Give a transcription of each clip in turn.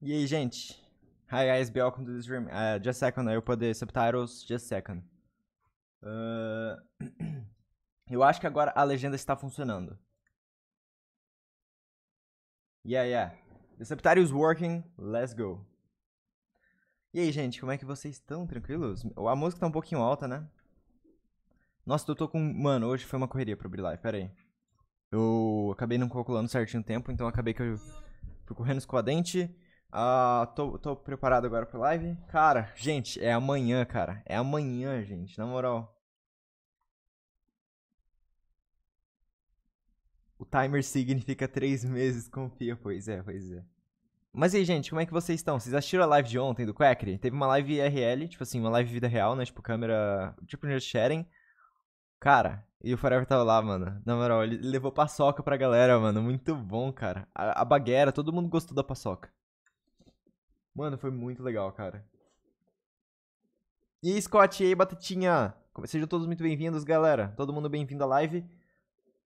E aí, gente? Hi guys, welcome to this room. Uh, just a second, eu poder subtitles, just a second. Uh, eu acho que agora a legenda está funcionando. Yeah, yeah. The subtitles working, let's go. E aí, gente, como é que vocês estão? Tranquilos? A música tá um pouquinho alta, né? Nossa, eu tô com... Mano, hoje foi uma correria pro live, pera aí. Eu acabei não calculando certinho o tempo, então acabei que eu fui correndo escovar dente. Ah, tô, tô preparado agora pro live. Cara, gente, é amanhã, cara. É amanhã, gente, na moral. O timer significa três meses, confia. Pois é, pois é. Mas aí, gente, como é que vocês estão? Vocês assistiram a live de ontem do Quackry? Teve uma live IRL, tipo assim, uma live vida real, né? Tipo, câmera. Tipo, sharing. Cara, e o Forever tava lá, mano. Na moral, ele levou paçoca pra galera, mano. Muito bom, cara. A, a baguera, todo mundo gostou da paçoca. Mano, foi muito legal, cara. E aí, Scott, e aí, Batatinha? Sejam todos muito bem-vindos, galera. Todo mundo bem-vindo à live.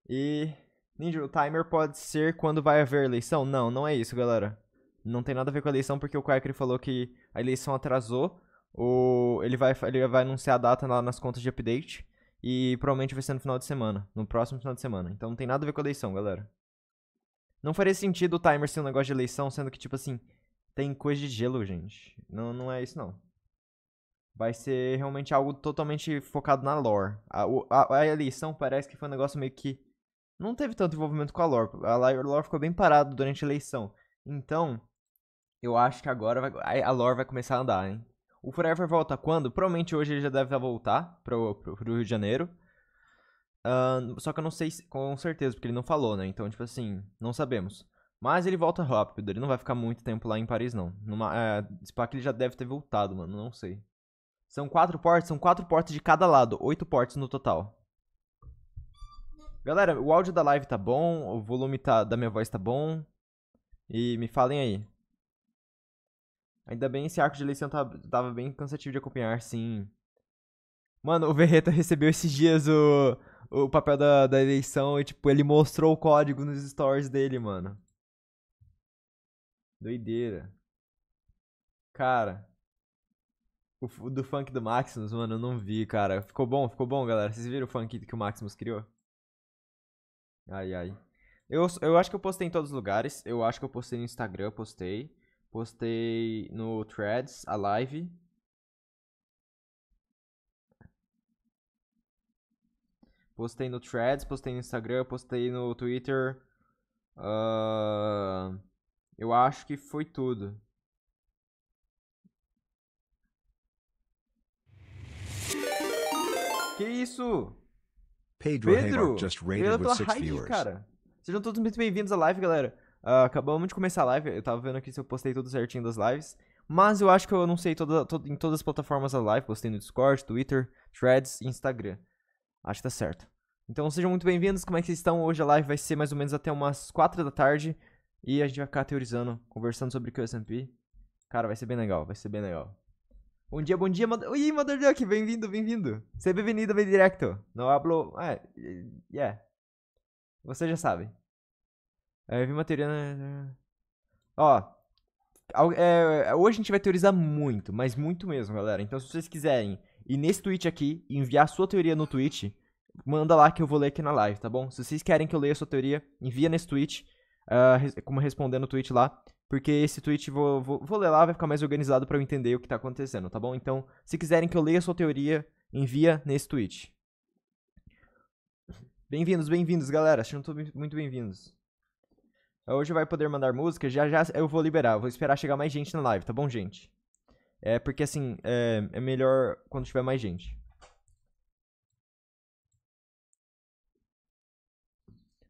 E. Ninja, o timer pode ser quando vai haver eleição? Não, não é isso, galera. Não tem nada a ver com a eleição, porque o Quacker falou que a eleição atrasou. O... Ele, vai, ele vai anunciar a data lá nas contas de update. E provavelmente vai ser no final de semana. No próximo final de semana. Então não tem nada a ver com a eleição, galera. Não faria sentido o timer ser um negócio de eleição, sendo que, tipo assim, tem coisa de gelo, gente. Não, não é isso, não. Vai ser realmente algo totalmente focado na lore. A, a, a eleição parece que foi um negócio meio que. Não teve tanto envolvimento com a lore. A lore ficou bem parada durante a eleição. Então, eu acho que agora vai, a lore vai começar a andar, hein? O Forever volta quando? Provavelmente hoje ele já deve voltar pro, pro, pro Rio de Janeiro. Uh, só que eu não sei com certeza, porque ele não falou, né? Então, tipo assim, não sabemos. Mas ele volta rápido, ele não vai ficar muito tempo lá em Paris, não. Numa, é, que ele já deve ter voltado, mano, não sei. São quatro portas, são quatro portas de cada lado, oito portas no total. Galera, o áudio da live tá bom, o volume tá, da minha voz tá bom. E me falem aí. Ainda bem esse arco de eleição tava, tava bem cansativo de acompanhar, sim. Mano, o Verreta recebeu esses dias o, o papel da, da eleição e, tipo, ele mostrou o código nos stories dele, mano. Doideira. Cara. O do funk do Maximus, mano, eu não vi, cara. Ficou bom, ficou bom, galera. Vocês viram o funk que o Maximus criou? Ai, ai. Eu, eu acho que eu postei em todos os lugares. Eu acho que eu postei no Instagram, postei. Postei no Threads, a live. Postei no Threads, postei no Instagram, postei no Twitter. Uh, eu acho que foi tudo. Que isso? Pedro, Pedro just rated with six viewers. cara. Sejam todos muito bem-vindos à live, galera. Uh, acabamos de começar a live, eu tava vendo aqui se eu postei tudo certinho das lives. Mas eu acho que eu anunciei toda, toda, em todas as plataformas da live. Postei no Discord, Twitter, Threads e Instagram. Acho que tá certo. Então sejam muito bem-vindos. Como é que vocês estão? Hoje a live vai ser mais ou menos até umas 4 da tarde. E a gente vai ficar teorizando, conversando sobre o QSMP. Cara, vai ser bem legal, vai ser bem legal. Bom dia, bom dia, Mother... Oi, Mother Duck, bem-vindo, bem-vindo. Seja bem-vindo, bem direto. Não hablo... É, yeah. Você já sabe. É, eu vi uma teoria... Né? Ó, é, hoje a gente vai teorizar muito, mas muito mesmo, galera. Então se vocês quiserem ir nesse tweet aqui e enviar a sua teoria no tweet, manda lá que eu vou ler aqui na live, tá bom? Se vocês querem que eu leia a sua teoria, envia nesse tweet uh, como respondendo o tweet lá. Porque esse tweet vou, vou, vou ler lá, vai ficar mais organizado para eu entender o que tá acontecendo, tá bom? Então, se quiserem que eu leia a sua teoria, envia nesse tweet. Bem-vindos, bem-vindos, galera. Sejam todos muito bem-vindos. Hoje vai poder mandar música, já já eu vou liberar. Vou esperar chegar mais gente na live, tá bom, gente? É porque assim, é, é melhor quando tiver mais gente.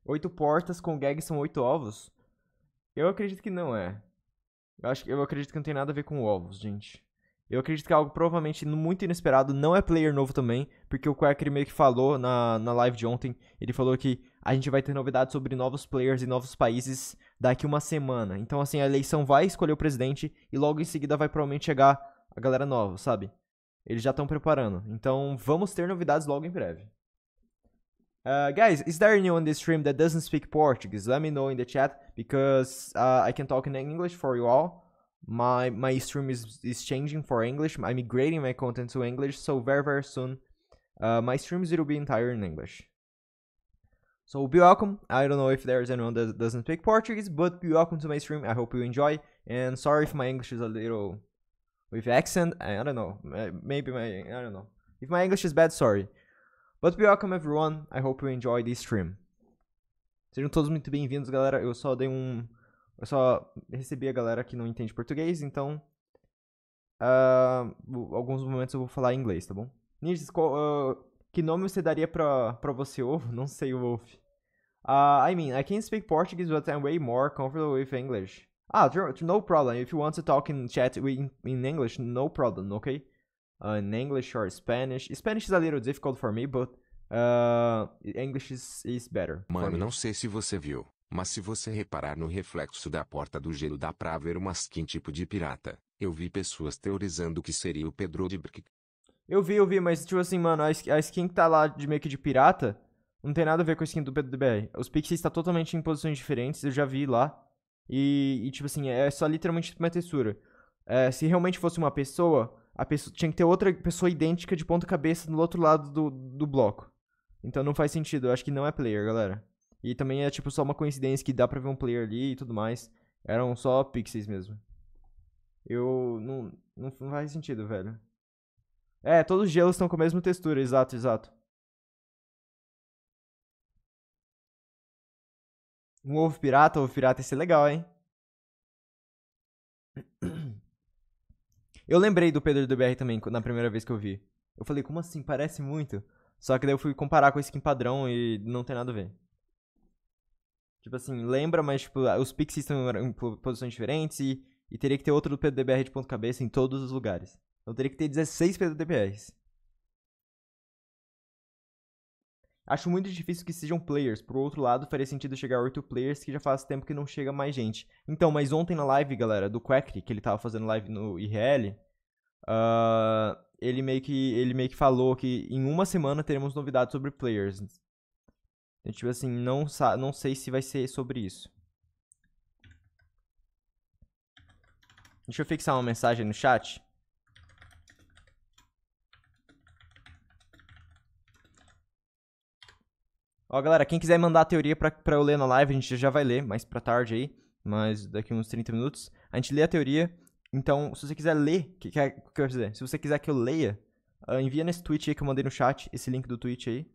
Oito portas com gag são oito ovos? Eu acredito que não é. Eu, acho, eu acredito que não tem nada a ver com ovos, gente. Eu acredito que é algo provavelmente muito inesperado. Não é player novo também, porque o Quacker meio que falou na, na live de ontem. Ele falou que a gente vai ter novidades sobre novos players e novos países daqui uma semana. Então, assim, a eleição vai escolher o presidente e logo em seguida vai provavelmente chegar a galera nova, sabe? Eles já estão preparando. Então, vamos ter novidades logo em breve. Uh, guys, is there anyone on this stream that doesn't speak Portuguese? Let me know in the chat because uh, I can talk in English for you all. My my stream is is changing for English. I'm migrating my content to English, so very very soon, uh, my streams will be entire in English. So be welcome. I don't know if there's anyone that doesn't speak Portuguese, but be welcome to my stream. I hope you enjoy. And sorry if my English is a little with accent. I don't know. Maybe my I don't know. If my English is bad, sorry. But welcome everyone. I hope you enjoy this stream. Sejam todos muito bem-vindos, galera. Eu só dei um eu só recebi a galera que não entende português, então uh, alguns momentos eu vou falar em inglês, tá bom? Nils, uh, que nome você daria pra, pra você, ovo? Não sei, Wolf. Uh, I mean, I can speak Portuguese, but I'm way more comfortable with English. Ah, no problem. If you want to talk in chat in, in English, no problem, okay? Uh, in English or Spanish. Spanish is a little difficult for me, but uh, English is, is better. Mano, não sei se você viu, mas se você reparar no reflexo da porta do gelo dá pra ver uma skin tipo de pirata. Eu vi pessoas teorizando que seria o Pedro de Brick. Eu vi, eu vi, mas tipo assim, mano, a skin que tá lá de meio que de pirata não tem nada a ver com a skin do Pedro do BR. Os pixies tá totalmente em posições diferentes, eu já vi lá. E, e tipo assim, é só literalmente uma textura. É, se realmente fosse uma pessoa, a pessoa tinha que ter outra pessoa idêntica de ponta cabeça do outro lado do, do bloco. Então não faz sentido, eu acho que não é player, galera. E também é tipo só uma coincidência que dá pra ver um player ali e tudo mais. Eram só pixels mesmo. Eu. Não, não faz sentido, velho. É, todos os gelos estão com a mesma textura, exato, exato. Um ovo pirata, ovo pirata ia ser legal, hein? Eu lembrei do Pedro do BR também, na primeira vez que eu vi. Eu falei, como assim? Parece muito. Só que daí eu fui comparar com a skin padrão e não tem nada a ver. Tipo assim, lembra, mas tipo, os pixies estão em posições diferentes e, e teria que ter outro do PDBR de ponto cabeça em todos os lugares. Então teria que ter 16 PDBRs. Acho muito difícil que sejam players. Por outro lado, faria sentido chegar a 8 players, que já faz tempo que não chega mais gente. Então, mas ontem na live, galera, do Quackry, que ele tava fazendo live no IRL, uh, ah, ele, meio que, ele meio que falou que em uma semana teremos novidades sobre players. Então, tipo assim, não, não sei se vai ser sobre isso. Deixa eu fixar uma mensagem no chat. Ó, galera, quem quiser mandar a teoria pra, pra eu ler na live, a gente já vai ler mais pra tarde aí. Mas daqui uns 30 minutos. A gente lê a teoria. Então, se você quiser ler, que, que, que eu quero dizer? Se você quiser que eu leia, uh, envia nesse tweet aí que eu mandei no chat, esse link do tweet aí.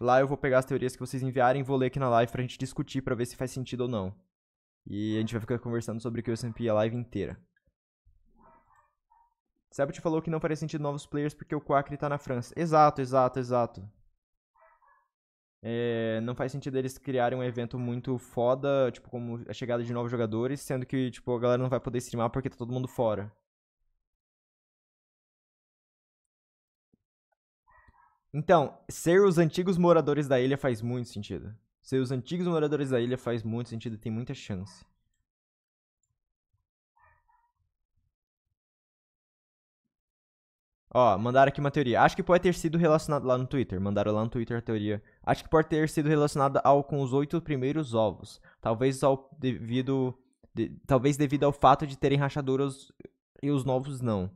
Lá eu vou pegar as teorias que vocês enviarem e vou ler aqui na live pra gente discutir pra ver se faz sentido ou não. E a gente vai ficar conversando sobre o QSMP a live inteira. Sebut falou que não faria sentido novos players porque o Quacre tá na França. Exato, exato, exato. É, não faz sentido eles criarem um evento muito foda, tipo, como a chegada de novos jogadores, sendo que, tipo, a galera não vai poder streamar porque tá todo mundo fora. Então, ser os antigos moradores da ilha faz muito sentido. Ser os antigos moradores da ilha faz muito sentido e tem muita chance. Ó, mandaram aqui uma teoria. Acho que pode ter sido relacionado lá no Twitter. Mandaram lá no Twitter a teoria. Acho que pode ter sido relacionada ao com os oito primeiros ovos. Talvez ao devido de, talvez devido ao fato de terem rachaduras e os novos não.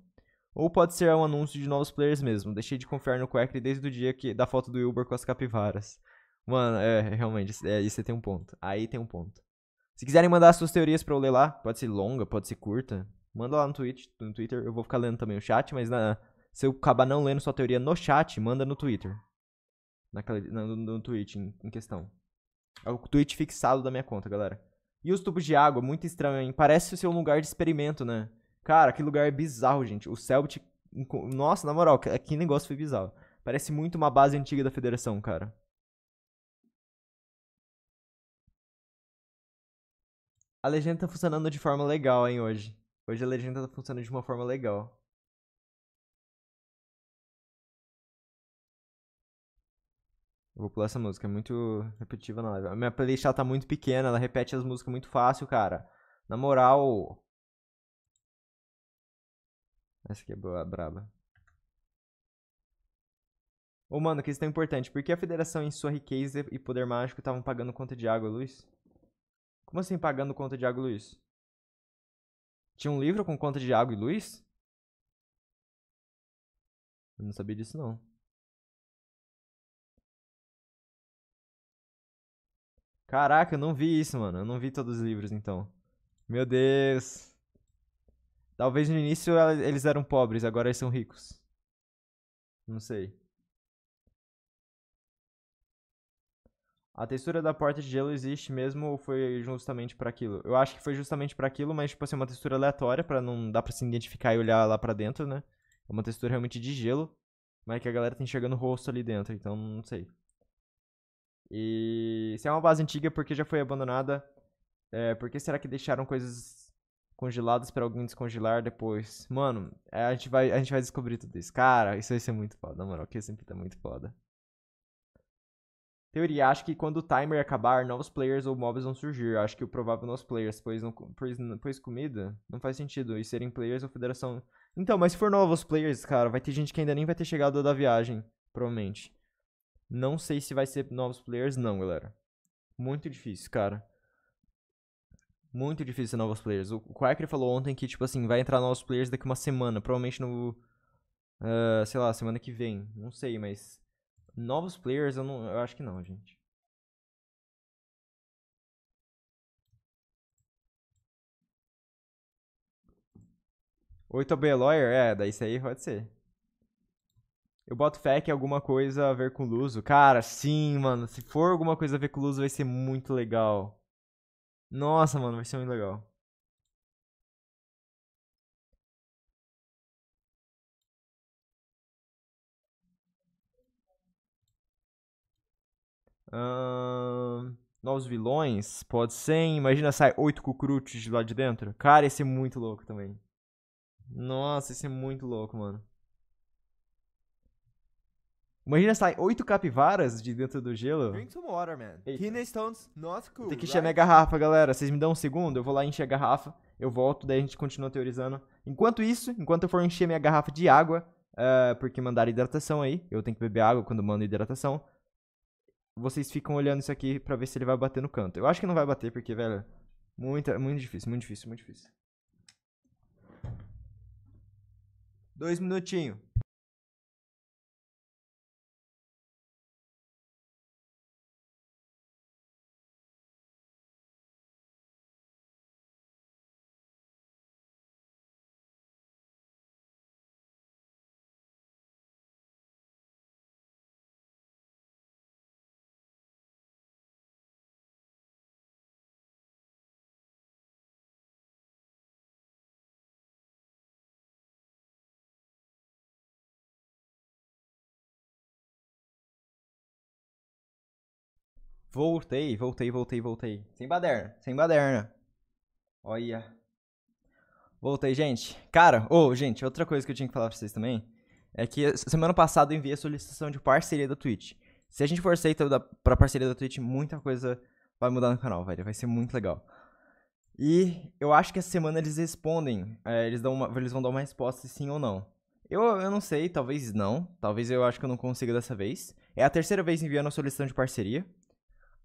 Ou pode ser um anúncio de novos players mesmo. Deixei de confiar no Quackly desde o dia que da foto do Uber com as capivaras. Mano, é, realmente, é, isso tem um ponto. Aí tem um ponto. Se quiserem mandar suas teorias pra eu ler lá, pode ser longa, pode ser curta. Manda lá no, Twitch, no Twitter. Eu vou ficar lendo também o chat, mas na, se eu acabar não lendo sua teoria no chat, manda no Twitter. Naquela, no, no tweet em, em questão. É o tweet fixado da minha conta, galera. E os tubos de água, muito estranho, hein? Parece ser um lugar de experimento, né? Cara, que lugar bizarro, gente. O Selbit. Nossa, na moral, que negócio foi bizarro. Parece muito uma base antiga da federação, cara. A legenda tá funcionando de forma legal, hein, hoje. Hoje a legenda tá funcionando de uma forma legal. Eu vou pular essa música, é muito repetitiva na live. A minha playlist ela tá muito pequena, ela repete as músicas muito fácil, cara. Na moral, Essa aqui é boa, braba. Ô, mano, questão importante. Por que a federação, em sua riqueza e poder mágico, estavam pagando conta de água, Luiz? Como assim pagando conta de água e luz? Tinha um livro com conta de água e luz? Eu não sabia disso, não. Caraca, eu não vi isso, mano. Eu não vi todos os livros, então. Meu Deus. Talvez no início eles eram pobres, agora eles são ricos. Não sei. A textura da porta de gelo existe mesmo ou foi justamente para aquilo? Eu acho que foi justamente para aquilo, mas tipo assim, uma textura aleatória para não dar para se identificar e olhar lá para dentro, né? É uma textura realmente de gelo, mas que a galera tá enxergando o rosto ali dentro, então não sei. E se é uma base antiga, porque já foi abandonada? É, por que será que deixaram coisas congeladas para alguém descongelar depois? Mano, é, a gente, vai, a gente vai descobrir tudo isso. Cara, isso vai ser muito foda, na moral, que sempre tá muito foda. Teoria, acho que quando o timer acabar, novos players ou mobs vão surgir. Acho que o provável novos players, pois, não, pois, pois comida não faz sentido. E serem players ou federação. Então, mas se for novos players, cara, vai ter gente que ainda nem vai ter chegado da viagem, provavelmente. Não sei se vai ser novos players, não, galera. Muito difícil, cara. Muito difícil ser novos players. O Quacker falou ontem que, tipo assim, vai entrar novos players daqui uma semana. Provavelmente no. Uh, sei lá, semana que vem. Não sei, mas. Novos players eu, não, eu acho que não, gente. Oito B Lawyer? É, daí isso aí pode ser. Eu boto fé que alguma coisa a ver com o Luso. Cara, sim, mano. Se for alguma coisa a ver com o Luso, vai ser muito legal. Nossa, mano, vai ser muito legal. novos vilões? Pode ser. Imagina sai oito cucrutes de lá de dentro. Cara, esse é muito louco também. Nossa, esse é muito louco, mano. Imagina sai oito capivaras de dentro do gelo. Drink some water, man. Kidney stones, not cool. Tem que encher right? minha garrafa, galera. Vocês me dão um segundo, eu vou lá encher a garrafa. Eu volto, daí a gente continua teorizando. Enquanto isso, enquanto eu for encher minha garrafa de água, uh, porque mandaram hidratação aí, eu tenho que beber água quando mando hidratação. Vocês ficam olhando isso aqui pra ver se ele vai bater no canto. Eu acho que não vai bater, porque, velho, muito, muito difícil, muito difícil, muito difícil. Dois minutinhos. Voltei, voltei, voltei, voltei. Sem baderna, sem baderna. Olha. Voltei, gente. Cara, ô, oh, gente, outra coisa que eu tinha que falar pra vocês também é que semana passada eu enviei a solicitação de parceria da Twitch. Se a gente for aceito da, pra parceria da Twitch, muita coisa vai mudar no canal, velho. Vai ser muito legal. E eu acho que essa semana eles respondem, é, eles, dão uma, eles vão dar uma resposta sim ou não. Eu, eu não sei, talvez não. Talvez eu acho que eu não consiga dessa vez. É a terceira vez enviando a solicitação de parceria.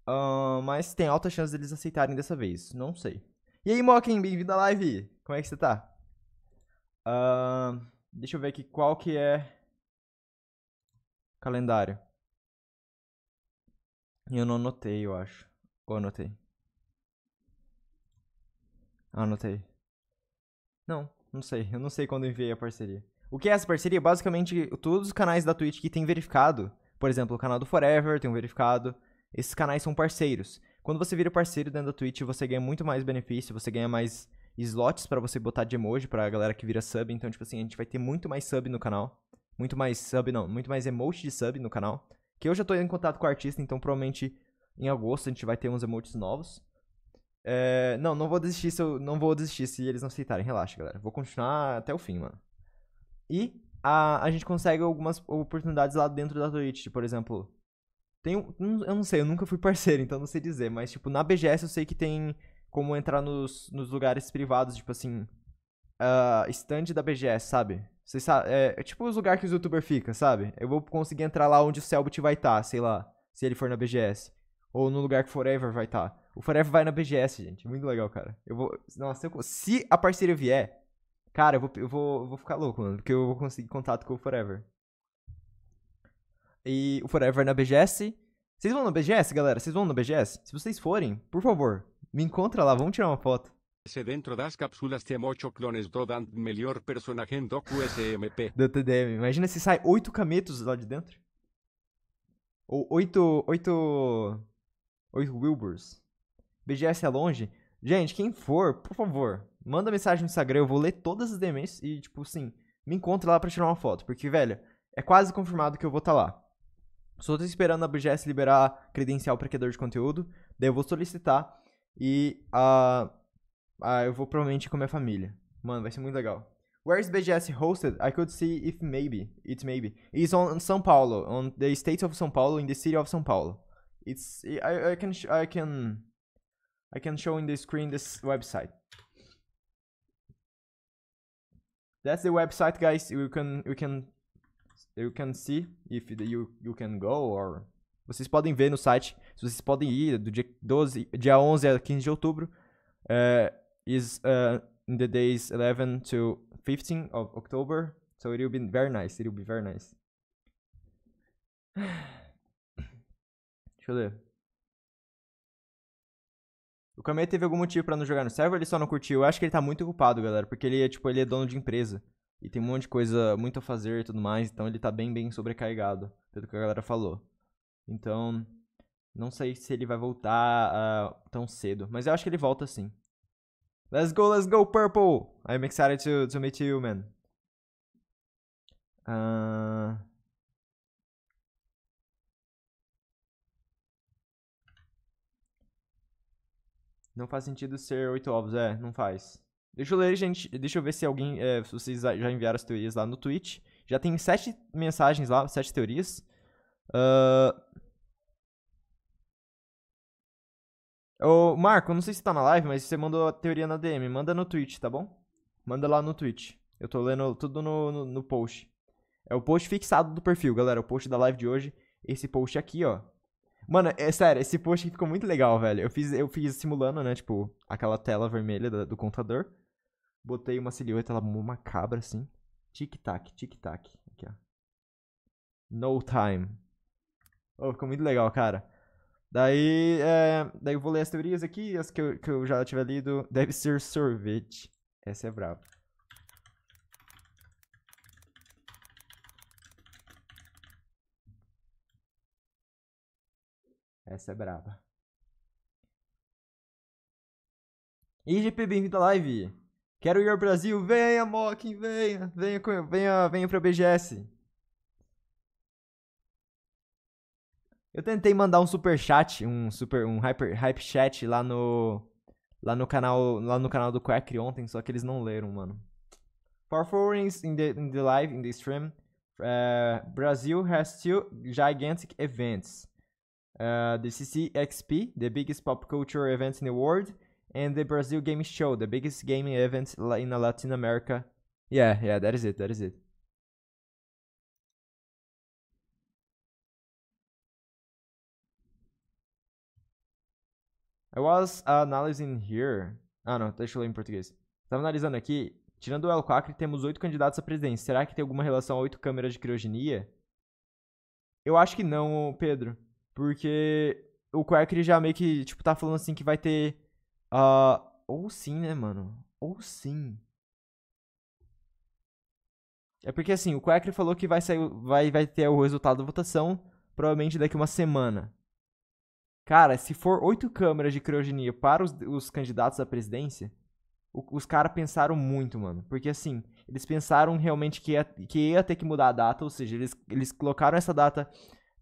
Uh, mas tem alta chance deles aceitarem dessa vez. Não sei. E aí, Moken, bem-vindo à live. Como é que você tá? Uh, deixa eu ver aqui qual que é calendário. Eu não anotei, eu acho. Ou anotei? Ah, anotei. Não, não sei. Eu não sei quando enviei a parceria. O que é essa parceria? Basicamente, todos os canais da Twitch que tem verificado. Por exemplo, o canal do Forever tem um verificado. Esses canais são parceiros. Quando você vira parceiro dentro da Twitch, você ganha muito mais benefício, você ganha mais slots para você botar de emoji pra galera que vira sub. Então, tipo assim, a gente vai ter muito mais sub no canal. Muito mais sub, não, muito mais emoji de sub no canal. Que eu já tô em contato com o artista, então provavelmente em agosto a gente vai ter uns emotes novos. É, não, não vou desistir se eu, não vou desistir se eles não aceitarem. Relaxa, galera. Vou continuar até o fim, mano. E a, a gente consegue algumas oportunidades lá dentro da Twitch, por exemplo, tem um, eu não sei, eu nunca fui parceiro, então não sei dizer, mas tipo, na BGS eu sei que tem como entrar nos, nos lugares privados, tipo assim, uh, stand da BGS, sabe? Vocês sabem, é, é tipo os lugares que os youtubers ficam, sabe? Eu vou conseguir entrar lá onde o Selbit vai estar, tá, sei lá, se ele for na BGS. Ou no lugar que Forever vai estar. Tá. O Forever vai na BGS, gente. Muito legal, cara. Eu vou. Nossa, eu, se a parceria vier, cara, eu vou, eu, vou, eu vou ficar louco, mano. Porque eu vou conseguir contato com o Forever. E o Forever na BGS. Vocês vão na BGS, galera? Vocês vão na BGS? Se vocês forem, por favor, me encontra lá, vamos tirar uma foto. Se dentro das cápsulas tem 8 clones do Dan melhor personagem do QSMP. Do TDM. Imagina se sai 8 cametos lá de dentro. Ou 8. 8. 8 Wilburs. BGS é longe. Gente, quem for, por favor, manda mensagem no Instagram. Eu vou ler todas as DMs e, tipo assim, me encontre lá pra tirar uma foto. Porque, velho, é quase confirmado que eu vou estar tá lá. Só tô esperando a BGS liberar credencial para criador de conteúdo. Daí eu vou solicitar. E uh, uh, eu vou provavelmente com a minha família. Mano, vai ser muito legal. Where is BGS hosted? I could see if maybe. It's maybe. It's on São Paulo, on the state of São Paulo, in the city of São Paulo. It's I I can I can I can show in the screen this website. That's the website, guys. You can you can you can see if you you can go or vocês podem ver no site. Se vocês podem ir do dia 12, dia 11 a 15 de outubro. Uh, is uh, in the days 11 to 15 of October. So it will be very nice. It will be very nice. Deixa eu ler. O Kame teve algum motivo para não jogar no server ele só não curtiu? Eu acho que ele tá muito ocupado, galera, porque ele é, tipo, ele é dono de empresa. E tem um monte de coisa muito a fazer e tudo mais, então ele tá bem, bem sobrecarregado, pelo que a galera falou. Então, não sei se ele vai voltar uh, tão cedo, mas eu acho que ele volta sim. Let's go, let's go, Purple! I'm excited to, to meet you, man. Uh... Não faz sentido ser oito ovos, é, não faz. Deixa eu ler, gente. Deixa eu ver se alguém. É, se vocês já enviaram as teorias lá no Twitch. Já tem sete mensagens lá, sete teorias. Uh... Ô, Marco, não sei se tá na live, mas você mandou a teoria na DM. Manda no Twitch, tá bom? Manda lá no Twitch. Eu tô lendo tudo no, no, no post. É o post fixado do perfil, galera. O post da live de hoje. Esse post aqui, ó. Mano, é sério, esse post ficou muito legal, velho. Eu fiz, eu fiz simulando, né? Tipo, aquela tela vermelha do, do. Botei uma silhueta lá macabra, assim. Tic-tac, tic-tac. Aqui, ó. No time. Oh, ficou muito legal, cara. Daí, é, daí eu vou ler as teorias aqui, as que eu, que eu já tiver lido. Deve ser sorvete. Essa é brava. Essa é braba. IGP, bem-vindo à live. Quero ir ao Brasil. Venha, Mokin, venha. Venha, venha, venha pra BGS. Eu tentei mandar um super chat, um super um hyper hype chat lá no lá no canal, lá no canal do Quack ontem, só que eles não leram, mano. For foreigners in the in the live in the stream, uh, Brazil has two gigantic events. Uh, the CCXP, the biggest pop culture event in the world, and the Brazil Game Show, the biggest gaming event in Latin America. Yeah, yeah, that is it, that is it. I was analyzing here. Ah, não, deixa eu ler em português. Estava analisando aqui. Tirando o El Quacre, temos oito candidatos à presidência. Será que tem alguma relação a oito câmeras de criogenia? Eu acho que não, Pedro. Porque o Quack já meio que, tipo, tá falando assim que vai ter. Uh, ou sim, né, mano? Ou sim. É porque assim, o Quack falou que vai, sair, vai, vai ter o resultado da votação provavelmente daqui uma semana. Cara, se for oito câmeras de criogenia para os, os candidatos à presidência, o, os caras pensaram muito, mano. Porque assim, eles pensaram realmente que ia, que ia ter que mudar a data, ou seja, eles, eles colocaram essa data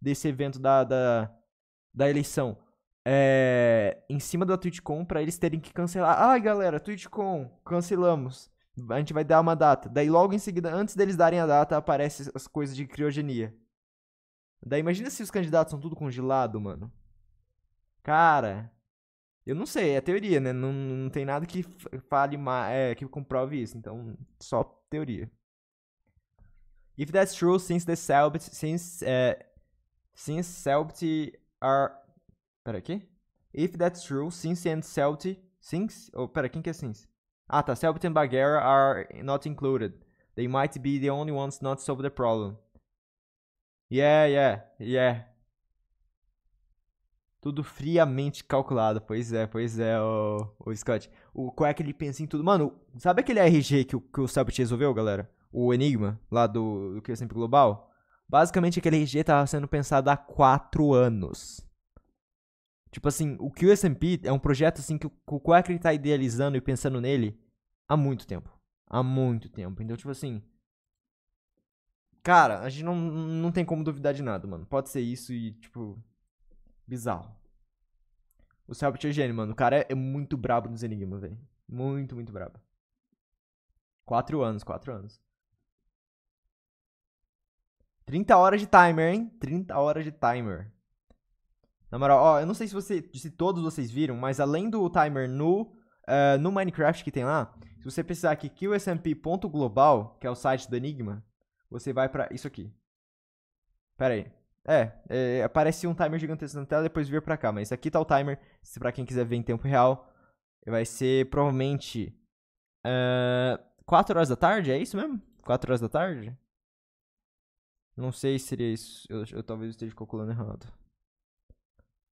desse evento da, da, da eleição é, em cima da TwitchCon para eles terem que cancelar. Ai, galera, TwitchCon, cancelamos. A gente vai dar uma data. Daí logo em seguida, antes deles darem a data, aparecem as coisas de criogenia. Daí imagina se os candidatos são tudo congelado, mano. Cara, eu não sei, é teoria, né? Não, não tem nada que fale é, que comprove isso. Então, só teoria. If that's true, since the Celtics, since, uh, since Celtics are... Pera aqui. If that's true, since and Celtic, since... Oh, pera, quem que é since? Ah, tá. Celtic and Bagheera are not included. They might be the only ones not solve the problem. Yeah, yeah, yeah. Tudo friamente calculado. Pois é, pois é, o, o Scott. O Quack ele pensa em tudo. Mano, sabe aquele RG que o, que o Celtic resolveu, galera? O Enigma, lá do, do QSMP Global? Basicamente, aquele RG tava sendo pensado há 4 anos. Tipo assim, o QSMP é um projeto assim que o, que o Quack tá idealizando e pensando nele há muito tempo. Há muito tempo. Então, tipo assim. Cara, a gente não, não tem como duvidar de nada, mano. Pode ser isso e, tipo. Bizarro. O Selbit é mano. O cara é, é muito brabo nos enigmas, velho. Muito, muito brabo. Quatro anos, quatro anos. 30 horas de timer, hein? 30 horas de timer. Na moral, ó, eu não sei se você, se todos vocês viram, mas além do timer no, uh, no Minecraft que tem lá, se você precisar aqui qsmp.global, que é o site do Enigma, você vai pra isso aqui. Pera aí. É, é, aparece um timer gigantesco na tela, depois vir pra cá. Mas aqui tá o timer, se pra quem quiser ver em tempo real. Vai ser provavelmente uh, 4 horas da tarde, é isso mesmo? 4 horas da tarde? Não sei se seria isso. Eu, eu talvez esteja calculando errado.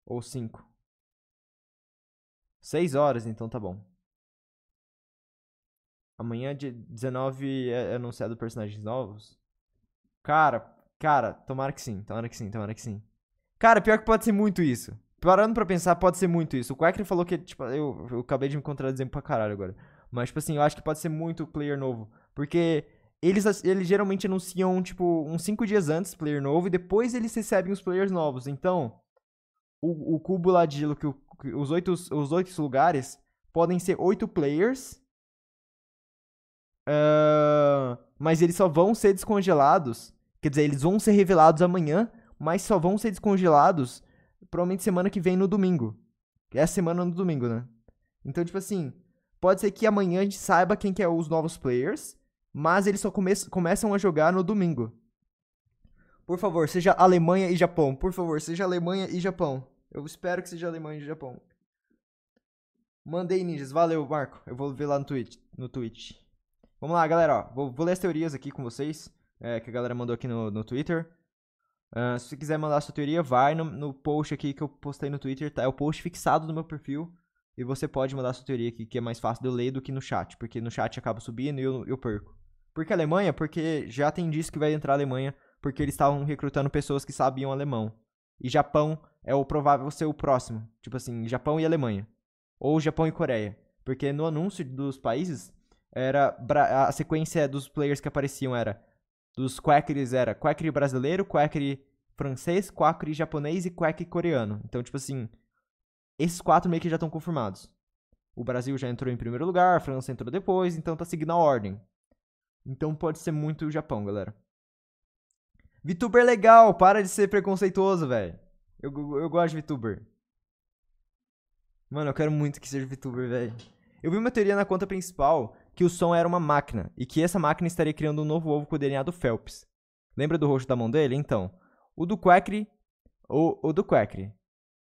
Ou 5. 6 horas, então tá bom. Amanhã, dia 19, é anunciado personagens novos. Cara, Cara, tomara que sim, tomara que sim, tomara que sim. Cara, pior que pode ser muito isso. Parando pra pensar, pode ser muito isso. O Quackry falou que, tipo, eu, eu acabei de me contradizer pra caralho agora. Mas, tipo assim, eu acho que pode ser muito player novo. Porque eles, eles geralmente anunciam, tipo, uns 5 dias antes player novo e depois eles recebem os players novos. Então, o, o cubo de que, que os oito os oito lugares podem ser oito players. Uh, mas eles só vão ser descongelados Quer dizer, eles vão ser revelados amanhã, mas só vão ser descongelados provavelmente semana que vem no domingo. É a semana no domingo, né? Então, tipo assim, pode ser que amanhã a gente saiba quem que é os novos players, mas eles só come começam a jogar no domingo. Por favor, seja Alemanha e Japão. Por favor, seja Alemanha e Japão. Eu espero que seja Alemanha e Japão. Mandei, ninjas. Valeu, Marco. Eu vou ver lá no Twitch. No Twitch. Vamos lá, galera. Ó, vou, vou ler as teorias aqui com vocês é, que a galera mandou aqui no, no Twitter. Uh, se você quiser mandar sua teoria, vai no, no post aqui que eu postei no Twitter, tá? É o post fixado no meu perfil. E você pode mandar sua teoria aqui, que é mais fácil de eu ler do que no chat. Porque no chat acaba subindo e eu, eu perco. Por que Alemanha? Porque já tem disso que vai entrar a Alemanha. Porque eles estavam recrutando pessoas que sabiam alemão. E Japão é o provável ser o próximo. Tipo assim, Japão e Alemanha. Ou Japão e Coreia. Porque no anúncio dos países, era a sequência dos players que apareciam era dos quackers era quacker brasileiro, quacker francês, quacker japonês e quacker coreano. Então, tipo assim, esses quatro meio que já estão confirmados. O Brasil já entrou em primeiro lugar, a França entrou depois, então tá seguindo a ordem. Então pode ser muito o Japão, galera. VTuber legal, para de ser preconceituoso, velho. Eu, eu gosto de VTuber. Mano, eu quero muito que seja VTuber, velho. Eu vi uma teoria na conta principal que o som era uma máquina e que essa máquina estaria criando um novo ovo com o DNA do Phelps. Lembra do rosto da mão dele? Então, o do Quackry, ou o do Quackry,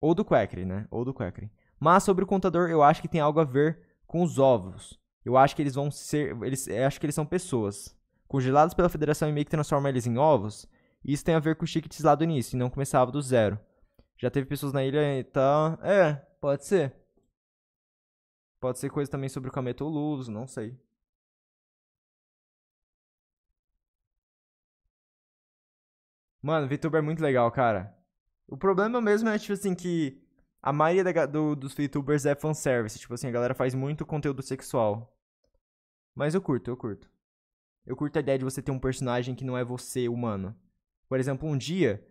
ou do Quackry, né? Ou do Quackry. Mas sobre o contador, eu acho que tem algo a ver com os ovos. Eu acho que eles vão ser, eles, eu acho que eles são pessoas congeladas pela Federação e meio que transforma eles em ovos. Isso tem a ver com o Chiquits lá do início, e não começava do zero. Já teve pessoas na ilha e tal. É, pode ser. Pode ser coisa também sobre o Kameto Luz, não sei. Mano, VTuber é muito legal, cara. O problema mesmo é, tipo assim, que a maioria da, do, dos VTubers é fanservice. Tipo assim, a galera faz muito conteúdo sexual. Mas eu curto, eu curto. Eu curto a ideia de você ter um personagem que não é você, humano. Por exemplo, um dia,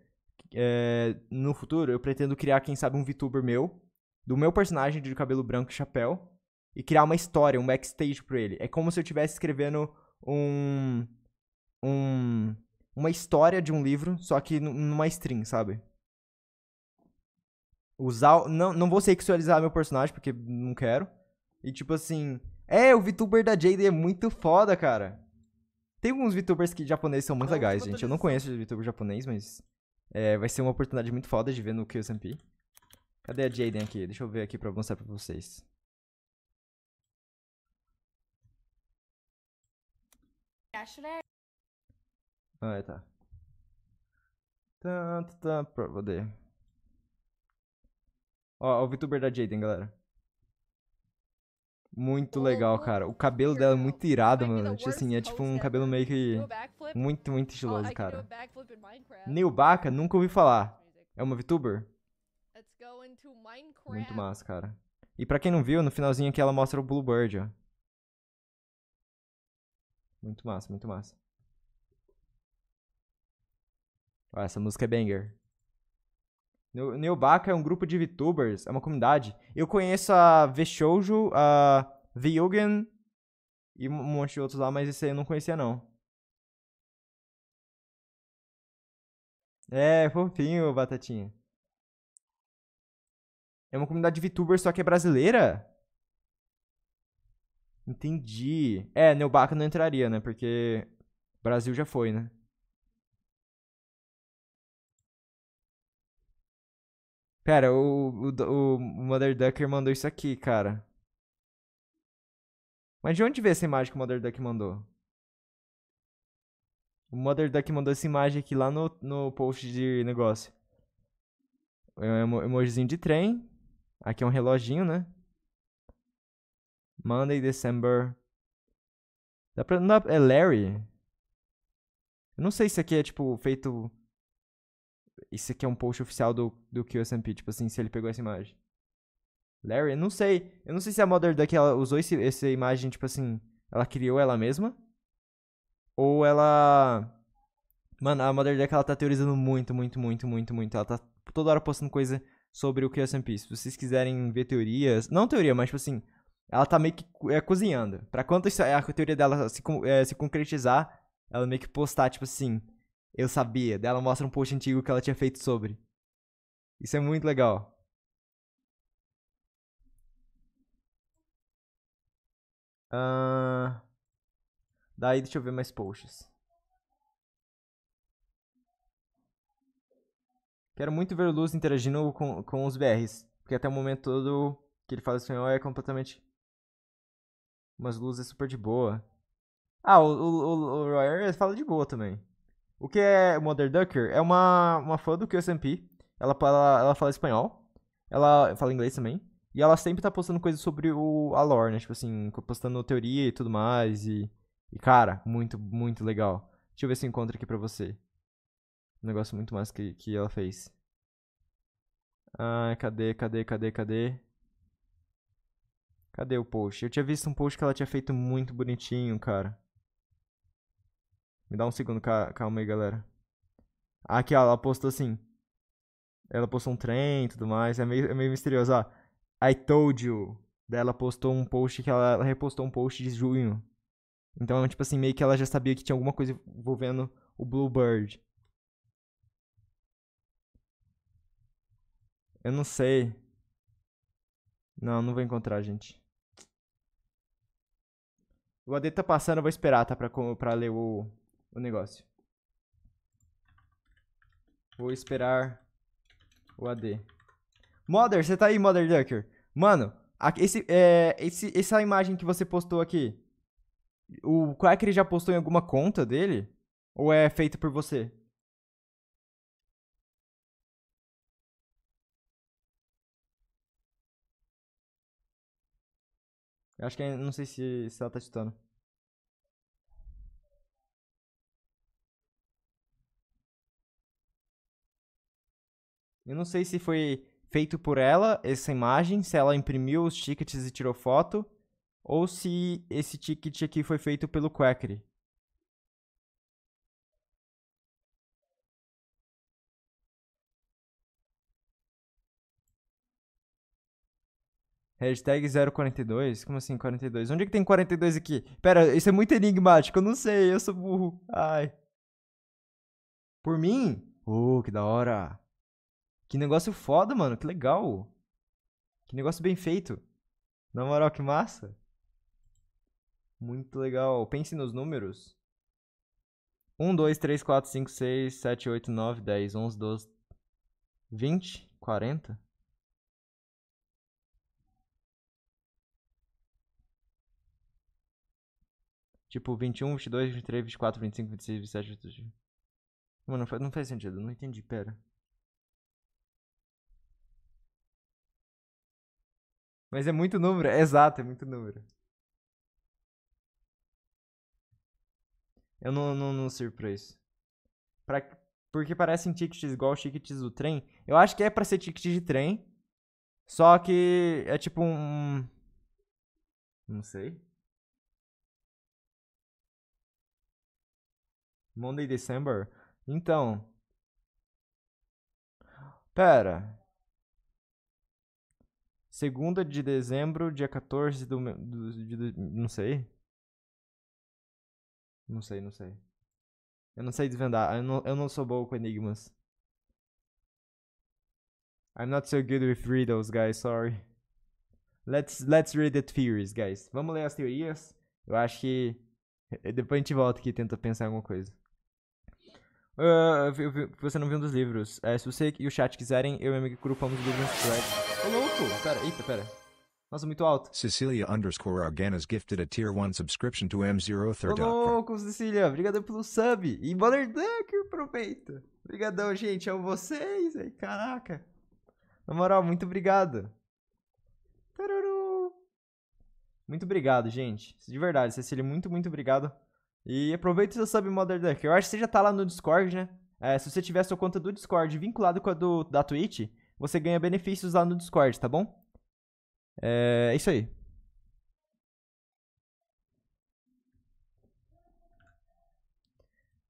é, no futuro, eu pretendo criar, quem sabe, um VTuber meu, do meu personagem de cabelo branco e chapéu, e criar uma história, um backstage pra ele. É como se eu estivesse escrevendo um. um uma história de um livro, só que numa stream, sabe? Usar. Não, não vou sexualizar meu personagem, porque não quero. E tipo assim. É, o VTuber da Jade é muito foda, cara. Tem alguns VTubers que japoneses são muito Não, legais, gente. Eu não conheço VTuber japonês, mas é, vai ser uma oportunidade muito foda de ver no QSMP. Cadê a Jaden aqui? Deixa eu ver aqui pra mostrar pra vocês. Ah, é, tá. Tá, tá, tá, pra poder. Ó, ó, o VTuber da Jaden, galera. Muito legal, cara. O cabelo dela é muito irado, mano. Tipo assim, é tipo um cabelo meio que. Muito, muito Oh, estiloso, cara. Neubaka, nunca ouvi falar. É uma VTuber? Muito massa, cara. E pra quem não viu, no finalzinho aqui ela mostra o Bluebird, ó. Muito massa, muito massa. Ó, essa música é banger. Neubaka é um grupo de VTubers, é uma comunidade. Eu conheço a V-Shoujo, a Vyugen e um monte de outros lá, mas esse aí eu não conhecia não. É, fofinho, Batatinha. É uma comunidade de VTubers, só que é brasileira? Entendi. É, Neubaka não entraria, né? Porque Brasil já foi, né? Pera, o, o, o Mother Ducker mandou isso aqui, cara. Mas de onde veio essa imagem que o Mother Duck mandou? O Mother Duck mandou essa imagem aqui lá no, no post de negócio. É um emo- emojizinho de trem. Aqui é um reloginho, né? Monday, December. Dá pra. Não é Larry? Eu não sei se aqui é tipo feito. Isso aqui é um post oficial do, do QSMP, tipo assim, se ele pegou essa imagem. Larry? Eu não sei. Eu não sei se a Mother Duck ela usou esse, essa imagem, tipo assim. Ela criou ela mesma. Ou ela. Mano, a Mother Duck ela tá teorizando muito, muito, muito, muito, muito. Ela tá toda hora postando coisa sobre o QSMP. Se vocês quiserem ver teorias. Não teoria, mas tipo assim. Ela tá meio que é, cozinhando. Pra quando isso, a teoria dela se, é, se concretizar, ela meio que postar, tipo assim. Eu sabia. Daí ela mostra um post antigo que ela tinha feito sobre. Isso é muito legal. Ah, daí deixa eu ver mais posts. Quero muito ver o Luz interagindo com, com os BRs. Porque até o momento todo que ele fala espanhol é completamente. Mas Luz é super de boa. Ah, o, o, o Royer fala de boa também. O que é Mother Ducker? É uma, uma fã do QSMP. Ela, ela, ela fala espanhol. Ela fala inglês também. E ela sempre tá postando coisas sobre o, a lore, né? Tipo assim, postando teoria e tudo mais. E, e, cara, muito, muito legal. Deixa eu ver se eu encontro aqui pra você. Um negócio muito mais que, que ela fez. Ah, cadê, cadê, cadê, cadê? Cadê o post? Eu tinha visto um post que ela tinha feito muito bonitinho, cara. Me dá um segundo, ca- calma aí, galera. Ah, Aqui, ó, ela postou assim. Ela postou um trem e tudo mais. É meio, é meio misterioso, ó. I told you. Daí ela postou um post que ela, ela repostou um post de junho. Então, tipo assim, meio que ela já sabia que tinha alguma coisa envolvendo o Bluebird. Eu não sei. Não, não vou encontrar, gente. O AD tá passando, eu vou esperar, tá? Pra, pra ler o, o negócio. Vou esperar o AD. Mother, você tá aí, Mother Ducker? Mano, esse, é, esse, essa imagem que você postou aqui, o Quacker já postou em alguma conta dele? Ou é feito por você? Eu acho que é- não sei se, se ela tá chutando. Eu não sei se foi feito por ela essa imagem, se ela imprimiu os tickets e tirou foto, ou se esse ticket aqui foi feito pelo Quackery. Hashtag 042? Como assim 42? Onde é que tem 42 aqui? Pera, isso é muito enigmático, eu não sei, eu sou burro. Ai. Por mim? Oh, que da hora. Que negócio foda, mano, que legal. Que negócio bem feito. Na moral, que massa. Muito legal. Pense nos números. 1, 2, 3, 4, 5, 6, 7, 8, 9, 10, 11, 12, 20, 40? Tipo, 21, 22, 23, 24, 25, 26, 27, 28. Mano, não faz, não faz sentido, não entendi, pera. Mas é muito número, é exato, é muito número. Eu não, não, não sirvo pra isso. Pra, porque parecem tickets igual tickets do trem. Eu acho que é pra ser ticket de trem. Só que é tipo um. Não sei. Monday, December? Então. Pera. Segunda de dezembro, dia 14 do. do, de- do- não sei. Não sei, não sei. Eu não sei desvendar. Eu não, eu não sou bom com enigmas. I'm not so good with riddles, guys. Sorry. Let's, let's read the theories, guys. Vamos ler as teorias. Eu acho que. eh, Depois a gente volta aqui e tenta pensar alguma coisa. Que você não viu um dos livros. É, se você e o chat quiserem, eu e meu amigo grupamos os livros no thread. Ô, louco! Pera, eita, pera. Nossa, muito alto. Cecilia underscore Arganas gifted a tier 1 subscription to Ô, M03. louco, Cecília. Obrigado pelo sub. E Mother Ducker, aproveita. Obrigadão, gente. Amo vocês. Aí, caraca. Na moral, muito obrigado. Taruru. Muito obrigado, gente. De verdade, Cecília, muito, muito obrigado. E aproveita o seu sub Mother Ducker. Eu acho que você já tá lá no Discord, né? É, se você tiver sua conta do Discord vinculada com a do, da Twitch, você ganha benefícios lá no Discord, tá bom? É, é isso aí.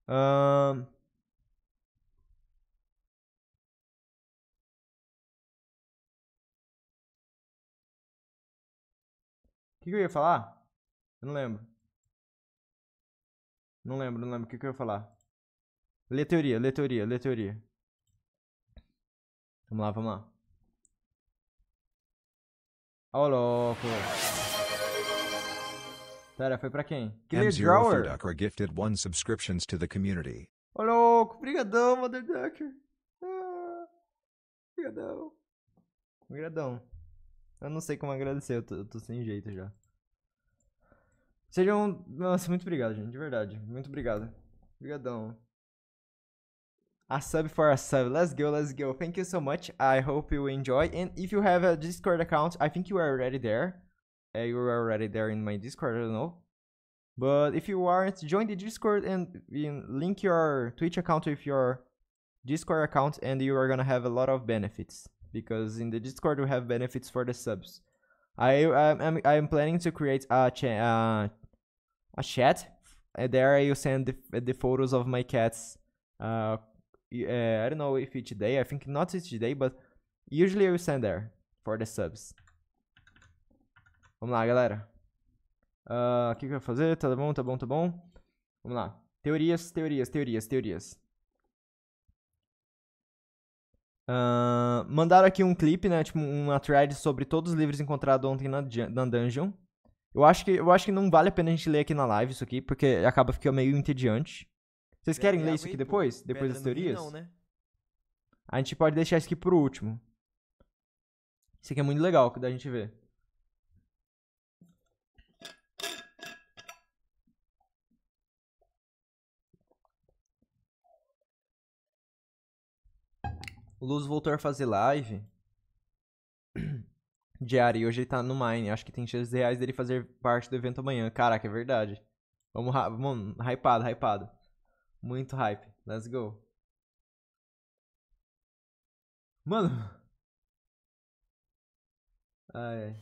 O que, que eu ia falar? Eu não lembro. Não lembro, não lembro o que, que eu ia falar. Lê teoria, lê teoria, lê teoria. Vamos lá, vamos lá. Ó, louco. Pera, foi pra quem? Killer Drawer. M03 gifted 1 subscriptions to the community. Ô, louco, brigadão, Mother Ducker. Ah, brigadão. Brigadão. Eu não sei como agradecer, eu tô, eu tô sem jeito já. Sejam... Nossa, muito obrigado, gente, de verdade. Muito obrigado. Obrigadão. A sub for a sub. Let's go, let's go. Thank you so much. I hope you enjoy. And if you have a Discord account, I think you are already there. Uh, you are already there in my Discord, I don't know. But if you aren't, join the Discord and link your Twitch account with your Discord account, and you are gonna have a lot of benefits. Because in the Discord we have benefits for the subs. I I'm, I'm planning to create a cha- uh, a chat. And there I will send the, the photos of my cats. Uh, uh, I don't know if each day. I think not each day, but usually I will send there for the subs. Vamos lá, galera. Ah, O que, que eu vou fazer? Tá bom, tá bom, tá bom. Vamos lá. Teorias, teorias, teorias, teorias. Ah, mandaram aqui um clipe, né? Tipo, uma thread sobre todos os livros encontrados ontem na, na dungeon. Eu acho, que, eu acho que não vale a pena a gente ler aqui na live isso aqui, porque acaba ficando meio entediante. Vocês querem ler isso aqui depois? Depois das teorias? Não, né? A gente pode deixar isso aqui pro último. Isso aqui é muito legal da gente ver. O Luz voltou a fazer live diária e hoje ele tá no Mine. Acho que tem chances reais dele fazer parte do evento amanhã. Caraca, é verdade. Vamos, vamos hypado, hypado. Muito hype. Let's go. Mano. Ai, ai.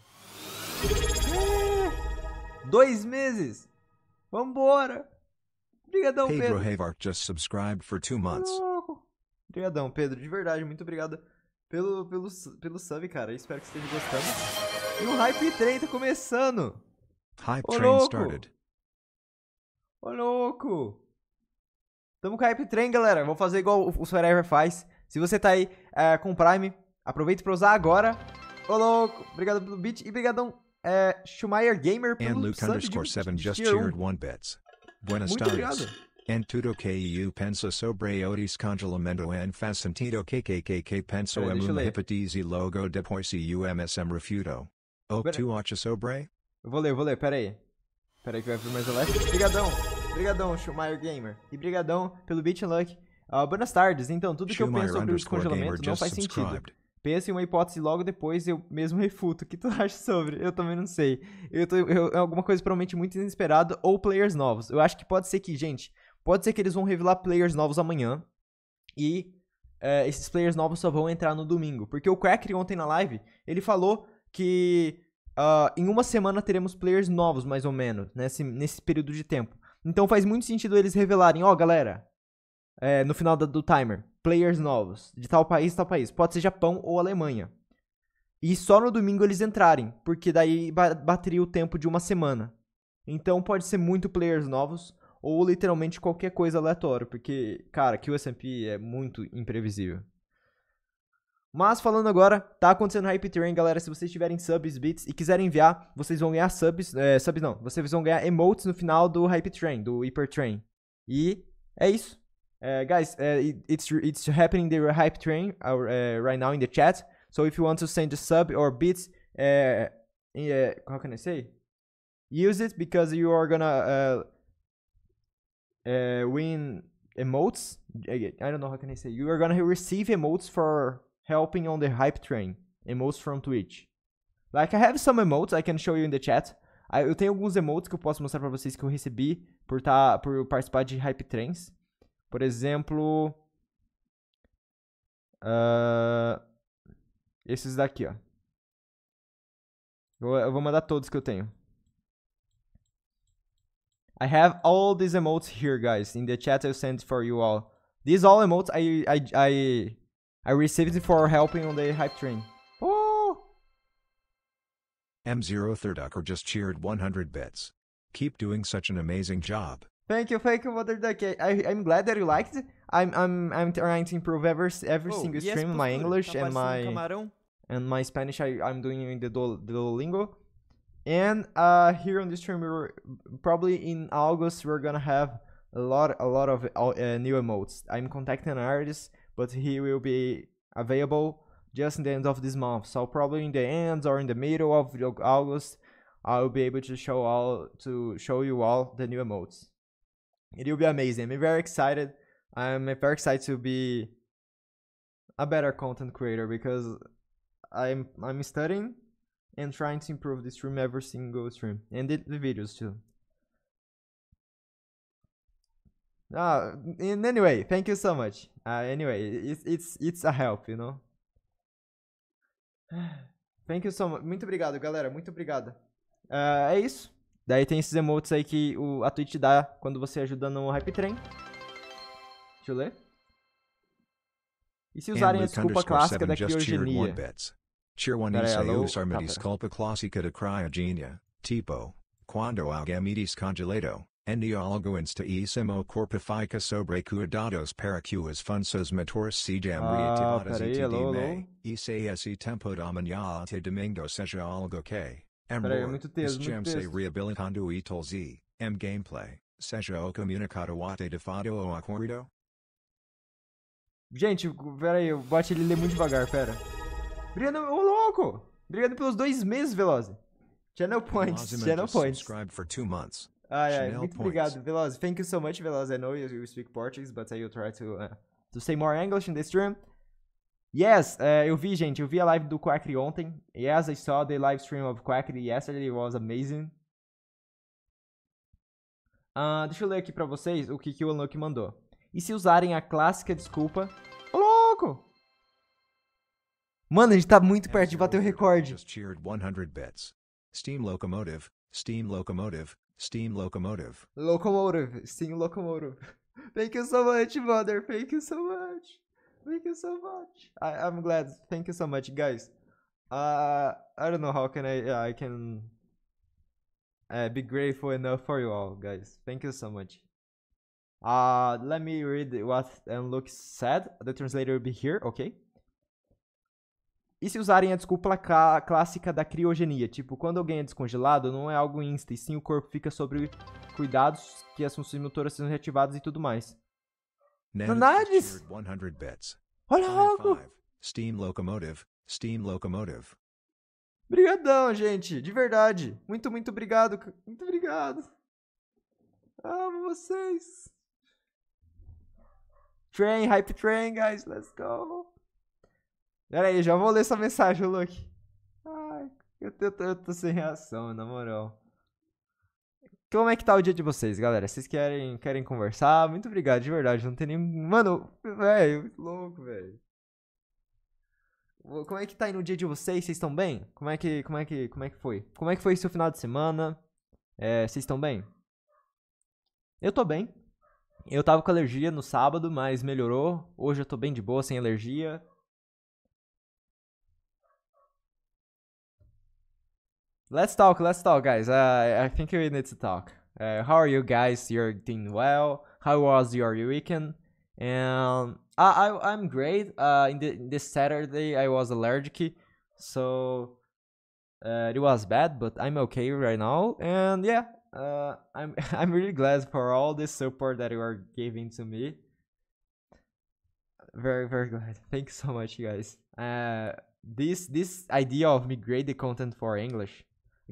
É! Dois meses! Vambora! Obrigadão, Pedro Pedro. Havart just subscribed for 2 months. Obrigadão, Pedro. De verdade, muito obrigado pelo, pelo, pelo sub, cara. Espero que você esteja gostando. E o Hype Train tá começando! Hype Ô, train louco. started. Ô, louco! Tamo com a Hype Train, galera. Vou fazer igual o o Forever faz. Se você tá aí é, com Prime, aproveita pra usar agora. Ô, louco! Obrigado pelo beat. E brigadão, é, Schumacher Gamer, And pelo Luke sub de- underscore 7 de just tier 1. cheered 1 bits. Buenas Muito tardes. obrigado. En tudo que eu penso sobre otis congelamento en faz sentido kkkk penso Peraí, em eu uma hipótese logo depois se umsm refuto. O Pera- tu acha sobre? Eu vou ler, eu vou ler, pera aí. Pera aí que vai pro mais leste. Brigadão, brigadão, Schumacher Gamer. E brigadão pelo Beat Luck. Ah, buenas tardes. Então, tudo que eu penso Schumacher sobre o descongelamento não faz sentido. Pensa em uma hipótese logo depois eu mesmo refuto. O que tu acha sobre? Eu também não sei. Eu tô, eu- é alguma coisa provavelmente muito inesperada ou players novos. Eu acho que pode ser que, gente, pode ser que eles vão revelar players novos amanhã. E é, esses players novos só vão entrar no domingo. Porque o Cracker ontem na live, ele falou que ah, em uma semana teremos players novos, mais ou menos, nesse, nesse período de tempo. Então faz muito sentido eles revelarem, ó, galera, é, no final da- do timer, players novos, de tal país, tal país. Pode ser Japão ou Alemanha. E só no domingo eles entrarem, porque daí ba- bateria o tempo de uma semana. Então pode ser muito players novos, ou literalmente qualquer coisa aleatória, porque, cara, que o SMP é muito imprevisível. Mas falando agora, tá acontecendo Hype Train, galera. Se vocês tiverem subs, bits e quiserem enviar, vocês vão ganhar subs. É, subs não, vocês vão ganhar emotes no final do Hype Train, do Hyper Train. E é isso. Uh, guys, uh, it, it's it's happening the Hype Train uh, uh, right now in the chat. So if you want to send a sub or bits, uh, uh, how can I say? Use it because you are gonna uh, uh, win emotes. I don't know how can I say. You are gonna receive emotes for helping on the hype train. Emotes from Twitch. Like I have some emotes I can show you in the chat. Eu tenho alguns emotes que eu posso mostrar pra vocês que eu recebi por tá, por participar de hype trains. Por exemplo, ah, esses daqui, ó. Eu, eu vou mandar todos que eu tenho. I have all these emotes here, guys. In the chat, I sent for you all. These all emotes I I I I received for helping on the hype train. Oh, M0 Thirducker just cheered 100 bits. Keep doing such an amazing job. thank you, thank you, Mother Duck. I, I I'm glad that you liked. I'm I'm I'm trying to improve every every Oh, single essa stream, my? English and my camarão? and my Spanish I, I'm doing in the Duol- Duolingo. And uh, here on this stream, we're probably in August we're gonna have a lot a lot of uh, new emotes. I'm contacting an artist, but he will be available just in the end of this month. So probably in the end or in the middle of August, I'll be able to show all to show you all the new emotes. It will be amazing. I'm very excited. I'm very excited to be a better content creator because I'm I'm studying and trying to improve the stream every single stream and the, the videos too. Ah, and anyway, thank you so much. Uh, anyway, it's it's it's a help, you know. Thank you so much. Muito obrigado, galera. Muito obrigado. Ah, é isso. Daí tem esses emotes aí que o, a Twitch dá quando você ajuda no Hype Train. Deixa eu ler. E se usarem a desculpa clássica 7 da just cheered 1 criogenia? Bits. Cheer 1 Pera aí, alô? Isaeus Armitis Tá, pera. culpa clássica de cryogenia, tipo, quando alguém congelado, e algo insta e simo corpo fica sobre cuidados para que os funções motores sejam Ah, reativadas pera aí, e alô, de alô? me, e se esse tempo da manhã até domingo seja algo que, em Pera aí, more, muito texto, muito estamos texto. reabilitando e tolzi, em gameplay, seja o comunicado até de fado ou acordo? Gente, pera aí, o bot ele lê muito devagar, pera. Obrigado, ô louco! Obrigado pelos dois meses, Veloze. Channel points, channel points. subscribed for two months. Ai, ai, muito obrigado, Veloz. Thank you so much, Veloz. I know you, you speak Portuguese, but I will try to, uh, to say more English in the stream. Yes, uh, eu vi, gente, eu vi a live do Quackry ontem. Yes, I saw the live stream of Quackry yesterday. It was amazing. Ah, deixa eu ler aqui pra vocês o que, que o Unlock mandou. E se usarem a clássica desculpa... Ô, louco! Mano, a gente tá muito perto de bater o recorde. Just cheered 100 bits. Steam Locomotive, Steam Locomotive, Steam Locomotive. Locomotive, Steam locomotive. Thank you so much, mother. Thank you so much. Thank you so much. I, I'm glad. Thank you so much, guys. Uh, I don't know how can I I can uh, be grateful enough for you all, guys. Thank you so much. Uh, let me read what Unlock said. The translator will be here, okay? E se usarem a desculpa clá- clássica da criogenia? Tipo, quando alguém é descongelado, não é algo insta, e sim o corpo fica sob cuidados que as funções motoras sejam reativadas e tudo mais. Nanad Nanades! just cheered 100 bits. Olha logo! Steam locomotive. Steam locomotive. Obrigadão, gente. De verdade. Muito, muito obrigado. Muito obrigado. Amo vocês. Train, hype train, guys. Let's go. Pera aí, já vou ler essa mensagem, Luke. Ai, eu tô, eu tô- eu tô sem reação, na moral. Como é que tá o dia de vocês, galera? Vocês querem, querem conversar? Muito obrigado, de verdade. Não tem nem. Mano, velho, louco, velho. Como é que tá aí no dia de vocês? Vocês estão bem? Como é que, como é que, como é que foi? Como é que foi seu final de semana? É, vocês estão bem? Eu tô bem. Eu tava com alergia no sábado, mas melhorou. Hoje eu tô bem de boa, sem alergia. Let's talk, let's talk, guys. Uh, I think we need to talk. Uh, how are you guys? You're doing well? How was your weekend? And I, I I'm great. Uh, in, the, in this Saturday I was allergic, so uh, it was bad, but I'm okay right now. And yeah, uh, I'm I'm really glad for all this support that you are giving to me. Very very glad. Thank you so much, you guys. Uh, this this idea of me migrate the content for English,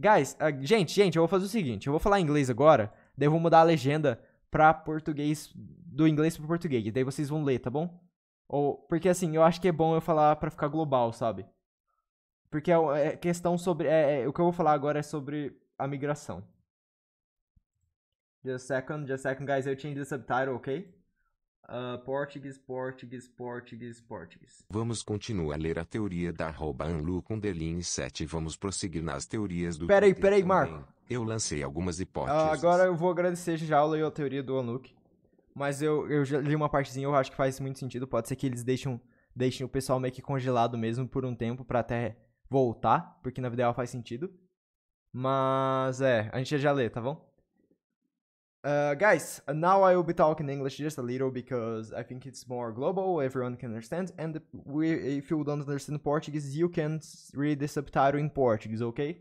guys. Uh, gente, gente, eu vou fazer o seguinte. Eu vou falar inglês agora. Daí eu vou mudar a legenda pra português do inglês pro português. Daí vocês vão ler, tá bom? Ou porque assim, eu acho que é bom eu falar pra ficar global, sabe? Porque é, é questão sobre é, é- o que eu vou falar agora é sobre a migração. Just a second, just a second, guys. Eu change the subtitle, okay? Uh, Portuguese, Portuguese, Portuguese, Portuguese. Vamos continuar a ler a teoria da arroba Anlu com Deline 7 e vamos prosseguir nas teorias do Pera aí, Twitter pera aí, também. Marco. Eu lancei algumas hipóteses. Ah, agora eu vou agradecer já a a teoria do Anuk. Mas eu, eu já li uma partezinha, eu acho que faz muito sentido. Pode ser que eles deixam, deixem o pessoal meio que congelado mesmo por um tempo pra até voltar, porque na vida real faz sentido. Mas é, a gente já lê, tá bom? Uh, guys, now I will be talking English just a little because I think it's more global, everyone can understand. And we, if you don't understand Portuguese, you can read the subtitle in Portuguese, okay?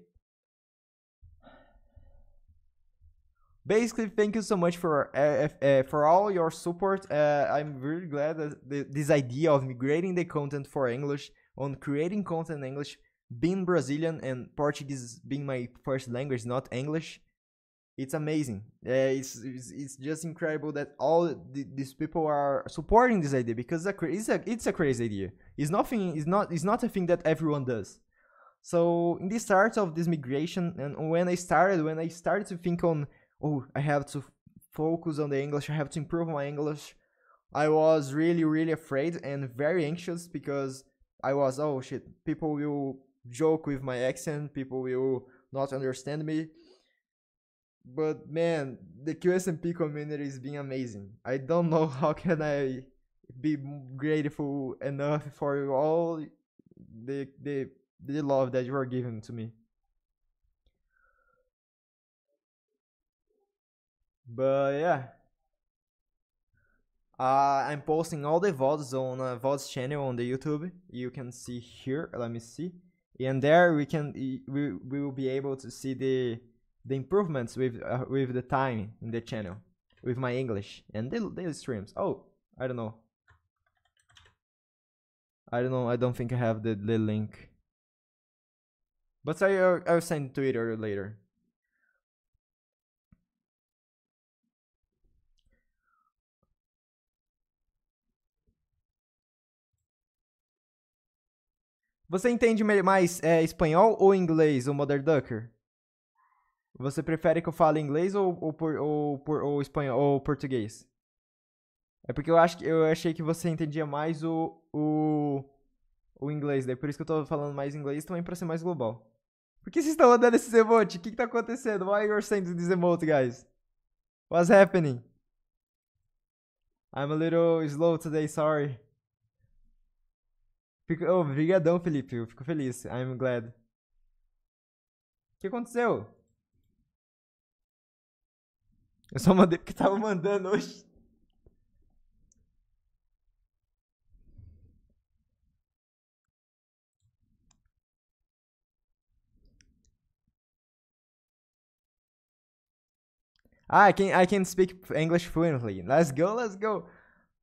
basically thank you so much for uh, uh, for all your support uh, i'm really glad that the, this idea of migrating the content for english on creating content in english being brazilian and portuguese being my first language not english it's amazing uh, it's, it's it's just incredible that all the, these people are supporting this idea because it's a, it's a it's a crazy idea it's nothing it's not it's not a thing that everyone does so in the start of this migration and when i started when i started to think on oh, I have to focus on the English, I have to improve my English. I was really, really afraid and very anxious because I was, oh shit, people will joke with my accent, people will not understand me. But man, the QSMP community is being amazing. I don't know how can I be grateful enough for all the the the love that you are giving to me. But yeah. Uh, I'm posting all the VODs on uh, VODs channel on the YouTube. You can see here. Let me see. And there we can we, we will be able to see the the improvements with uh, with the time in the channel with my English and the daily streams. Oh, I don't know. I don't know. I don't think I have the, the link. But I uh, I'll send Twitter later. Você entende mais é, espanhol ou inglês, o Mother Ducker? Você prefere que eu fale inglês ou, ou, por- ou, por- ou espanhol ou português? É porque eu acho que eu achei que você entendia mais o, o, o inglês, daí por isso que eu tô falando mais inglês também pra ser mais global. Por que vocês estão mandando esses emotes? O que, que tá acontecendo? Why you're sending this emote, guys? What's happening? I'm a little slow today, sorry. Fico, oh, brigadão, Felipe. Eu fico feliz. I'm glad. O que aconteceu? Eu só mandei porque tava mandando hoje. Ah, I can I can speak English fluently. Let's go, let's go.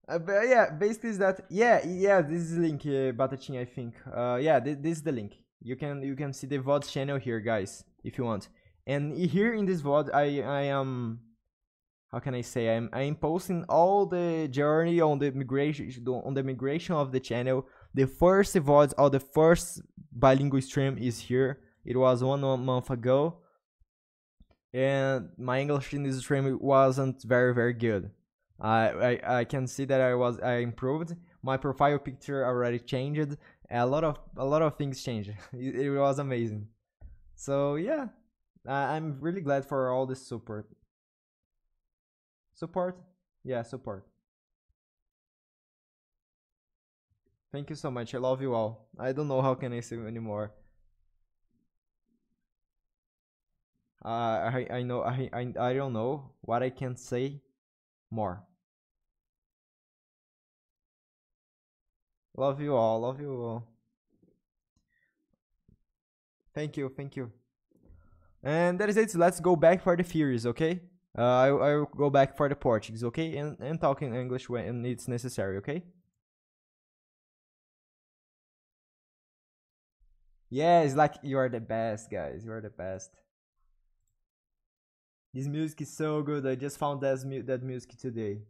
Uh, but yeah, basically is that yeah yeah this is the link uh, Batatin I think uh, yeah th this is the link you can you can see the VOD channel here guys if you want and here in this VOD I I am how can I say I'm I'm posting all the journey on the migration on the migration of the channel. The first VOD or the first bilingual stream is here. It was one month ago and my English in this stream wasn't very very good. I, I I can see that I was I improved. My profile picture already changed. A lot of a lot of things changed. It, it was amazing. So yeah, I, I'm really glad for all this support. Support, yeah, support. Thank you so much. I love you all. I don't know how can I say anymore. Uh, I I know I I I don't know what I can say more. Love you all. Love you all. Thank you. Thank you. And that is it. Let's go back for the Furies, okay? Uh, I I will go back for the Portuguese, okay? And and talk in English when it's necessary, okay? Yeah, it's like you are the best, guys. You are the best. This music is so good. I just found that, mu that music today.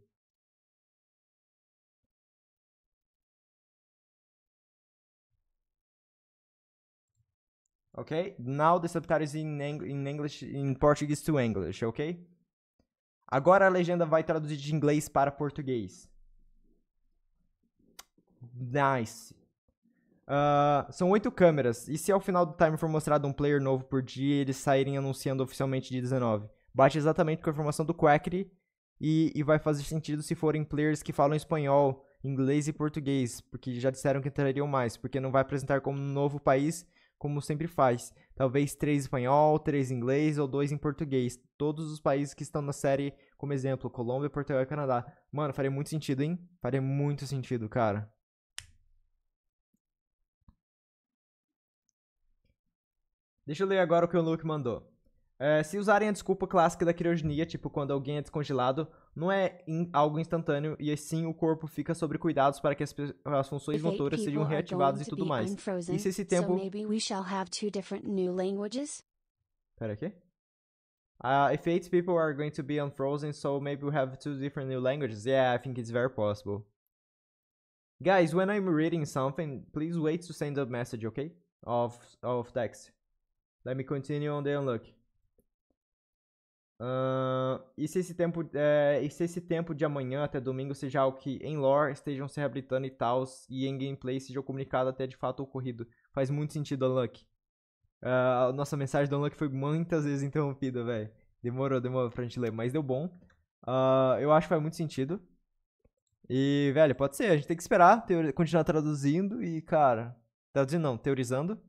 Okay, now the subtitles in, in English, in Portuguese to English, ok? Agora a legenda vai traduzir de inglês para português. Nice. Uh, são oito câmeras, e se ao final do time for mostrado um player novo por dia, eles saírem anunciando oficialmente de 19? bate exatamente com a informação do Quackery e, e vai fazer sentido se forem players que falam espanhol, inglês e português, porque já disseram que entrariam mais, porque não vai apresentar como um novo país, como sempre faz. Talvez três espanhol, três inglês ou dois em português. Todos os países que estão na série, como exemplo, Colômbia, Portugal e Canadá. Mano, faria muito sentido, hein? Faria muito sentido, cara. Deixa eu ler agora o que o Luke mandou. É, se usarem a desculpa clássica da criogenia, tipo quando alguém é descongelado, não é in algo instantâneo e assim o corpo fica sobre cuidados para que as, as funções motoras sejam reativadas e tudo mais. Unfrozen, e se esse tempo. So Pera aqui. Uh, if eight people are going to be unfrozen, so maybe we have two different new languages. Yeah, I think it's very possible. Guys, when I'm reading something, please wait to send a message, okay? Of of text. Let me continue on the unlock. Uh, e, se esse tempo, é, e se esse tempo de amanhã até domingo seja algo que em lore estejam se reabilitando e tal, e em gameplay seja comunicado até de fato ocorrido. Faz muito sentido, Unluck. Uh, a nossa mensagem do Unluck foi muitas vezes interrompida, velho. Demorou, demorou pra gente ler, mas deu bom. Uh, eu acho que faz muito sentido. E, velho, pode ser, a gente tem que esperar, continuar traduzindo e, cara. Traduzindo não, teorizando.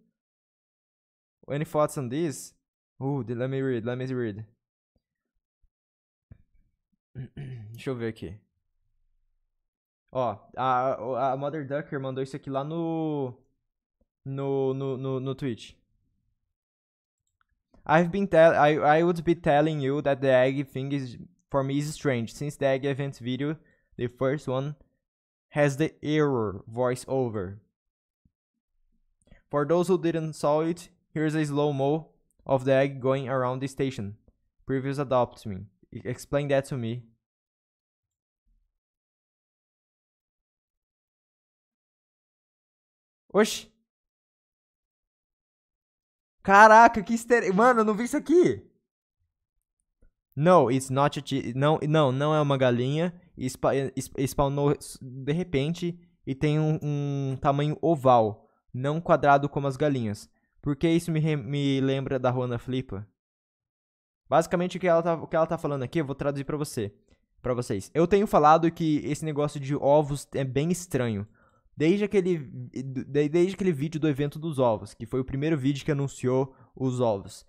Any thoughts on this? Uh, let me read, let me read. Deixa eu ver aqui. Ó, a, a Mother Ducker mandou isso aqui lá no. No, no, no, no Twitch. I've been tell I, I would be telling you that the egg thing is for me is strange since the egg event video, the first one, has the error voice over. For those who didn't saw it, here's a slow-mo of the egg going around the station. Previous adopt me. Explain that to me. Oxi. Caraca, que estere... Mano, eu não vi isso aqui. No, it's not a não, não, não é uma galinha. Spa spawnou de repente e tem um, um, tamanho oval, não quadrado como as galinhas. Por que isso me, me lembra da Juana Flipa? Basicamente o que ela tá, o que ela tá falando aqui, eu vou traduzir para você, para vocês. Eu tenho falado que esse negócio de ovos é bem estranho. Desde aquele, desde aquele vídeo do evento dos ovos, que foi o primeiro vídeo que anunciou os ovos.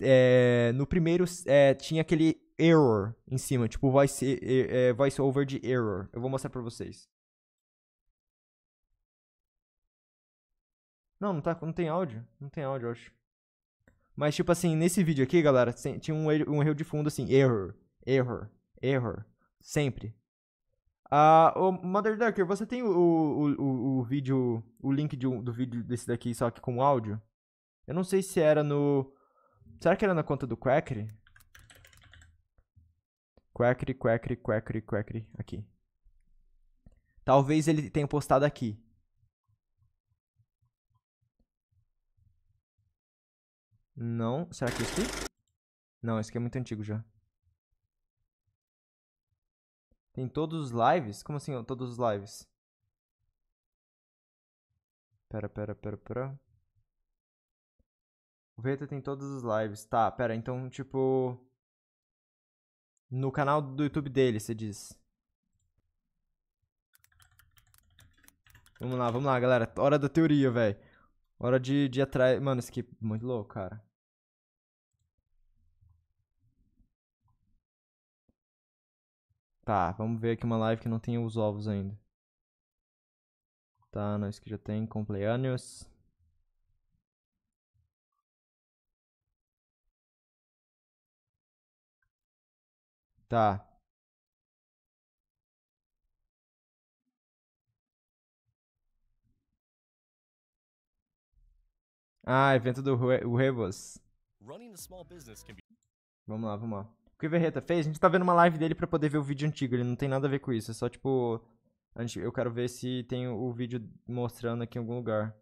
É, no primeiro é, tinha aquele error em cima, tipo voice, é, voice over de error. Eu vou mostrar pra vocês. Não, não, tá, não tem áudio. Não tem áudio, eu acho. Mas, tipo assim, nesse vídeo aqui, galera, tinha um um erro de fundo, assim, error. Error. Error. Sempre. Ah, o Mother Ducker, você tem o, o, o, o vídeo, o link de do vídeo desse daqui só que com áudio? Eu não sei se era no... Será que era na conta do Quackery? Quackery, Quackery, Quackery, Quackery. Aqui. Talvez ele tenha postado aqui. Não. Será que é esse aqui? Não, esse aqui é muito antigo já. Tem todos os lives? Como assim, todos os lives? Pera, pera, pera, pera. O Veta tem todos os lives. Tá, pera, então, tipo... No canal do YouTube dele, você diz. Vamos lá, vamos lá, galera. Hora da teoria, velho. Hora de, de atrás. Mano, esse aqui é muito louco, cara. Tá, vamos ver aqui uma live que não tem os ovos ainda. Tá, isso que já tem. Cumpleaños. Tá. Ah, evento do Hue- Huevos. Vamos lá, vamos lá. O que o Verreta fez? A gente tá vendo uma live dele pra poder ver o vídeo antigo. Ele não tem nada a ver com isso. É só tipo. a gente- Eu quero ver se tem o vídeo mostrando aqui em algum lugar.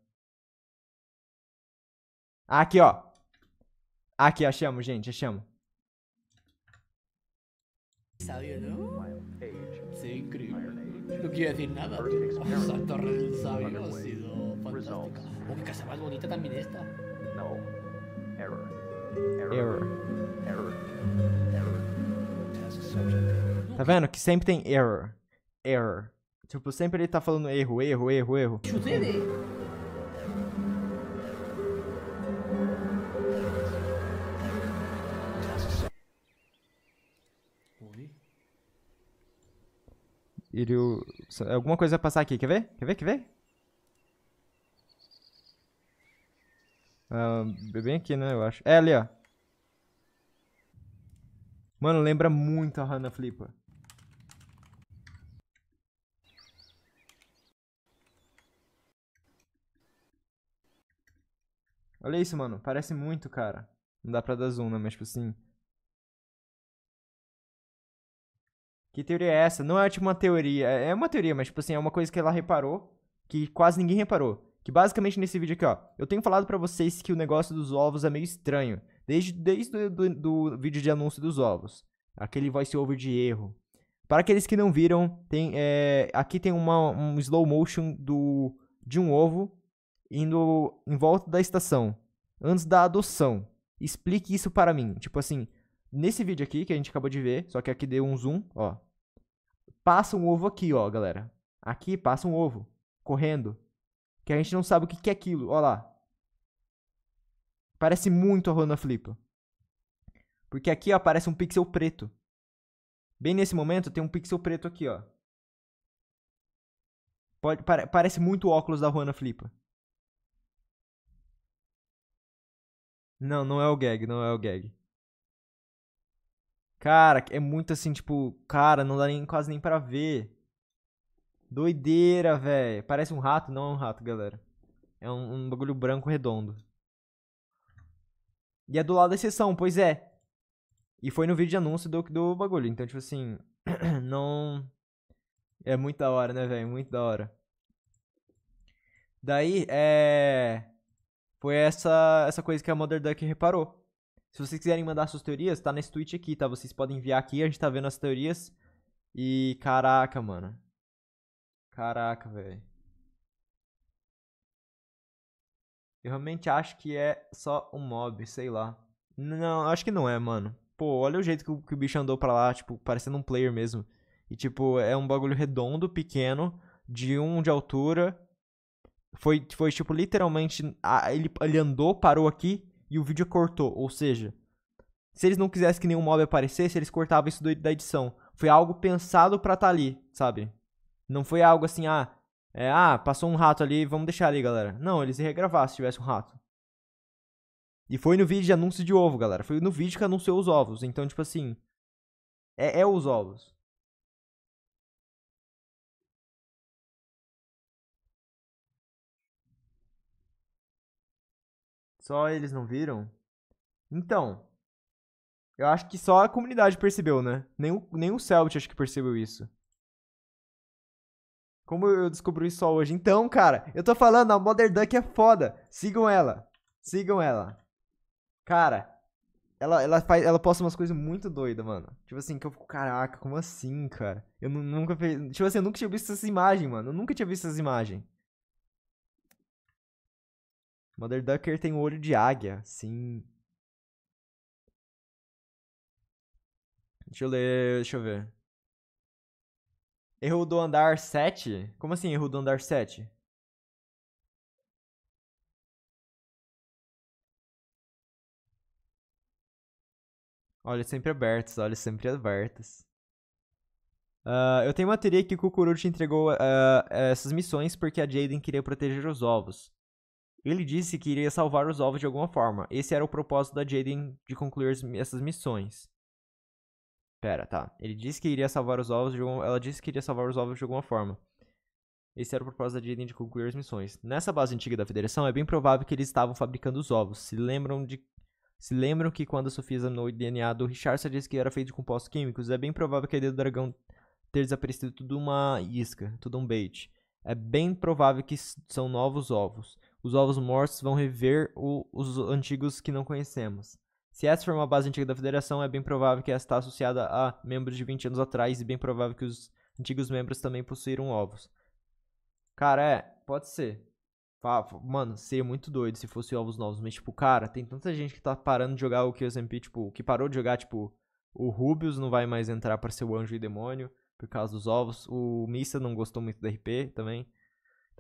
Ah, Aqui, ó. Aqui, achamos, gente, achamos. ¿no? Sí, increíble. No quiero decir nada. Esa torre del sabio ha sido fantástica. Oh, qué casa más bonita también esta. Error. Tá vendo? Que sempre tem error. Error. Tipo, sempre ele tá falando erro, erro, erro, erro. Uy. Ele. Alguma coisa vai passar aqui, quer ver? Quer ver? Quer ver? Ah, bem aqui, né, eu acho. É ali, ó. Mano, lembra muito a Hannah Flipper. Olha isso, mano. Parece muito, cara. Não dá pra dar zoom, né? Mas, tipo assim... Que teoria é essa? Não é tipo uma teoria. É uma teoria, mas tipo assim, é uma coisa que ela reparou que quase ninguém reparou. Que basicamente nesse vídeo aqui, ó. Eu tenho falado pra vocês que o negócio dos ovos é meio estranho. Desde, desde o do, do vídeo de anúncio dos ovos. Aquele voice over de erro. Para aqueles que não viram, tem, é, aqui tem uma, um slow motion do, de um ovo indo em volta da estação. Antes da adoção. Explique isso para mim. Tipo assim, nesse vídeo aqui que a gente acabou de ver, só que aqui deu um zoom, ó. Passa um ovo aqui, ó, galera. Aqui passa um ovo correndo, que a gente não sabe o que é aquilo, ó lá. Parece muito a Rona Flip. Porque aqui ó, aparece um pixel preto. Bem nesse momento tem um pixel preto aqui, ó. Pode, pare- parece muito o óculos da Juana Flipa. Não, não é o gag, não é o gag. Cara, é muito assim, tipo, cara, não dá nem, quase nem pra ver. Doideira, velho. Parece um rato, não é um rato, galera. É um, um bagulho branco redondo. E é do lado da exceção, pois é. E foi no vídeo de anúncio do, do bagulho. Então, tipo assim, não. É muito da hora, né, velho? Muito da hora. Daí, é. Foi essa, essa coisa que a Mother Duck reparou. Se vocês quiserem mandar suas teorias, tá nesse tweet aqui, tá? Vocês podem enviar aqui, a gente tá vendo as teorias. E caraca, mano. Caraca, velho. Eu realmente acho que é só um mob, sei lá. Não, acho que não é, mano. Pô, olha o jeito que o, que o bicho andou pra lá, tipo, parecendo um player mesmo. E, tipo, é um bagulho redondo, pequeno, de um de altura. Foi, foi tipo, literalmente, a- ele, ele andou, parou aqui e o vídeo cortou. Ou seja, se eles não quisessem que nenhum mob aparecesse, eles cortavam isso do- da edição. Foi algo pensado pra tá ali, sabe? Não foi algo assim, ah, é, ah, passou um rato ali, vamos deixar ali, galera. Não, eles iam regravar se tivesse um rato. E foi no vídeo de anúncio de ovo, galera. Foi no vídeo que anunciou os ovos. Então, tipo assim. É, é os ovos. Só eles não viram? Então, eu acho que só a comunidade percebeu, né? Nem o, nem o acho que percebeu isso. Como eu descobri isso só hoje? Então, cara, eu tô falando, a Mother Duck é foda. Sigam ela. Sigam ela. Cara, ela, ela, faz, ela posta umas coisas muito doidas, mano. Tipo assim, que eu fico, caraca, como assim, cara? Eu nu- nunca fiz. Tipo assim, eu nunca tinha visto essa imagem, mano. Eu nunca tinha visto essa imagem. Mother Ducker tem o olho de águia, sim. Deixa eu ler, deixa eu ver. Erro do andar 7? Como assim erro do andar 7? Olha sempre abertos, olha sempre abertos. Ah, eu tenho uma teoria que o Kukuruchi entregou ah, essas missões porque a Jaden queria proteger os ovos. Ele disse que iria salvar os ovos de alguma forma. Esse era o propósito da Jaden de concluir as- essas missões. Pera, tá. Ele disse que iria salvar os ovos de alguma... Ela disse que iria salvar os ovos de alguma forma. Esse era o propósito da Jaden de concluir as missões. Nessa base antiga da Federação, é bem provável que eles estavam fabricando os ovos. Se lembram de... Se lembram que quando a Sofia examinou o DNA do Richard, ela disse que era feito de compostos químicos. É bem provável que a ideia do dragão ter desaparecido tudo uma isca, tudo um bait. É bem provável que são novos ovos. Os ovos mortos vão rever o- os antigos que não conhecemos. Se essa for uma base antiga da Federação, é bem provável que ela está associada a membros de 20 anos atrás e bem provável que os antigos membros também possuíram ovos. Cara, é, pode ser. Mano, seria muito doido se fosse ovos novos, mas tipo, cara, tem tanta gente que tá parando de jogar o QSMP, tipo, que parou de jogar, tipo, o Rubius não vai mais entrar pra ser o anjo e demônio por causa dos ovos. O Missa não gostou muito da RP também.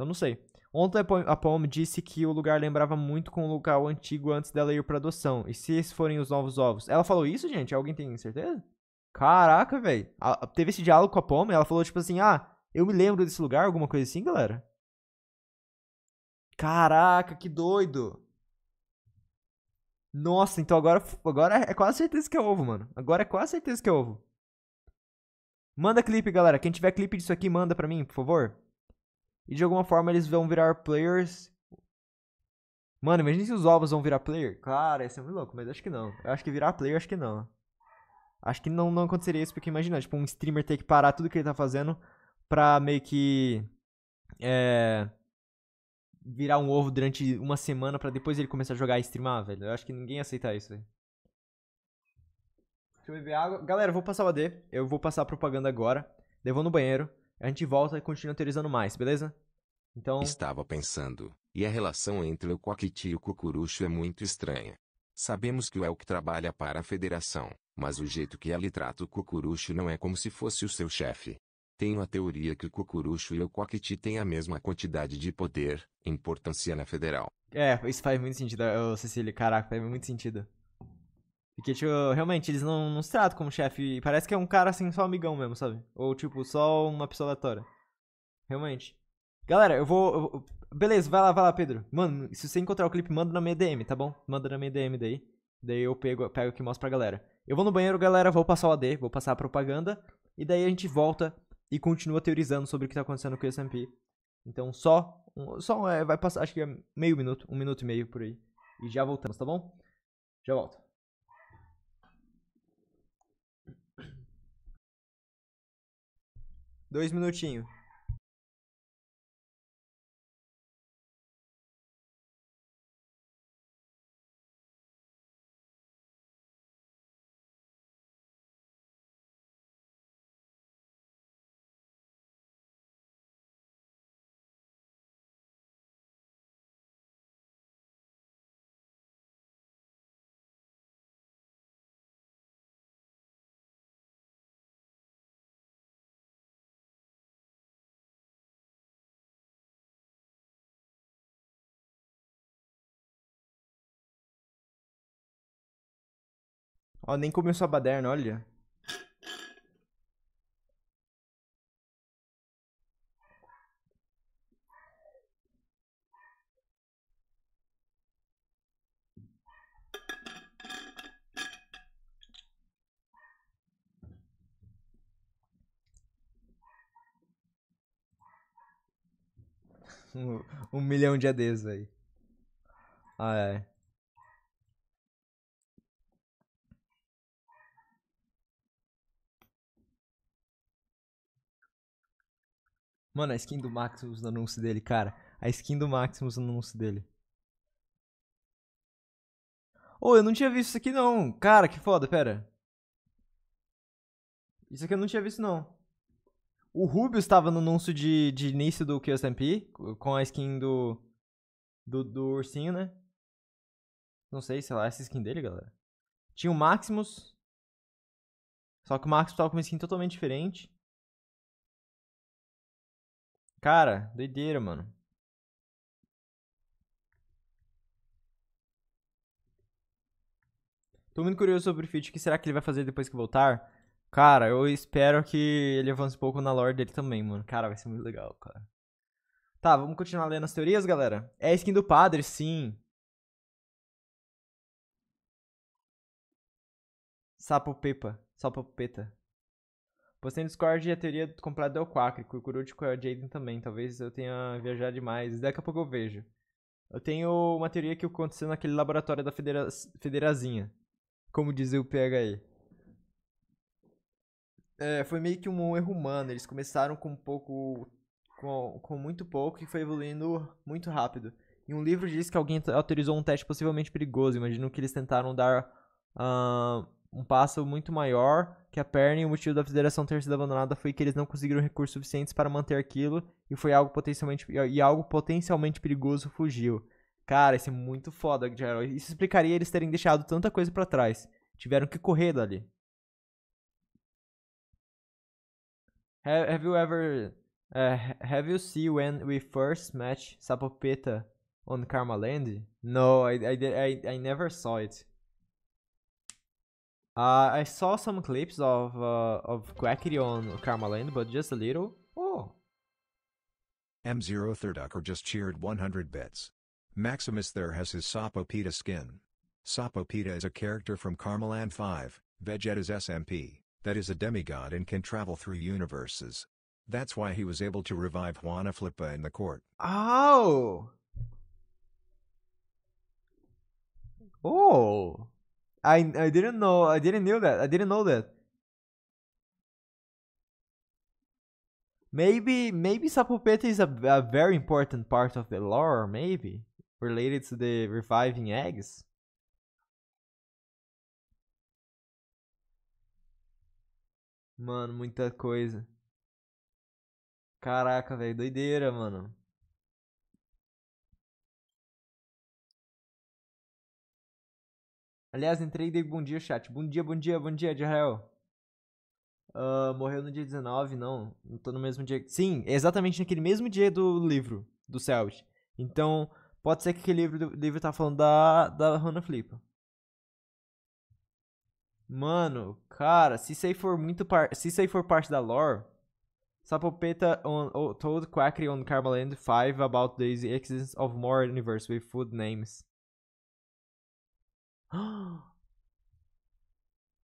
Então não sei. Ontem a Pom disse que o lugar lembrava muito com o local antigo antes dela ir pra adoção. E se esses forem os novos ovos? Ela falou isso, gente? Alguém tem certeza? Caraca, velho. Teve esse diálogo com a e ela falou tipo assim: Ah, eu me lembro desse lugar, alguma coisa assim, galera? Caraca, que doido. Nossa, então agora, agora é quase certeza que é ovo, mano. Agora é quase certeza que é ovo. Manda clipe, galera. Quem tiver clipe disso aqui, manda pra mim, por favor. E de alguma forma eles vão virar players. Mano, imagina se os ovos vão virar player. Cara, ia ser muito louco, mas acho que não. Eu acho que virar player, acho que não. Acho que não, não aconteceria isso, porque imagina, tipo, um streamer ter que parar tudo que ele tá fazendo pra meio que. É. Virar um ovo durante uma semana pra depois ele começar a jogar e streamar, velho. Eu acho que ninguém ia aceitar isso, velho. Deixa eu beber água. Galera, eu vou passar o AD. Eu vou passar a propaganda agora. Daí eu vou no banheiro. A gente volta e continua teorizando mais, beleza? Então. Estava pensando, e a relação entre o Quackity e o Cucurucho é muito estranha. Sabemos que o Elk trabalha para a federação, mas o jeito que ele trata o Cucurucho não é como se fosse o seu chefe. Tenho a teoria que o Cucurucho e o Quackity têm a mesma quantidade de poder, e importância na federal. É, isso faz muito sentido, Cecília. Caraca, faz muito sentido. Porque, tipo, realmente, eles não, não se tratam como chefe. Parece que é um cara, assim, só amigão mesmo, sabe? Ou, tipo, só uma pessoa aleatória. Realmente. Galera, eu vou. eu Beleza, vai lá, vai lá, Pedro. Mano, se você encontrar o clipe, manda na minha DM, tá bom? Manda na minha DM daí. Daí eu pego, pego aqui e mostro pra galera. Eu vou no banheiro, galera, vou passar o AD, vou passar a propaganda. E daí a gente volta e continua teorizando sobre o que tá acontecendo com o SMP. Então só. Só é, vai passar, acho que é meio minuto, um minuto e meio por aí. E já voltamos, tá bom? Já volto. Dois minutinhos. Ó, nem começou a baderna, olha. Um, um milhão de ADs, velho. Ah, é. Mano, a skin do Maximus no anúncio dele, cara. A skin do Maximus no anúncio dele. Ô, eu não tinha visto isso aqui não. Cara, que foda, pera. Isso aqui eu não tinha visto não. O Rubius estava no anúncio de, de início do QSMP, com a skin do, do, do ursinho, né? Não sei, sei lá, essa skin dele, galera. Tinha o Maximus. Só que o Maximus tava com uma skin totalmente diferente. Cara, doideira, mano. Tô muito curioso sobre o feat. O que será que ele vai fazer depois que voltar? Cara, eu espero que ele avance um pouco na lore dele também, mano. Cara, vai ser muito legal, cara. Tá, vamos continuar lendo as teorias, galera? É a skin do padre, sim. Sapo Pepa. Sapo Peta. Postei no Discord a teoria completa do Quack, com o Kuruchi com a Jaden também. Talvez eu tenha viajado demais. Daqui a pouco eu vejo. Eu tenho uma teoria que aconteceu naquele laboratório da Federa Federazinha. Como dizia o PHE. É, foi meio que um erro humano. Eles começaram com um pouco. Com, com muito pouco e foi evoluindo muito rápido. E um livro diz que alguém autorizou um teste possivelmente perigoso. Imagino que eles tentaram dar uh, um passo muito maior que a perna e o motivo da federação ter sido abandonada foi que eles não conseguiram recursos suficientes para manter aquilo e foi algo potencialmente e algo potencialmente perigoso fugiu. Cara, isso é muito foda, Gerald. Isso explicaria eles terem deixado tanta coisa para trás. Tiveram que correr dali. Have, you ever uh, have you seen when we first met Sapopeta on Karma Land? No, I I I, I never saw it. Uh, I saw some clips of uh, of Quackity on Karma Land, but just a little. Oh. M0 Thirducker just cheered 100 bits. Maximus there has his Sapopita skin. Sapopita is a character from Karmaland 5, Vegeta's SMP, that is a demigod and can travel through universes. That's why he was able to revive Juana Flippa in the court. Oh. Oh. I I didn't know. I didn't know that. I didn't know that. Maybe maybe Sapopeta is a, a very important part of the lore. Maybe related to the reviving eggs. Mano, muita coisa. Caraca, velho, doideira, mano. Aliás, entrei e dei bom dia, chat. Bom dia, bom dia, bom dia, Israel. Uh, morreu no dia 19, não. Não tô no mesmo dia. Sim, exatamente naquele mesmo dia do livro, do Celt. Então, pode ser que aquele livro, livro tá falando da, da Hannah Flip. Mano, cara, se isso aí for muito par se isso aí for parte da lore, Sapopeta on, oh, told Quackery on Carmeland 5 about the existence of more universe with food names.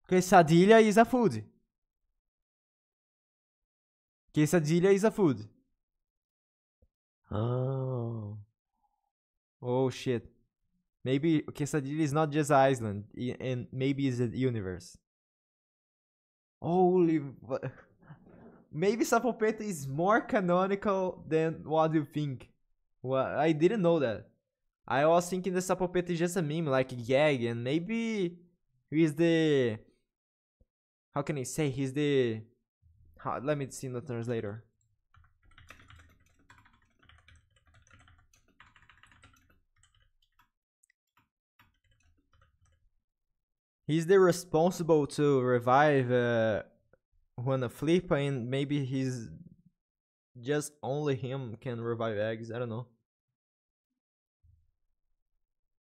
Quesadilha is a food. Quesadilha is a food. Oh. Oh shit. Maybe Quesadilha is not just Iceland, and maybe it's a universe. Holy. Maybe Sapopeta is more canonical than what you think. Well, I didn't know that. I was thinking the Sapopeta is just a meme, like a gag, and maybe he's the. How can I say? He's the. How, let me see the translator. He's the responsible to revive uh, Juana Flip, and maybe he's just only him can revive eggs. I don't know.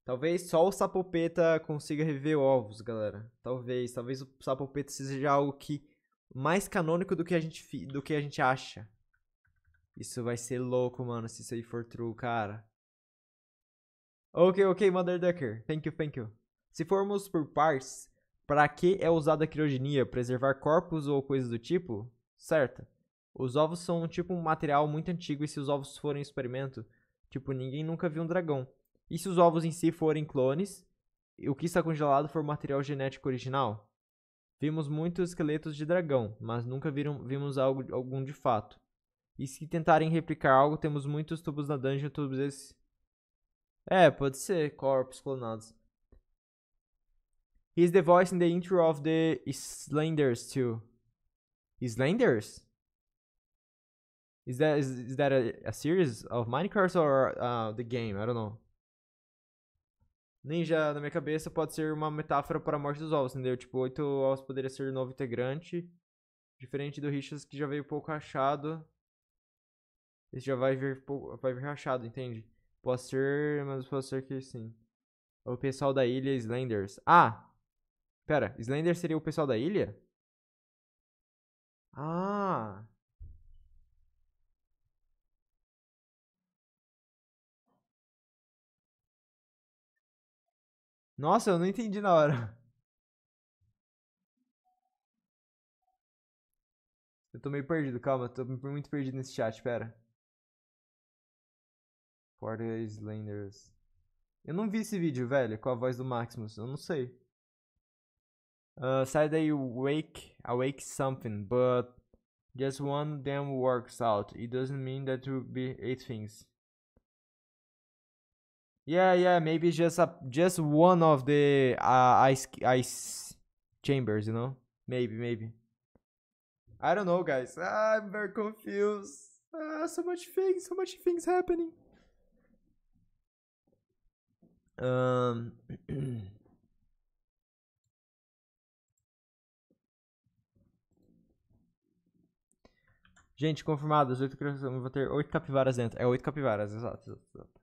Talvez só o Sapopeta consiga reviver ovos, galera. Talvez, talvez o Sapopeta seja algo que mais canônico do que a gente do que a gente acha. Isso vai ser louco, mano, se isso aí for true, cara. Ok, ok, Mother Ducker. Thank you, thank you. Se formos por partes, para que é usada a criogenia? Preservar corpos ou coisas do tipo? Certo. Os ovos são tipo um material muito antigo e se os ovos forem experimento, Tipo, ninguém nunca viu um dragão. E se os ovos em si forem clones, o que está congelado for o material genético original? Vimos muitos esqueletos de dragão, mas nunca viram, vimos algo, algum de fato. E se tentarem replicar algo, temos muitos tubos na dungeon, tubos esse. É, pode ser, corpos clonados. He's the voice in the intro of the Slenders too. Slenders? Is that is, is that a, a series of Minecraft or uh, the game? I don't know. Ninja, na minha cabeça, pode ser uma metáfora para a morte dos ovos, entendeu? Tipo, oito ovos poderia ser novo integrante. Diferente do Richas, que já veio pouco rachado. Esse já vai vir, vai vir rachado, entende? Pode ser, mas pode ser que sim. O pessoal da ilha Slenders. Ah! Pera, Slender seria o pessoal da ilha? Ah! Nossa, eu não entendi na hora. Eu tô meio perdido, calma, tô muito perdido nesse chat, pera. For the. Eu não vi esse vídeo, velho, com a voz do Maximus, eu não sei. Uh, said they wake, awake something, but just one them works out. It doesn't mean that will be eight things. Yeah, yeah, maybe just a just one of the uh, ice ice chambers, you know? Maybe, maybe. I don't know, guys. I'm very confused. Ah, so much things, so much things happening. Um. Gente, confirmado, as oito crianças ter oito capivaras dentro. É oito capivaras, exato, exato.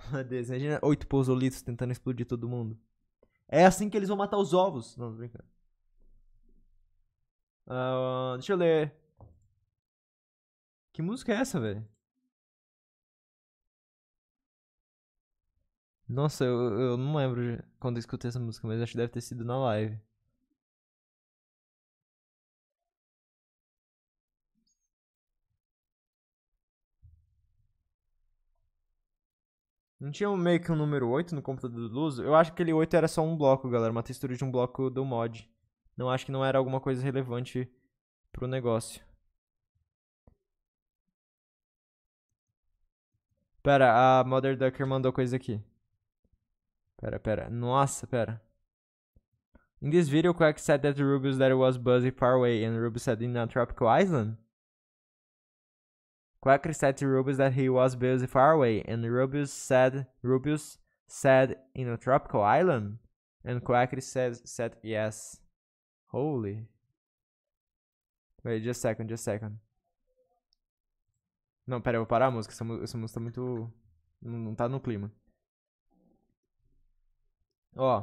Imagina oito pousolitos tentando explodir todo mundo. É assim que eles vão matar os ovos. Não, tô brincando. Uh, deixa eu ler. Que música é essa, velho? Nossa, eu, eu não lembro quando eu escutei essa música, mas acho que deve ter sido na live. Não tinha meio que um número 8 no computador do Luso? Eu acho que aquele 8 era só um bloco, galera. Uma textura de um bloco do mod. Não acho que não era alguma coisa relevante pro negócio. Pera, a Mother Ducker mandou coisa aqui. Pera, pera. Nossa, pera. In this video, Quack said that Rubius that was Buzzy far away and Rubius said in a tropical island? Quacker said to Rubius that he was busy far away, and Rubius said Rubius said in a tropical island, and Quacker said said yes. Holy. Wait, just a second, just a second. Não, pera, eu vou parar a música. Essa, essa música tá muito. Não, não tá no clima. Ó.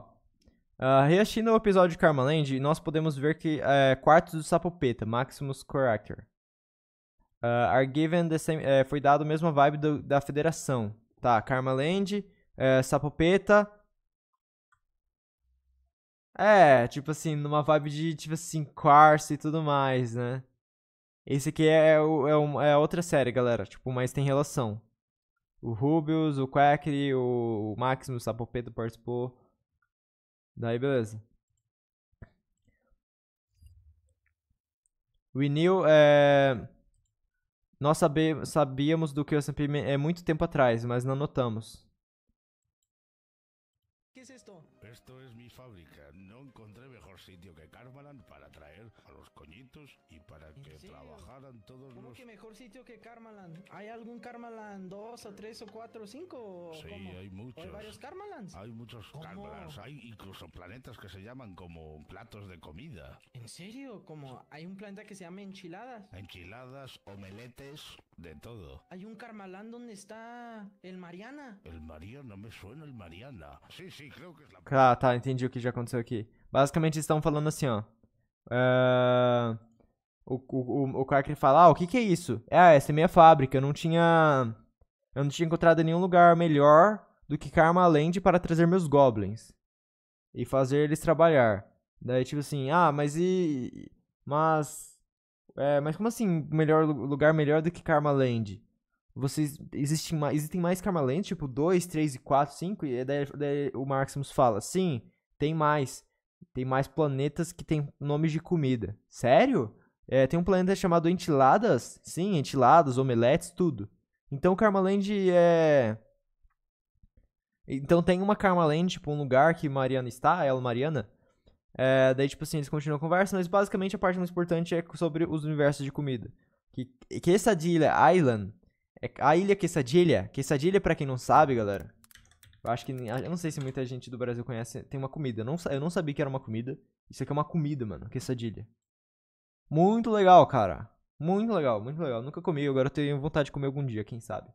Uh, reassistindo ao episódio de Karma Land, nós podemos ver que é, quartos do Sapopeta, Maximus Character. Uh, are given the same, é, foi dado a mesma vibe do, da federação. Tá, Karma Land, é, Sapopeta. É, tipo assim, numa vibe de, tipo assim, Quartz e tudo mais, né? Esse aqui é, é, o, é, outra série, galera. Tipo, mas tem relação. O Rubius, o Quackly, o, o Maximus, o Sapopeta participou. Daí, beleza. O Inil é... Nós sabe, sabíamos do que o SMP é muito tempo atrás, mas não notamos. ¿Qué es esto? Esto es mi fábrica. No encontré mejor sitio que Karmaland para traer coñitos y para que serio? trabajaran todos ¿Cómo los... que mejor sitio que Karmaland? ¿Hay algún Karmaland 2 o 3 o 4 o 5? o Sí, cómo? hay ¿O muchos. hay varios Karmalands? Hay muchos ¿Cómo? Karmalands. Hay incluso planetas que se llaman como platos de comida. ¿En serio? Como hay un planeta que se llama Enchiladas. Enchiladas, omeletes, de todo. Hay un Karmaland donde está el Mariana. El Mariana, me suena el Mariana. Sí, sí, creo que es la... Ah, tá, entendi o que já aconteceu aqui. Basicamente, eles estão falando assim, ó. É, O, o, o, Clark fala, ah, o que que é isso? É, essa é minha fábrica, eu não tinha... Eu não tinha encontrado nenhum lugar melhor do que Karma Land para trazer meus goblins. E fazer eles trabalhar. Daí, tipo assim, ah, mas e... Mas... É, mas como assim, melhor lugar melhor do que Karma Land? vocês existem mais, existem mais Karmalands, tipo 2, 3 e 4, 5, e daí, daí o Maximus fala: "Sim, tem mais. Tem mais planetas que tem nomes de comida". Sério? É, tem um planeta chamado Entiladas? Sim, Entiladas, Omeletes, tudo. Então Karmaland é então tem uma Karmaland, tipo, um lugar que Mariana está, ela Mariana. É, daí, tipo assim, eles continuam a conversa, mas basicamente a parte mais importante é sobre os universos de comida. Que Quesadilla Island, é a ilha Quesadilha. Quesadilha, pra quem não sabe, galera. Eu acho que. Eu não sei se muita gente do Brasil conhece. Tem uma comida. Eu não, eu não sabia que era uma comida. Isso aqui é uma comida, mano. Quesadilha. Muito legal, cara. Muito legal, muito legal. Nunca comi, agora eu tenho vontade de comer algum dia, quem sabe.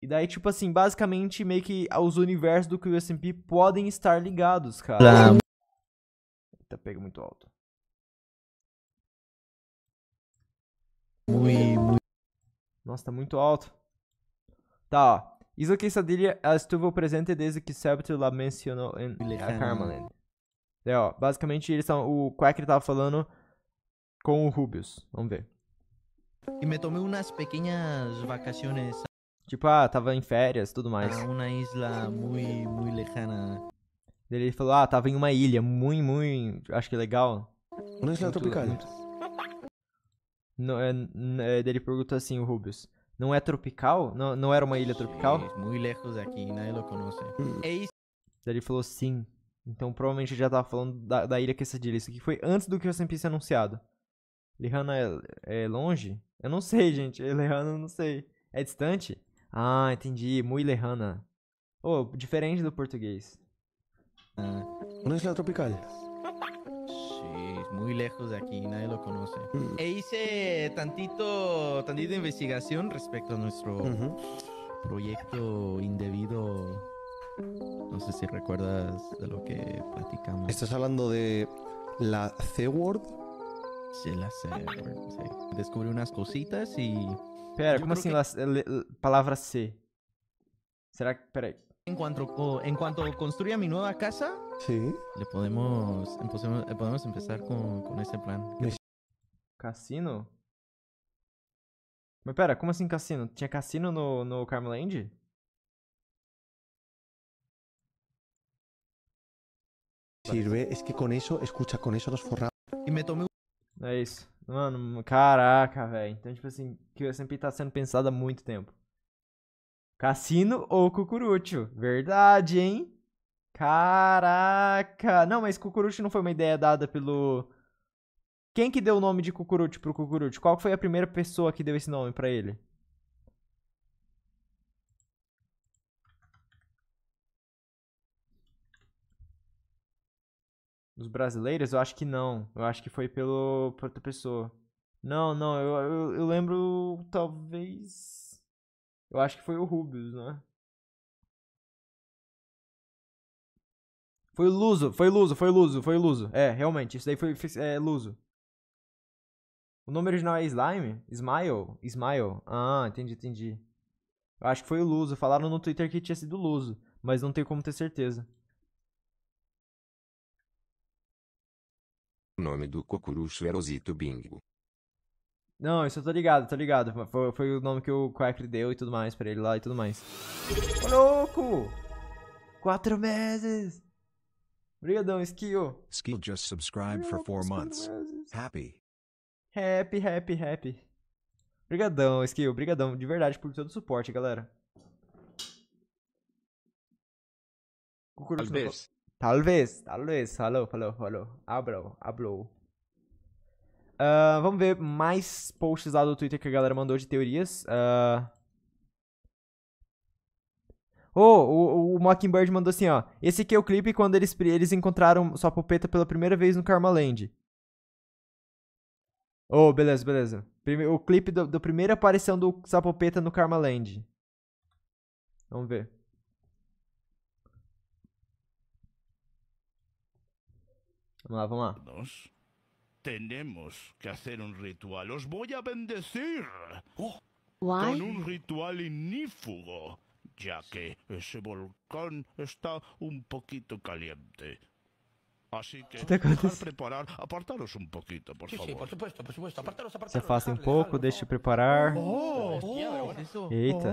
E daí, tipo assim, basicamente, meio que os universos do QSMP podem estar ligados, cara. Eita, pega muito alto. Muy. Nossa, tá muito alto. Tá, ó. Isso quesadilha estuvo presente desde que Septo la mencionou em a Carmeland. Daí, ó, basicamente, eles são, o Quack tava falando com o Rubius. Vamos ver. E me tomei umas pequenas vacaciones Tipo, ah, tava em férias tudo mais. a una isla muy, muy lejana. Ele falou, ah, tava em uma ilha muito, muito, acho que legal. Uma isla Muito- tropical. muito- Não, é, é, ele perguntou assim, o Rubius. Não é tropical? Não, não era uma ilha tropical? Sí, muy lejos de aquí, nadie lo conoce. E hice Daí ele falou sim. Então provavelmente ele já tava falando da, da ilha Quesadilha. Isso aqui foi antes do que o SMP ser anunciado. Lejana é, é longe? Eu não sei, gente. Lejana eu não sei. É distante? Ah, entendi. Muito lejana. Oh, diferente do português. Uma isla tropical. Sí, muy lejos de aquí, nadie lo conoce. E hice tantito, tantito investigación respecto a nuestro proyecto indebido. No sé si recuerdas de lo que platicamos. ¿Estás hablando de la C-Word? Sí, la sé, sí. Descubrí unas cositas y Pera, Eu como creo assim la- palavra C? Será que. Peraí. en cuanto, en cuanto construya mi nueva casa, Sí. le podemos, podemos empezar con, con ese plan. Cassino? Mas pera, como assim cassino? Tinha cassino no, no Carmeland? Sirve, es que con eso, escucha, con eso nos forramos. Y me tomé É isso. Mano, caraca, velho. Então, tipo assim, que o SMP tá sendo pensado há muito tempo. Cassino ou cucurucho? Verdade, hein? Caraca! Não, mas cucurucho não foi uma ideia dada pelo. Quem que deu o nome de cucurucho pro cucurucho? Qual foi a primeira pessoa que deu esse nome pra ele? Os brasileiros? Eu acho que não. Eu acho que foi pelo, por outra pessoa. Não, não, eu, eu, eu lembro, talvez. Eu acho que foi o Rubius, né? Foi o Luso, foi o Luso, foi o Luso, foi o Luso. É, realmente, isso daí foi, é, Luso. O nome original é Slime? Smile? Smile. Ah, entendi, entendi. Eu acho que foi o Luso. Falaram no Twitter que tinha sido Luso, mas não tenho como ter certeza. O nome do cocurucho era Osito Bingo. Não, isso eu tô ligado, tô ligado. Foi, foi o nome que o Quack deu e tudo mais pra ele lá e tudo mais. Ô louco! Quatro meses! Obrigadão, Skill. Skill just subscribed for four months. Happy. Happy, happy, happy. Obrigadão, Skill. Obrigadão, de verdade, por todo o suporte, galera. Talvez. Talvez, talvez. Falou, falou, falou. Abrou, abrou. Ah, vamos ver mais posts lá do Twitter que a galera mandou de teorias. Ah. Oh, o, o Mockingbird mandou assim, ó. Esse aqui é o clipe quando eles, eles encontraram sua pupeta pela primeira vez no Karmaland. Oh, beleza, beleza. Prime- o clipe do, da primeira aparição do Sapopeta no Karmaland. Vamos ver. Vamos lá, vamos lá. Nos. Tenemos que hacer un ritual. Os voy a bendecir. Oh, con un ritual ignífugo, ya que ese volcán está un poquito caliente. Así que, ¿Qué te dejad acontece? preparar, apartaros un poquito, por Sí, favor. sí, por supuesto, por supuesto. Apartaros, apartaros. Se afasta um pouco, dejadle, deixa eu por preparar. bueno. Eso. Eita.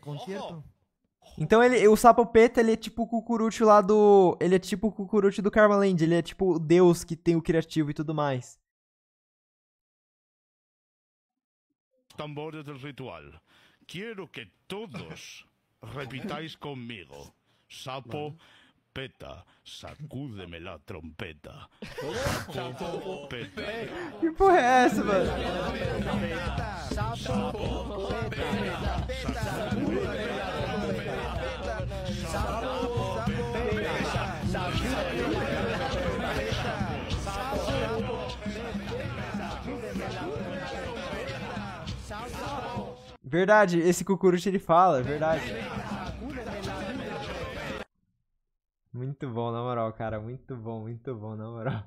Concierto. Então ele, o Sapopeta, ele é tipo o cucurucho lá do... Ele é tipo o cucurucho do Karmaland. Ele é tipo o deus que tem o criativo e tudo mais. Tambores del ritual. Quiero que todos repitáis conmigo. Sapo, peta, sacúdeme la trompeta. Sapo, peta. Que porra é essa, mano? Verdade, esse cucurucho ele fala, é verdade. Muito bom, na moral, cara. Muito bom, muito bom, na moral.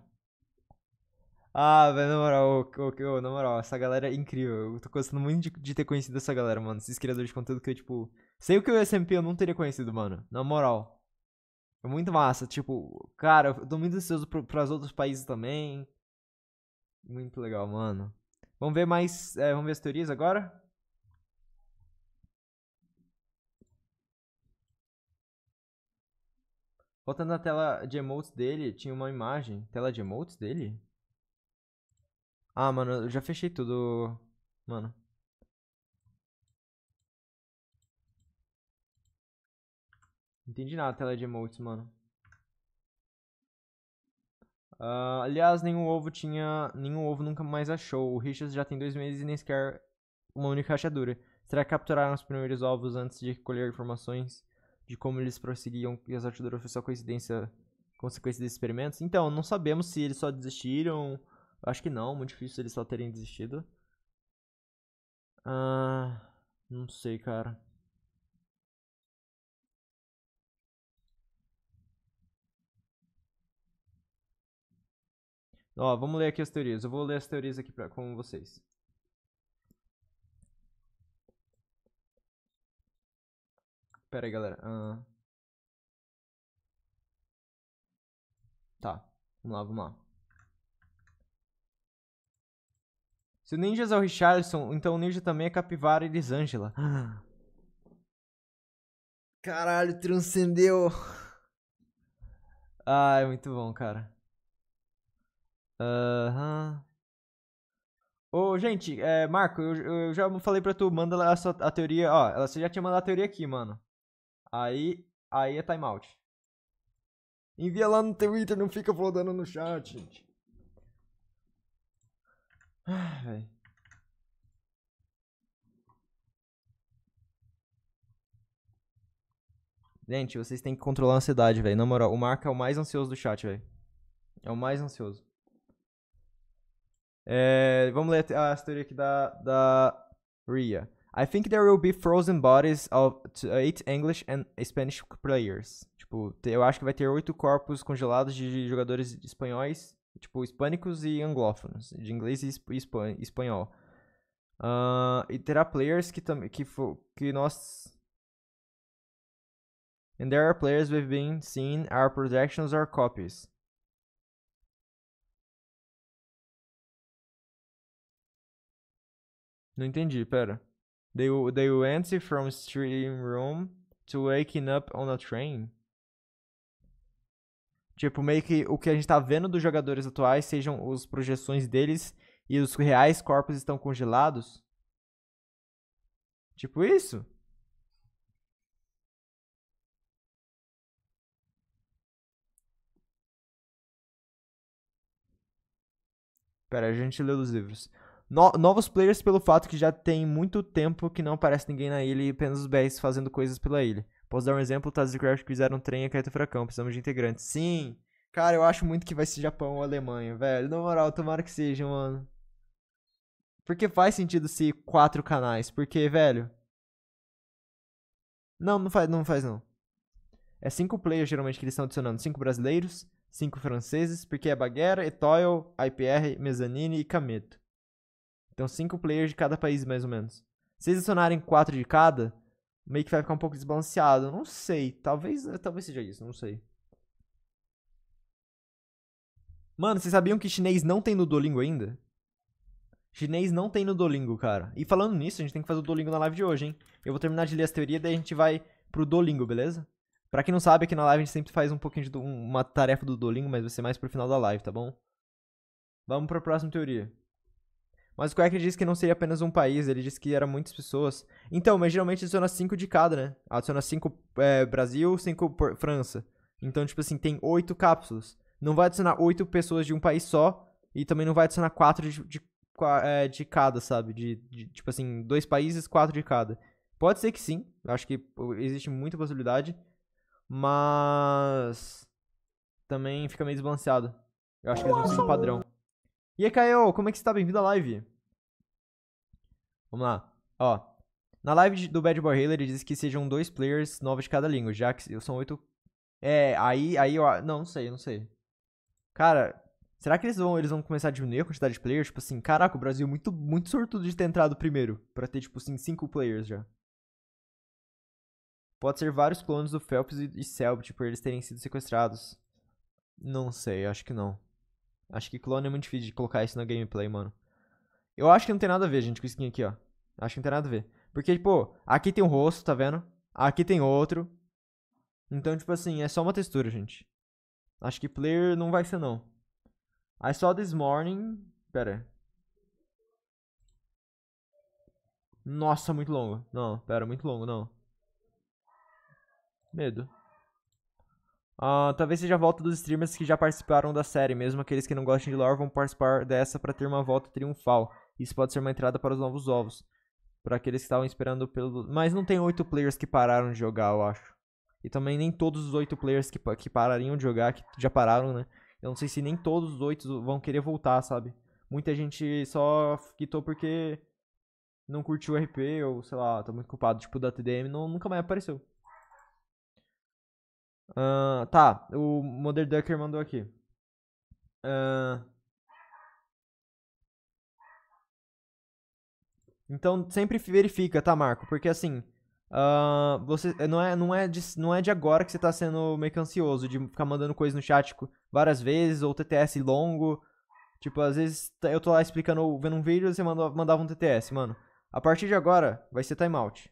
Ah, velho, na moral, ô, ô, na moral, essa galera é incrível. Eu tô gostando muito de, de ter conhecido essa galera, mano. Esses criadores de conteúdo que eu, tipo. Sei o que o SMP eu não teria conhecido, mano. Na moral. É muito massa. Tipo, cara, eu tô muito ansioso pro, pras outros países também. Muito legal, mano. Vamos ver mais. é, vamos ver as teorias agora? Voltando na tela de emotes dele, tinha uma imagem. Tela de emotes dele? Ah, mano, eu já fechei tudo. Mano. Não entendi nada da tela de emotes, mano. Ah, aliás, nenhum ovo tinha. Nenhum ovo nunca mais achou. O Richards já tem dois meses e nem sequer uma única rachadura. Será que capturaram os primeiros ovos antes de recolher informações de como eles prosseguiam e as rachaduras foi só coincidência, consequência desses experimentos? Então, não sabemos se eles só desistiram. Acho que não, muito difícil eles só terem desistido. Ah, não sei, cara. Ó, vamos ler aqui as teorias. Eu vou ler as teorias aqui pra, com vocês. Pera aí, galera. Ah. Tá, vamos lá, vamos lá. Se o Ninjas é o Richardson, então o Ninja também é Capivara e Elisângela. Caralho, transcendeu. Ai, muito bom, cara. Aham. Ô, gente, é, Marco, eu, eu já falei pra tu, manda lá a, sua, a teoria. Ó, ela, já tinha mandado a teoria aqui, mano. Aí, aí é timeout. Envia lá no Twitter, não fica flodando no chat, gente. Ah. Gente, vocês têm que controlar a ansiedade, velho. Na moral, o Marco é o mais ansioso do chat, velho. É o mais ansioso. É, vamos ler a a teoria aqui da, da Ria. I think there will be frozen bodies of eight English and Spanish players. Tipo, eu acho que vai ter oito corpos congelados de jogadores espanhóis, tipo, hispânicos e anglófonos, de inglês e esp- espan- espanhol. Ah, e terá players que também que, que nós And there are players we've been seeing are projections or copies. Não entendi, pera. They, they went from stream room to waking up on a train? Tipo, meio que o que a gente tá vendo dos jogadores atuais sejam as projeções deles e os reais corpos estão congelados? Tipo isso? Pera, a gente leu os livros. No- novos players pelo fato que já tem muito tempo que não aparece ninguém na ilha e apenas os BRs fazendo coisas pela ilha. Posso dar um exemplo? Tazecraft que fizeram um trem e Caeta Furacão. Precisamos de integrantes. Sim! Cara, eu acho muito que vai ser Japão ou Alemanha, velho. Na moral, tomara que seja, mano. Porque faz sentido ser quatro canais. Porque, velho. Não, não faz, não faz não. É cinco players geralmente que eles estão adicionando. Cinco brasileiros, cinco franceses, porque é Baguera, Etoile, IPR, Mezzanine e Cameto. Então cinco players de cada país, mais ou menos. Se eles adicionarem quatro de cada, meio que vai ficar um pouco desbalanceado. Não sei. Talvez, talvez seja isso, não sei. Mano, vocês sabiam que chinês não tem no Duolingo ainda? Chinês não tem no Duolingo, cara. E falando nisso, a gente tem que fazer o Duolingo na live de hoje, hein? Eu vou terminar de ler as teorias, daí a gente vai pro Duolingo, beleza? Pra quem não sabe, aqui na live a gente sempre faz um pouquinho de uma tarefa do Duolingo, mas vai ser mais pro final da live, tá bom? Vamos pra próxima teoria. Mas o Quack disse que não seria apenas um país, ele disse que eram muitas pessoas. Então, mas geralmente adiciona 5 de cada, né? Adiciona 5 é, Brasil, 5 França. Então, tipo assim, tem 8 cápsulas. Não vai adicionar 8 pessoas de um país só. E também não vai adicionar 4 de, de, é, de cada, sabe? De, de, tipo assim, dois países, 4 de cada. Pode ser que sim. Acho que existe muita possibilidade. Mas. Também fica meio desbalanceado. Eu acho que eles vão padrão. E aí, Caio, como é que você tá? Bem-vindo à live. Vamos lá. Ó, na live do Bad Boy Halo, ele diz que sejam dois players novos de cada língua, já que são oito... É, aí, aí eu... Não, não sei, não sei. Cara, será que eles vão, eles vão começar a diminuir a quantidade de players? Tipo assim, caraca, o Brasil é muito, muito sortudo de ter entrado primeiro, pra ter, tipo assim, cinco players já. Pode ser vários clones do Phelps e, Selbit, por eles terem sido sequestrados. Não sei, acho que não. Acho que clone é muito difícil de colocar isso na gameplay, mano. Eu acho que não tem nada a ver, gente, com skin aqui, ó. Acho que não tem nada a ver. Porque, tipo, aqui tem um rosto, tá vendo? Aqui tem outro. Então, tipo assim, é só uma textura, gente. Acho que player não vai ser, não. I saw this morning... Pera. Nossa, muito longo. Não, pera, muito longo, não. Medo. Uh, talvez seja a volta dos streamers que já participaram da série, mesmo aqueles que não gostam de lore vão participar dessa para ter uma volta triunfal. Isso pode ser uma entrada para os novos ovos. Para aqueles que estavam esperando pelo. Mas não tem oito players que pararam de jogar, eu acho. E também nem todos os oito players que, que parariam de jogar, que já pararam, né? Eu não sei se nem todos os oito vão querer voltar, sabe? Muita gente só quitou porque não curtiu o RP ou sei lá, tá muito culpado. Tipo, da TDM não, nunca mais apareceu. Uh, tá, o Mother Ducker mandou aqui. Uh, então sempre verifica, tá, Marco? Porque assim, uh, você não é não é de, não é de agora que você tá sendo meio que ansioso de ficar mandando coisa no chat tipo, várias vezes ou TTS longo. Tipo, às vezes eu tô lá explicando, vendo um vídeo e você manda, mandava um TTS, mano. A partir de agora vai ser timeout.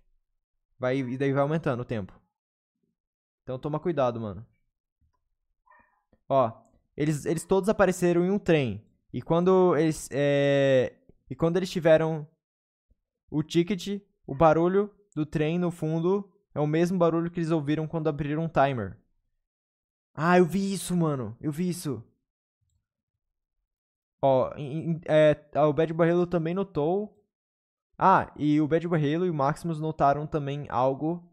Vai e daí vai aumentando o tempo. Então toma cuidado, mano. Ó, eles, eles todos apareceram em um trem. E quando eles. É... E quando eles tiveram o ticket, o barulho do trem no fundo é o mesmo barulho que eles ouviram quando abriram um timer. Ah, eu vi isso, mano. Eu vi isso. Ó, em, é, o Bad Barrelo também notou. Ah, e o Bad Barrelo e o Maximus notaram também algo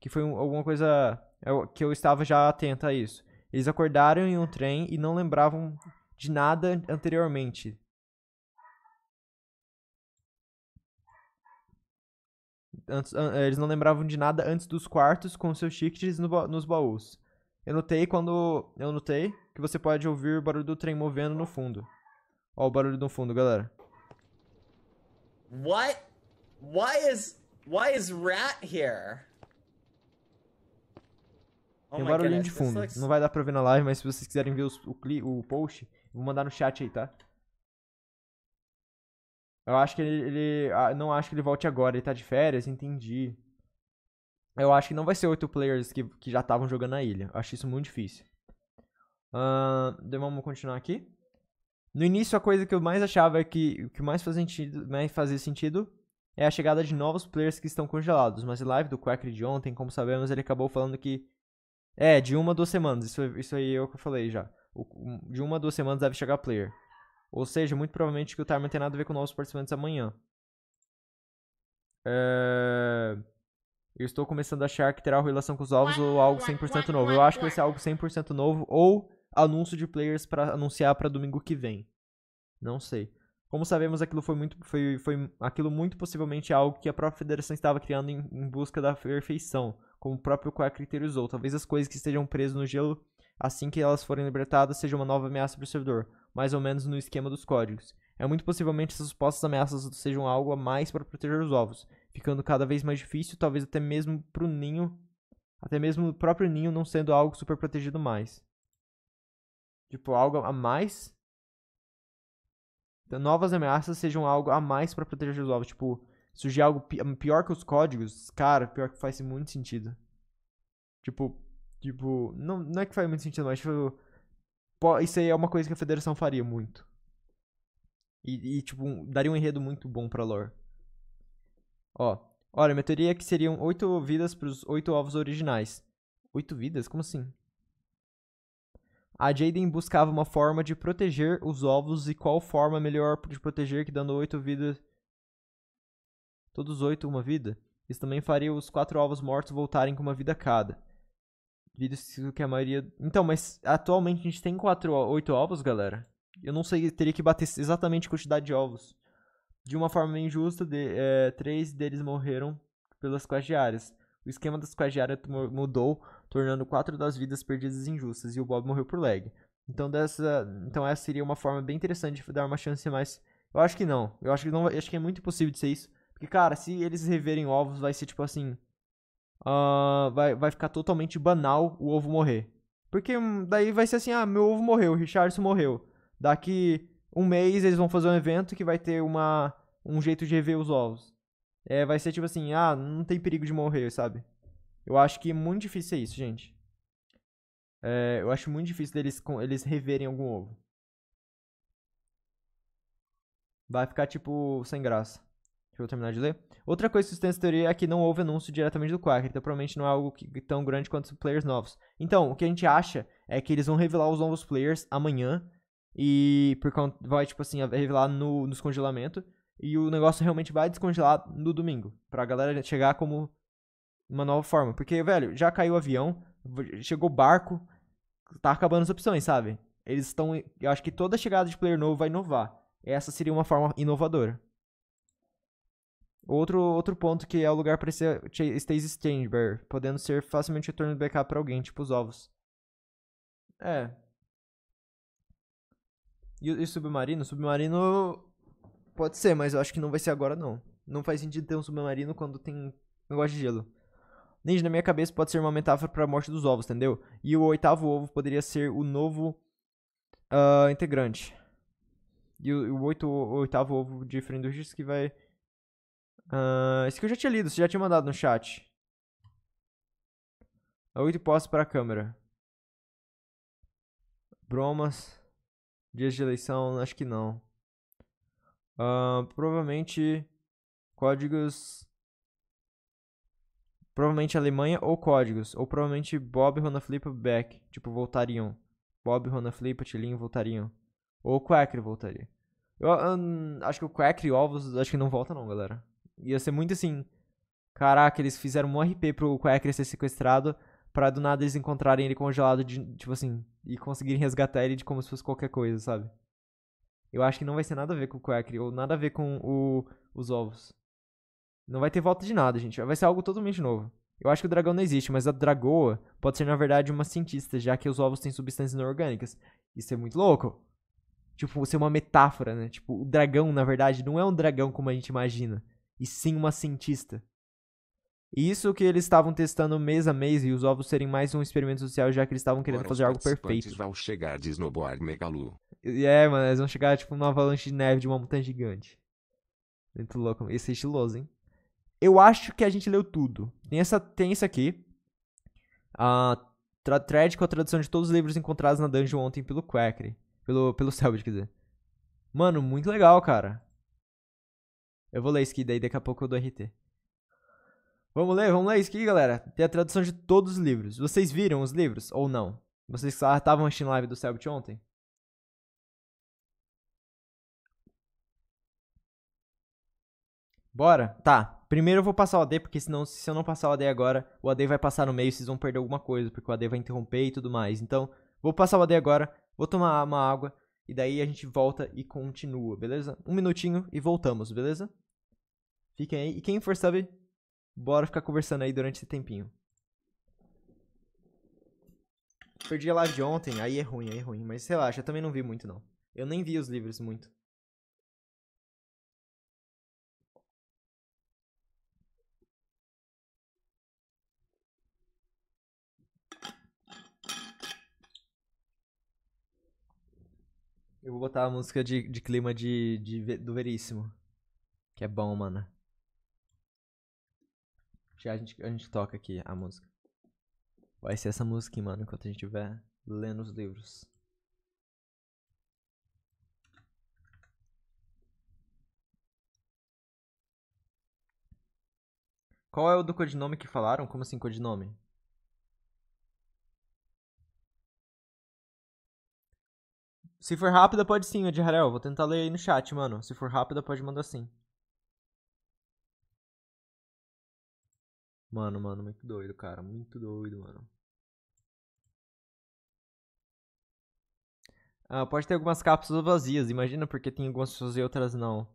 que foi um, alguma coisa eu, que eu estava já atento a isso. Eles acordaram em um trem e não lembravam de nada anteriormente. Antes, eles não lembravam de nada antes dos quartos com seus tickets no, nos baús. Eu notei quando. Eu notei que você pode ouvir o barulho do trem movendo no fundo. Ó o barulho no fundo, galera. What? Why is. Why is Rat here? Oh Tem um barulhinho goodness, de fundo. Não vai dar pra ver na live, mas se vocês quiserem ver os, o, o post, vou mandar no chat aí, tá? Eu acho que ele, ele ah, Não acho que ele volte agora, ele tá de férias, entendi. Eu acho que não vai ser oito players que, que já estavam jogando na ilha. Eu acho isso muito difícil. Uh, vamos continuar aqui. No início, a coisa que eu mais achava é que o que mais fazia sentido, mais fazia sentido é a chegada de novos players que estão congelados. Mas em live do Quacker de ontem, como sabemos, ele acabou falando que é, de uma a duas semanas. Isso, isso aí é o que eu falei já. O, de uma a duas semanas deve chegar player. Ou seja, muito provavelmente que o timer tem nada a ver com novos participantes amanhã. É... Eu estou começando a achar que terá relação com os ovos ou algo 100% novo. Eu acho que vai ser algo 100% novo ou anúncio de players para anunciar para domingo que vem. Não sei. Como sabemos, aquilo foi muito, foi, foi aquilo muito possivelmente algo que a própria federação estava criando em, em busca da perfeição como o próprio Quack criterizou. Talvez as coisas que estejam presas no gelo, assim que elas forem libertadas, sejam uma nova ameaça para o servidor, mais ou menos no esquema dos códigos. É muito possivelmente essas supostas ameaças sejam algo a mais para proteger os ovos, ficando cada vez mais difícil, talvez até mesmo para o ninho, até mesmo o próprio ninho não sendo algo super protegido mais. Tipo, algo a mais. Novas ameaças sejam algo a mais pra proteger os ovos. Tipo, surgir algo pi- pior que os códigos. Cara, pior que faz muito sentido. Tipo, tipo, não, não é que faz muito sentido, mas tipo, po- isso aí é uma coisa que a federação faria muito. E, e, tipo, daria um enredo muito bom pra lore. Ó, olha, minha teoria é que seriam oito vidas pros oito ovos originais. Oito vidas? Como assim? A Jaden buscava uma forma de proteger os ovos e qual forma melhor de proteger que dando oito vidas. Todos oito uma vida? Isso também faria os quatro ovos mortos voltarem com uma vida cada. Vidas que a maioria. Então, mas atualmente a gente tem quatro, oito ovos, galera. Eu não sei, teria que bater exatamente a quantidade de ovos. De uma forma injusta, de, é, três deles morreram pelas quests diárias. O esquema das quests diárias mu- mudou, tornando quatro das vidas perdidas injustas, e o Bob morreu por lag. Então, dessa, então essa seria uma forma bem interessante de dar uma chance mais. Eu acho que não. Eu acho que não, eu acho que é muito impossível de ser isso. Porque, cara, se eles reverem ovos, vai ser tipo assim. ah, vai, vai ficar totalmente banal o ovo morrer. Porque hum, daí vai ser assim, ah, meu ovo morreu, o Richardson morreu. Daqui um mês eles vão fazer um evento que vai ter uma, um jeito de rever os ovos. É, vai ser tipo assim, ah, não tem perigo de morrer, sabe? Eu acho que é muito difícil ser isso, gente. É, eu acho muito difícil deles eles reverem algum ovo. Vai ficar tipo sem graça. Eu terminar de ler. Outra coisa que sustenta essa teoria é que não houve anúncio diretamente do Quacker, então provavelmente não é algo que- tão grande quanto os players novos. Então, o que a gente acha é que eles vão revelar os novos players amanhã e por conta vai tipo assim revelar no nos congelamento e o negócio realmente vai descongelar no domingo, pra galera chegar como uma nova forma, porque velho, já caiu o avião, chegou barco, tá acabando as opções, sabe? Eles estão, eu acho que toda chegada de player novo vai inovar. Essa seria uma forma inovadora. Outro, outro ponto que é o lugar para Stasis Chamber, podendo ser facilmente retorno de backup pra alguém, tipo os ovos. É. E, e submarino? Submarino pode ser, mas eu acho que não vai ser agora não. Não faz sentido ter um submarino quando tem negócio de gelo. Ninja, na minha cabeça pode ser uma metáfora pra morte dos ovos, entendeu? E o oitavo ovo poderia ser o novo ah, integrante. E o, o, oito, o oitavo ovo de Friendwich que vai. Ah, esse que eu já tinha lido, você já tinha mandado no chat. Oito postos para a câmera. Bromas. Dias de eleição, acho que não. Ah, provavelmente códigos. Provavelmente Alemanha ou códigos. Ou provavelmente Bob, Rona Flip Back. Tipo, voltariam. Bob, Rona Flip, Tilinho voltariam. Ou Quacker voltaria. Eu, hum, acho que o Quacker e Ovos acho que não volta não, galera. Ia ser muito assim. Caraca, eles fizeram um RP pro Quacker ser sequestrado. Pra do nada eles encontrarem ele congelado, de, tipo assim. E conseguirem resgatar ele de como se fosse qualquer coisa, sabe? Eu acho que não vai ter nada a ver com o Quacker. Ou nada a ver com o, os ovos. Não vai ter volta de nada, gente. Vai ser algo totalmente novo. Eu acho que o dragão não existe, mas a dragoa pode ser, na verdade, uma cientista, já que os ovos têm substâncias inorgânicas. Isso é muito louco. Tipo, ser uma metáfora, né? Tipo, o dragão, na verdade, não é um dragão como a gente imagina. E sim uma cientista. E isso que eles estavam testando mês a mês e os ovos serem mais um experimento social, já que eles estavam querendo Agora fazer algo perfeito. vão chegar de snowboard Megalu. E é, mano, eles vão chegar tipo numa avalanche de neve de uma montanha gigante. Muito louco. Esse é estiloso, hein? Eu acho que a gente leu tudo. Tem essa, tem isso aqui. A tra thread com a tradução de todos os livros encontrados na dungeon ontem pelo Quacker. Pelo, pelo Selbit, quer dizer. Mano, muito legal, cara. Eu vou ler isso aqui, daí daqui a pouco eu dou RT. Vamos ler, vamos ler isso aqui, galera. Tem a tradução de todos os livros. Vocês viram os livros ou não? Vocês estavam assistindo live do Selbit ontem? Bora? Tá. Primeiro eu vou passar o AD, porque senão, se eu não passar o AD agora, o AD vai passar no meio vocês vão perder alguma coisa, porque o AD vai interromper e tudo mais. Então, vou passar o AD agora, vou tomar uma água, e daí a gente volta e continua, beleza? Um minutinho e voltamos, beleza? Fiquem aí. E quem for sub, bora ficar conversando aí durante esse tempinho. Perdi a live de ontem, aí é ruim, aí é ruim. Mas relaxa, eu também não vi muito, não. Eu nem vi os livros muito. Eu vou botar a música de, de clima de, de, do Veríssimo. Que é bom, mano. Já a gente, a gente toca aqui a música. Vai ser essa música, mano, enquanto a gente estiver lendo os livros. Qual é o do codinome que falaram? Como assim codinome? Se for rápida, pode sim, Ed Harel. Vou tentar ler aí no chat, mano. Se for rápida, pode mandar sim. Mano, mano, muito doido, cara. Muito doido, mano. Ah, pode ter algumas cápsulas vazias. Imagina porque tem algumas pessoas e outras não.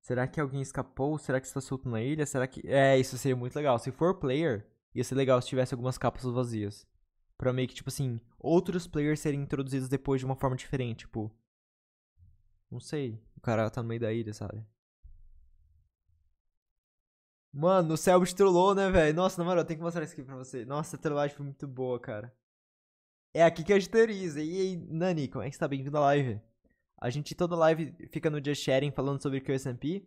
Será que alguém escapou? Será que está solto na ilha? Será que. É, isso seria muito legal. Se for player, ia ser legal se tivesse algumas cápsulas vazias. Pra meio que, tipo assim, outros players serem introduzidos depois de uma forma diferente, tipo. Não sei. O cara tá no meio da ilha, sabe? Mano, o Selbit trollou, né, velho? Nossa, na moral, eu tenho que mostrar isso aqui pra você. Nossa, a trollagem foi muito boa, cara. É aqui que a gente teoriza. E aí, Nani, como é que você tá? Bem-vindo à live. A gente toda live fica no Just Sharing falando sobre QSMP.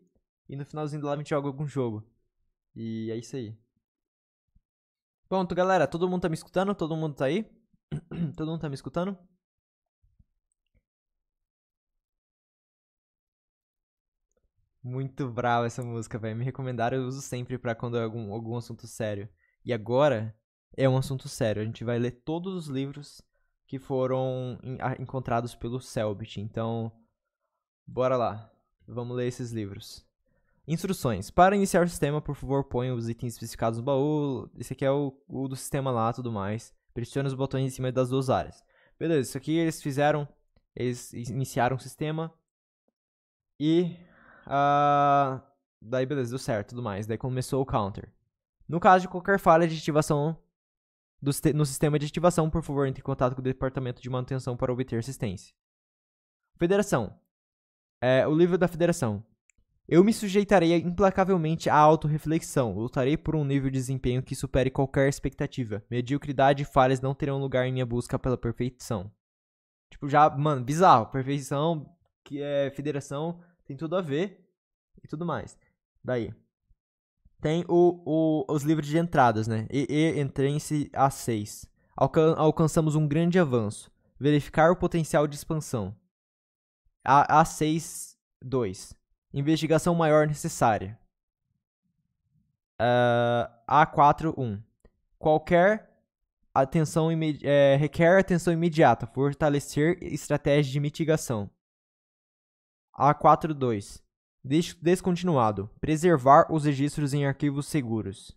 E no finalzinho da live a gente joga algum jogo. E é isso aí. Pronto, galera. Todo mundo tá me escutando? Todo mundo tá aí? todo mundo tá me escutando? Muito brava essa música, velho. Me recomendaram, eu uso sempre pra quando é algum, algum assunto sério. E agora é um assunto sério. A gente vai ler todos os livros que foram encontrados pelo Selbit. Então, bora lá. Vamos ler esses livros. Instruções. Para iniciar o sistema, por favor, ponha os itens especificados no baú. Esse aqui é o, o do sistema lá tudo mais. Pressione os botões em cima das duas áreas. Beleza, isso aqui eles fizeram. Eles iniciaram o sistema. E. ah, daí, beleza, deu certo tudo mais. Daí começou o counter. No caso de qualquer falha de ativação do no sistema de ativação, por favor, entre em contato com o departamento de manutenção para obter assistência. Federação. É, o livro da Federação. Eu me sujeitarei implacavelmente à autorreflexão. Lutarei por um nível de desempenho que supere qualquer expectativa. Mediocridade e falhas não terão lugar em minha busca pela perfeição. Tipo, já, mano, bizarro. Perfeição, que é federação, tem tudo a ver e tudo mais. Daí. Tem o, o- os livros de entradas, né? EE Entrense A6. Alcan alcançamos um grande avanço. Verificar o potencial de expansão. A A6 2. Investigação maior necessária. Ah, A4 1. Qualquer atenção eh, requer atenção imediata. Fortalecer estratégia de mitigação. A4 2. Des- Descontinuado. Preservar os registros em arquivos seguros.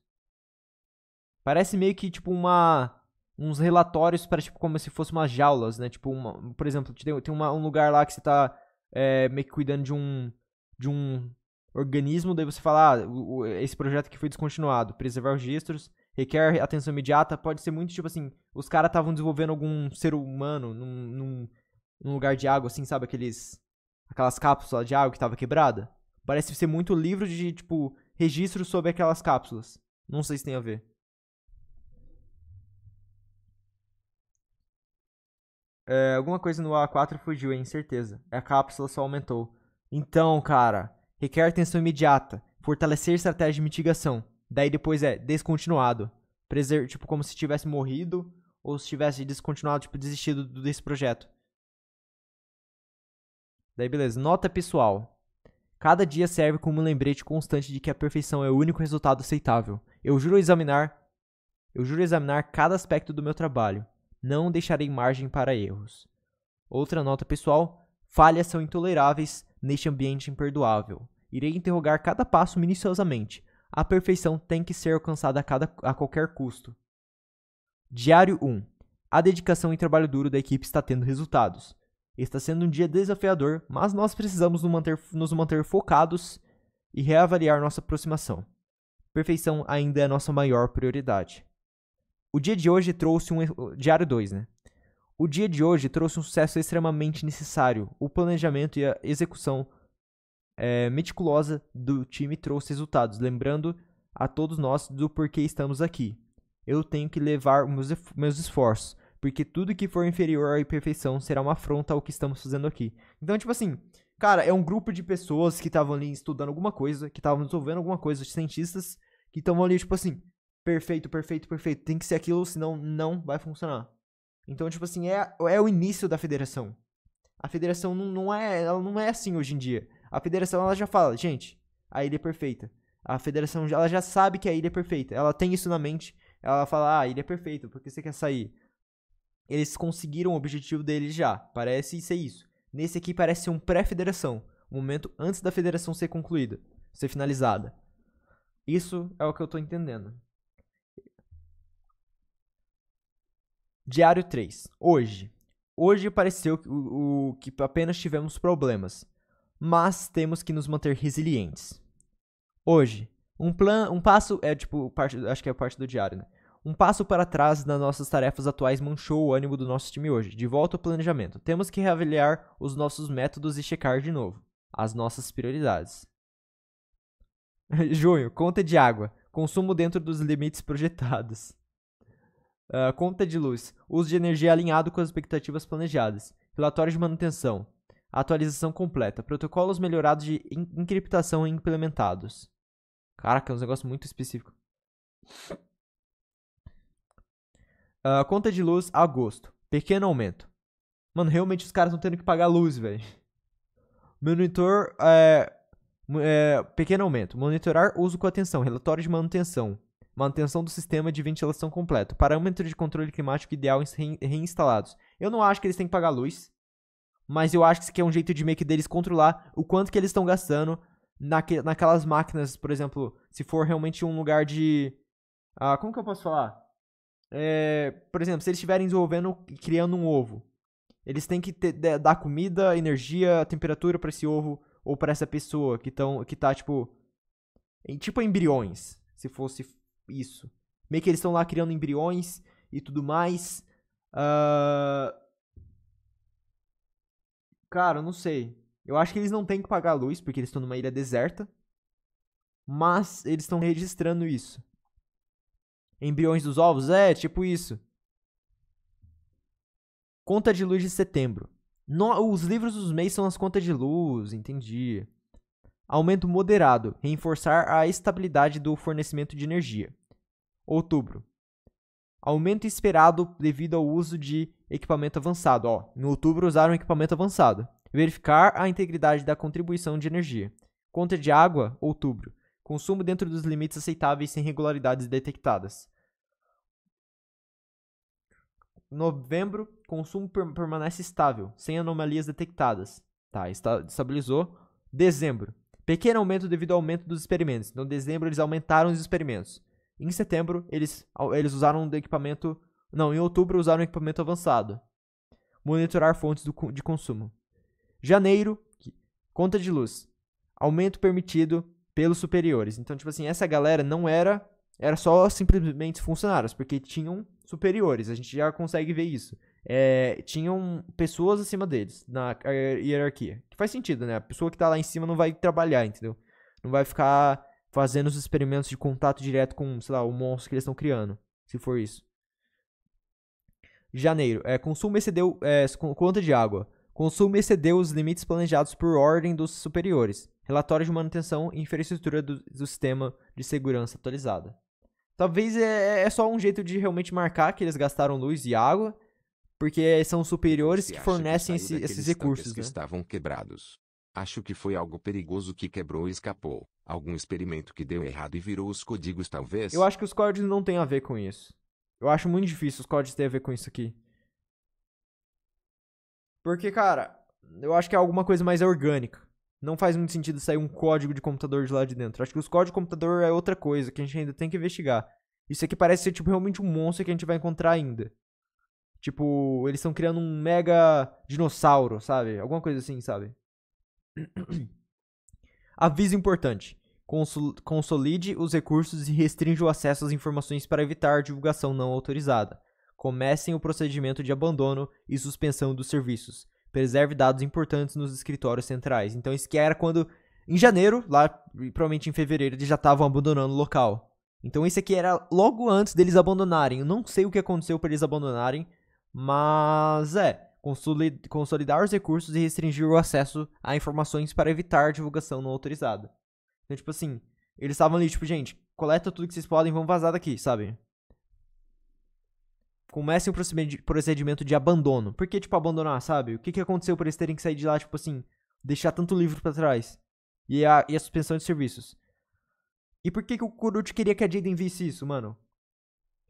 Parece meio que tipo uma uns relatórios para tipo como se fosse umas jaulas, né? Tipo, uma, por exemplo, tem, uma- um lugar lá que você tá é, meio que cuidando de um de um organismo, daí você fala, ah, o- esse projeto aqui foi descontinuado, preservar os registros, requer atenção imediata, pode ser muito tipo assim, os caras estavam desenvolvendo algum ser humano num, num, num lugar de água, assim, sabe, aqueles aquelas cápsulas de água que tava quebrada. Parece ser muito livro de, tipo, registros sobre aquelas cápsulas. Não sei se tem a ver. É, alguma coisa no A4 fugiu, hein? Certeza. A cápsula só aumentou. Então, cara, requer atenção imediata. Fortalecer estratégia de mitigação. Daí depois é descontinuado. Preser tipo, como se tivesse morrido ou se tivesse descontinuado, tipo, desistido do- desse projeto. Daí beleza. Nota pessoal. Cada dia serve como um lembrete constante de que a perfeição é o único resultado aceitável. Eu juro examinar. Eu juro examinar cada aspecto do meu trabalho. Não deixarei margem para erros. Outra nota pessoal: falhas são intoleráveis neste ambiente imperdoável. Irei interrogar cada passo minuciosamente. A perfeição tem que ser alcançada a, cada, a qualquer custo. Diário 1. A dedicação e trabalho duro da equipe está tendo resultados. Está sendo um dia desafiador, mas nós precisamos nos manter, nos manter focados e reavaliar nossa aproximação. Perfeição ainda é nossa maior prioridade. O dia de hoje trouxe um. Diário 2, né? O dia de hoje trouxe um sucesso extremamente necessário. O planejamento e a execução eh, meticulosa do time trouxe resultados, lembrando a todos nós do porquê estamos aqui. Eu tenho que levar meus, meus esforços, porque tudo que for inferior à imperfeição será uma afronta ao que estamos fazendo aqui. Então, tipo assim, cara, é um grupo de pessoas que estavam ali estudando alguma coisa, que estavam resolvendo alguma coisa, cientistas que estavam ali, tipo assim, perfeito, perfeito, perfeito, tem que ser aquilo, senão não vai funcionar. Então, tipo assim, é, é o início da federação. A federação não, não é, ela não é assim hoje em dia. A federação ela já fala, gente, a ilha é perfeita. A federação ela já sabe que a ilha é perfeita. Ela tem isso na mente. Ela fala, ah, a ilha é perfeita, por que você quer sair? Eles conseguiram o objetivo deles já. Parece ser isso. Nesse aqui parece ser um pré-federação. Um momento antes da federação ser concluída, ser finalizada. Isso é o que eu tô entendendo. Diário 3. Hoje. Hoje pareceu que, o, que apenas tivemos problemas, mas temos que nos manter resilientes. Hoje, um plan, um passo é tipo parte, acho que é parte do diário, né? Um passo para trás nas nossas tarefas atuais manchou o ânimo do nosso time hoje. De volta ao planejamento. Temos que reavaliar os nossos métodos e checar de novo as nossas prioridades. Junho, conta de água. Consumo dentro dos limites projetados. Uh, conta de luz. Uso de energia alinhado com as expectativas planejadas. Relatório de manutenção. Atualização completa. Protocolos melhorados de encriptação implementados. Caraca, é um negócio muito específico. Uh, conta de luz, agosto. Pequeno aumento. Mano, realmente os caras estão tendo que pagar luz, velho. Monitor. É, é, pequeno aumento. Monitorar uso com atenção. Relatório de manutenção. Manutenção do sistema de ventilação completo. Parâmetro de controle climático ideal reinstalados. Eu não acho que eles têm que pagar luz. Mas eu acho que isso aqui é um jeito de meio que deles controlar o quanto que eles estão gastando naque, naquelas máquinas, por exemplo, se for realmente um lugar de. Ah, como que eu posso falar? É, por exemplo, se eles estiverem desenvolvendo, criando um ovo, eles têm que ter, dar comida, energia, temperatura para esse ovo ou para essa pessoa que, tão, que tá, tipo, em, tipo embriões, se fosse isso. Meio que eles estão lá criando embriões e tudo mais. Uh... Cara, eu não sei. Eu acho que eles não têm que pagar a luz, porque eles estão numa ilha deserta. Mas eles estão registrando isso. Embriões dos ovos? É, tipo isso. Conta de luz de setembro. No, os livros dos mês são as contas de luz, entendi. Aumento moderado. Reforçar a estabilidade do fornecimento de energia. Outubro. Aumento esperado devido ao uso de equipamento avançado. Ó, em outubro usaram equipamento avançado. Verificar a integridade da contribuição de energia. Conta de água, outubro. Consumo dentro dos limites aceitáveis sem irregularidades detectadas. Novembro, consumo per permanece estável, sem anomalias detectadas. Tá, está, estabilizou. Dezembro, pequeno aumento devido ao aumento dos experimentos. Então, em dezembro, eles aumentaram os experimentos. Em setembro, eles, eles usaram um equipamento. Não, em outubro, usaram equipamento avançado. Monitorar fontes do, de consumo. Janeiro, conta de luz. Aumento permitido pelos superiores. Então, tipo assim, essa galera não era. Era só simplesmente funcionários, porque tinham superiores. A gente já consegue ver isso. É, tinham pessoas acima deles na hierarquia. Que faz sentido, né? A pessoa que tá lá em cima não vai trabalhar, entendeu? Não vai ficar fazendo os experimentos de contato direto com, sei lá, o monstro que eles estão criando. Se for isso. Janeiro. É, consumo excedeu. É, conta de água. Consumo excedeu os limites planejados por ordem dos superiores. Relatório de manutenção e infraestrutura do, do sistema de segurança atualizada. Talvez é, é, só um jeito de realmente marcar que eles gastaram luz e água, porque são superiores Você que fornecem que esse, esses recursos. Que né? estavam quebrados. Acho que foi algo perigoso que quebrou e escapou. Algum experimento que deu errado e virou os códigos, talvez? Eu acho que os códigos não têm a ver com isso. Eu acho muito difícil os códigos terem a ver com isso aqui. Porque, cara, eu acho que é alguma coisa mais orgânica. Não faz muito sentido sair um código de computador de lá de dentro. Acho que os códigos de computador é outra coisa que a gente ainda tem que investigar. Isso aqui parece ser, tipo, realmente um monstro que a gente vai encontrar ainda. Tipo, eles estão criando um mega dinossauro, sabe? Alguma coisa assim, sabe? Aviso importante. Consolide os recursos e restringe o acesso às informações para evitar divulgação não autorizada comecem o procedimento de abandono e suspensão dos serviços. Preserve dados importantes nos escritórios centrais. Então, isso que era quando, em janeiro, lá, provavelmente em fevereiro, eles já estavam abandonando o local. Então, isso aqui era logo antes deles abandonarem. Eu não sei o que aconteceu para eles abandonarem, Mas é, consoli- consolidar os recursos e restringir o acesso a informações para evitar divulgação não autorizada. Então, tipo assim, eles estavam ali, tipo, gente, coleta tudo que vocês podem, vamos vazar daqui, sabe? Comecem o procedimento- de abandono. Por que, tipo, abandonar, sabe? O que, que aconteceu por eles terem que sair de lá, tipo assim, deixar tanto livro pra trás? E a, e a suspensão de serviços. E por que, que o Kuruchi queria que a Jaden visse isso, mano?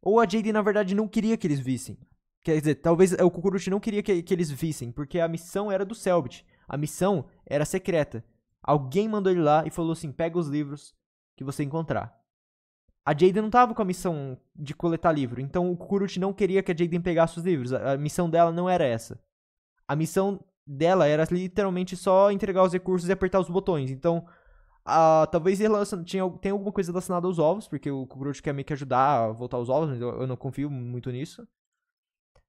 Ou a Jaden, na verdade, não queria que eles vissem. Quer dizer, talvez o Kukuruchi não queria que, que eles vissem, porque a missão era do Selbit. A missão era secreta. Alguém mandou ele lá e falou assim: pega os livros que você encontrar. A Jaden não tava com a missão de coletar livro, então o Kukuruchi não queria que a Jaden pegasse os livros. A, a missão dela não era essa. A missão dela era literalmente só entregar os recursos e apertar os botões. Então, ah, talvez relacion... tinha, tenha alguma coisa relacionada aos ovos, porque o Kukuruchi quer meio que ajudar a voltar os ovos, mas eu, eu não confio muito nisso.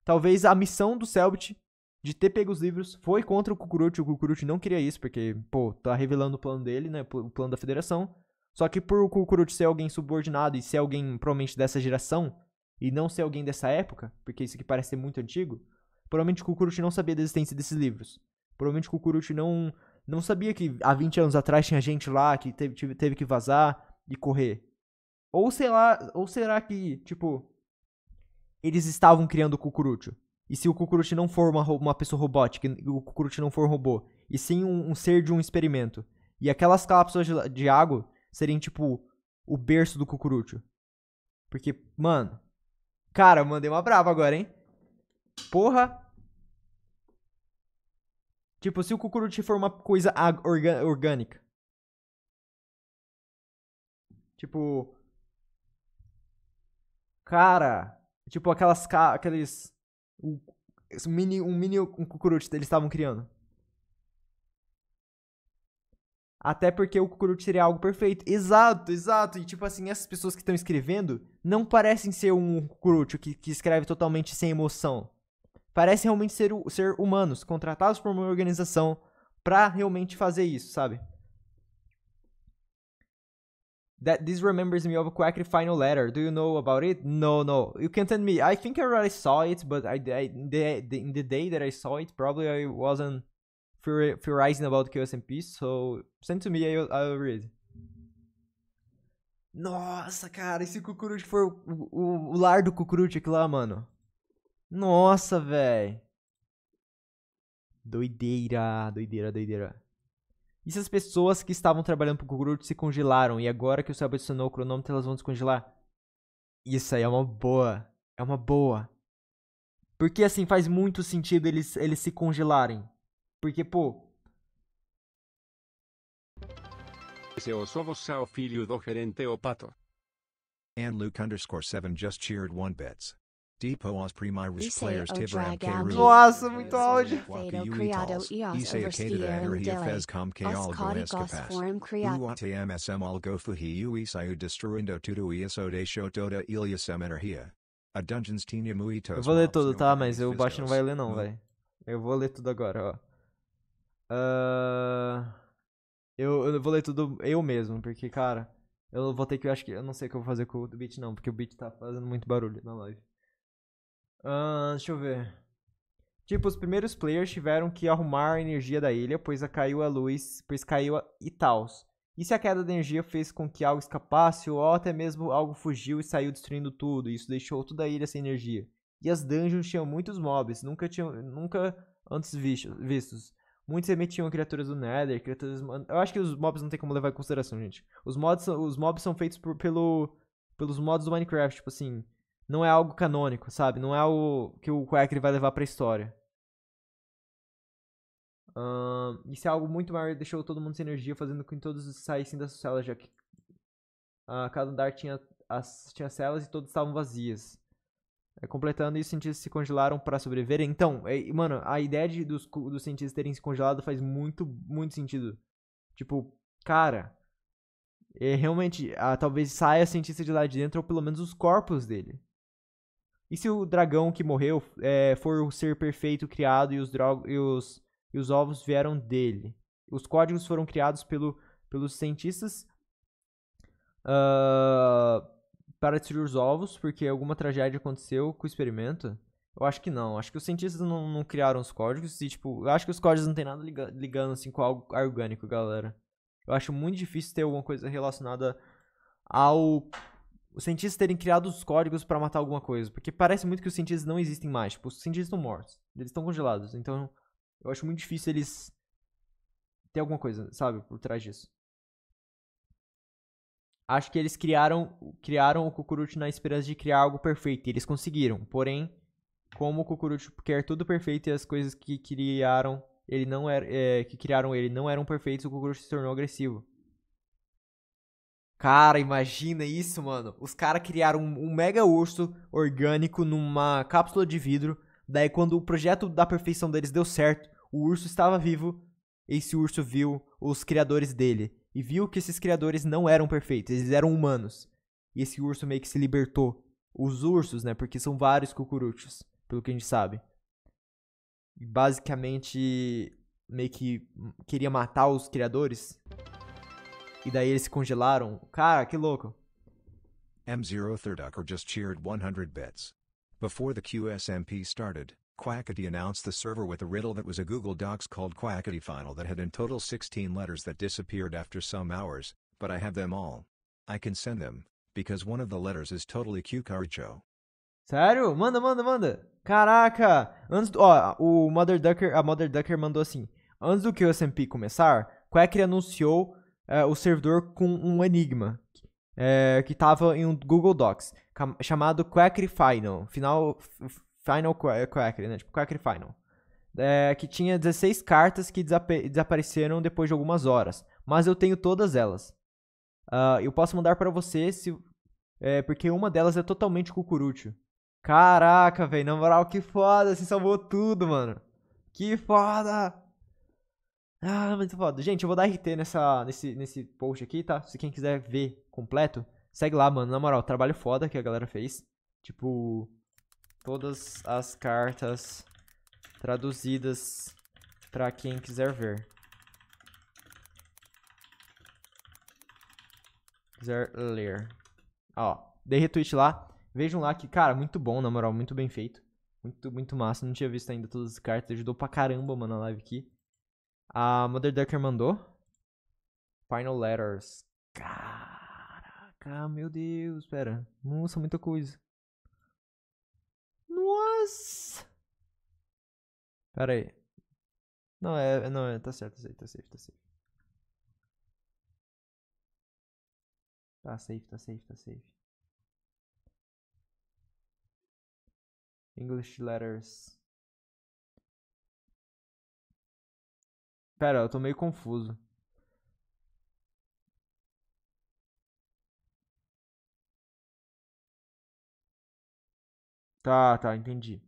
Talvez a missão do Selbit de ter pego os livros foi contra o Kukuruchi. O Kukuruchi não queria isso, porque, pô, tá revelando o plano dele, né? O plano da federação. Só que por o Kukuruchi ser alguém subordinado e ser alguém provavelmente dessa geração, e não ser alguém dessa época, porque isso aqui parece ser muito antigo, provavelmente o Kukuruchi não sabia da existência desses livros. Provavelmente o Kukuruchi não, não sabia que há 20 anos atrás tinha gente lá que teve, teve que vazar e correr. Ou sei lá, ou será que, tipo, eles estavam criando o Kukuruchi? E se o Kukuruchi não for uma, uma pessoa robótica, o Kukuruchi não for um robô, e sim um, um ser de um experimento, e aquelas cápsulas de água seriam, tipo, o berço do Kukuruchi. Porque, mano, cara, eu mandei uma brava agora, hein? Porra! Tipo, se o Kukuruchi for uma coisa orgânica. Tipo. Cara. Tipo, aquelas. Aqueles. esse mini, um mini um Kukuruchi eles estavam criando. Até porque o Kukuruchi seria algo perfeito. Exato, exato. E tipo assim, essas pessoas que estão escrevendo não parecem ser um Kukuruchi que, que escreve totalmente sem emoção. Parecem realmente ser, ser humanos, contratados por uma organização pra realmente fazer isso, sabe? That this remembers me of a Quackly final letter. Do you know about it? No, no. You can tell me. I think I already saw it, but I, I the, the, in the day that I saw it, probably I wasn't theori- theorizing about QSMP, so send to me, I'll, I'll read. Nossa, cara, esse Kukuruchi foi o, o, o lar do Kukuruchi aqui lá, mano. Nossa, véi. Doideira, doideira, doideira. E se as pessoas que estavam trabalhando pro Kukuruchi se congelaram e agora que o Céu adicionou o cronômetro elas vão descongelar? Isso aí é uma boa. É uma boa. Porque assim faz muito sentido eles, eles se congelarem. Porque, pô, Se os ovos sao filho do gerente o pato. And Luke underscore 7 just cheered 1 bits. Depot os primeiros Ise players o tiveram que dragão. Nossa, muito áudio. Feito criado eos Ise a oversteer queda energia dele. fez com que Os algo códigos escapaz. foram criados. O ATMSM algo fuhiu isaiu destruindo tudo isso deixou toda ilha sem energia. A dungeons tinha muitos eu vou ler mobs tudo, no tá? Mas o fiscos. Baixo não vai ler não, velho. Eu vou ler tudo agora, ó. Ah, eu, eu vou ler tudo eu mesmo, porque, cara, eu vou ter que, eu acho que, eu não sei o que eu vou fazer com o beat não, porque o beat tá fazendo muito barulho na live. Ah, deixa eu ver. Tipo, os primeiros players tiveram que arrumar a energia da ilha, pois a caiu a luz, pois caiu a... e tals. E se a queda da energia fez com que algo escapasse, ou até mesmo algo fugiu e saiu destruindo tudo, e isso deixou toda a ilha sem energia. E as dungeons tinham muitos mobs, nunca tinham, nunca antes visto- vistos. Muitos remetiam criaturas do Nether, criaturas... Eu acho que os mobs não tem como levar em consideração, gente. Os, mods, os mobs são feitos por- pelo, pelos mods do Minecraft, tipo assim... Não é algo canônico, sabe? Não é algo que o Quackly vai levar pra história. Ahn, isso é algo muito maior, deixou todo mundo sem energia, fazendo com que todos saíssem das celas, já que ah, cada andar tinha, as, tinha celas e todas estavam vazias. É, completando isso, os cientistas se congelaram para sobreviver. Então, é, mano, a ideia de, dos, dos cientistas terem se congelado faz muito, muito sentido. Tipo, cara, é, realmente, ah, talvez saia cientista de lá de dentro, ou pelo menos os corpos dele. E se o dragão que morreu é, for o ser perfeito criado e os, e os, e os ovos vieram dele? Os códigos foram criados pelo, pelos cientistas ah, para destruir os ovos, porque alguma tragédia aconteceu com o experimento. Eu acho que não. Acho que os cientistas não, não criaram os códigos e, tipo, eu acho que os códigos não tem nada liga, ligando, assim, com algo orgânico, galera. Eu acho muito difícil ter alguma coisa relacionada ao... Os cientistas terem criado os códigos pra matar alguma coisa. Porque parece muito que os cientistas não existem mais. Tipo, os cientistas estão mortos. Eles estão congelados. Então, eu acho muito difícil eles... ter alguma coisa, sabe, por trás disso. Acho que eles criaram, criaram o Cucurucho na esperança de criar algo perfeito. E eles conseguiram. Porém, como o Cucurucho quer tudo perfeito e as coisas que criaram ele não era, é, que criaram ele não eram perfeitos, o Cucurucho se tornou agressivo. Cara, imagina isso, mano. Os caras criaram um, um, mega urso orgânico numa cápsula de vidro. Daí, quando o projeto da perfeição deles deu certo, o urso estava vivo. Esse urso viu os criadores dele e viu que esses criadores não eram perfeitos, eles eram humanos. E esse urso meio que se libertou. Os ursos, né? Porque são vários cucuruchos, pelo que a gente sabe. E basicamente meio que queria matar os criadores. E daí eles se congelaram. Cara, que louco. M0 Thirducker just cheered 100 bits. Before the QSMP started, Quackity announced the server with a riddle that was a Google Docs called Quackity Final that had in total 16 letters that disappeared after some hours, but I have them all. I can send them, because one of the letters is totally Cucaricho. Sério? Manda, manda, manda. Caraca! Antes do, ó, o Mother Ducker, a Mother Ducker mandou assim: Antes do QSMP começar, Quackity anunciou uh, o servidor com um enigma uh, que estava em um Google Docs chamado Quackity Final. Final Final Quacker, né? Tipo, Quacker Final. É, que tinha 16 cartas que desapareceram depois de algumas horas. Mas eu tenho todas elas. Uh, eu posso mandar para você, se, é, porque uma delas é totalmente cucurucho. Caraca, velho, na moral, que foda, você salvou tudo, mano. Que foda! Ah, muito foda. Gente, eu vou dar RT nessa, nesse, nesse post aqui, tá? Se quem quiser ver completo, segue lá, mano. Na moral, trabalho foda que a galera fez. Tipo, todas as cartas traduzidas para quem quiser ver. Quiser ler. Ó, dei retweet lá. Vejam lá que, cara, muito bom, na moral, muito bem feito. Muito, muito massa. Não tinha visto ainda todas as cartas. Ajudou pra caramba, mano, na live aqui. A Mother Ducker mandou. Final Letters. Caraca, meu Deus. Pera. Nossa, muita coisa. Nossa! Pera aí. Não, é, não, é, tá certo, tá safe, tá safe, tá safe. Tá safe, tá safe, tá safe. English letters. Pera, eu tô meio confuso. Tá, tá, entendi.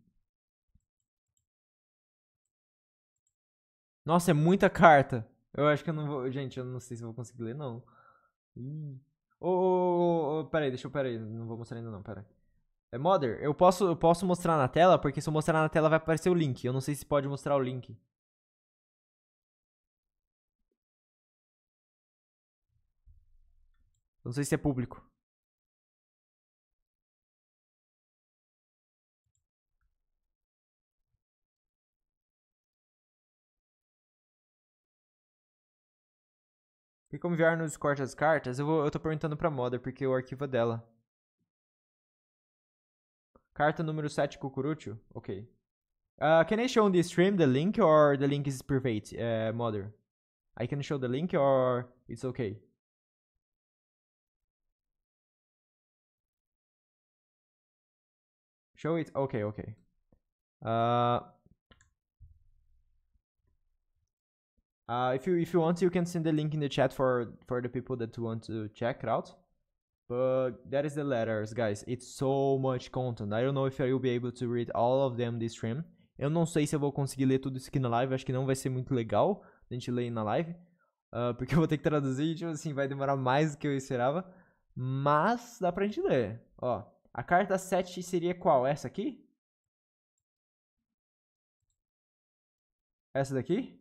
Nossa, é muita carta. Eu acho que eu não vou. Gente, eu não sei se eu vou conseguir ler, não. Ô, ô, ô, peraí, deixa eu. Peraí, não vou mostrar ainda, não, peraí. É Mother, eu posso, eu posso mostrar na tela, porque se eu mostrar na tela vai aparecer o link. Eu não sei se pode mostrar o link. Não sei se é público. E como enviar no Discord as cartas, eu, vou, eu tô perguntando pra Mother, porque o arquivo é dela. Carta número 7, Cucurucho? Ok. Uh, can I show on the stream the link or the link is private, uh, Mother? I can show the link or it's okay? Show it? Okay, okay. Uh, Uh, if you if you want, you can send the link in the chat for for the people that want to check out. But that is the letters, guys. It's so much content. I don't know if I will be able to read all of them this stream. Eu não sei se eu vou conseguir ler tudo isso aqui na live. Acho que não vai ser muito legal a gente ler na live. Uh, porque eu vou ter que traduzir, tipo assim, vai demorar mais do que eu esperava. Mas dá pra gente ler. Ó, a carta 7 seria qual? Essa aqui? Essa daqui?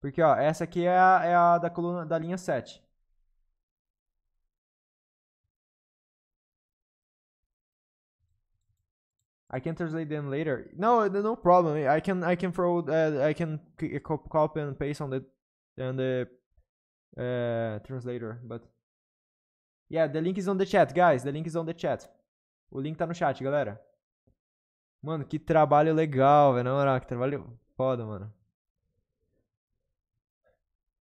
Porque, ó, essa aqui é a, é a da coluna da linha 7. I can translate them later. No, no problem. I can I can throw uh, I can copy and paste on the on the uh, translator, but yeah, the link is on the chat, guys. The link is on the chat. O link tá no chat, galera. Mano, que trabalho legal, velho. Na moral, que trabalho foda, mano.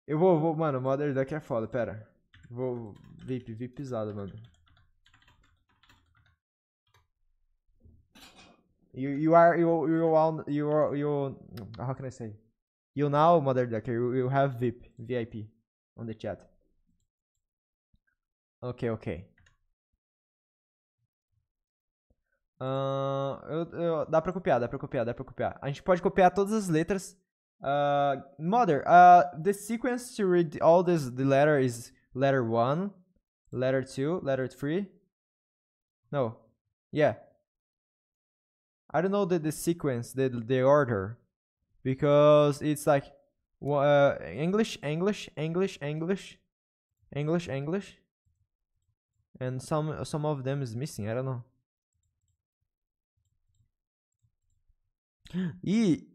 Eu vou, vou, mano, Mother Duck é foda, pera. Vou, VIP, VIP pisado, mano. You, you are, you, you all, you are, you, how can I say? You now, Mother Duck, you, you have VIP, VIP on the chat. Ok, ok. Ahn, eu, eu- dá pra copiar, dá pra copiar, dá pra copiar. A gente pode copiar todas as letras. Uh, mother, uh, the sequence to read all this, the letter is letter 1, letter 2, letter 3. No. Yeah. I don't know the, the sequence, the, the order. Because it's like uh, English, English, English, English, English, English. And some some of them is missing, I don't know. Ih!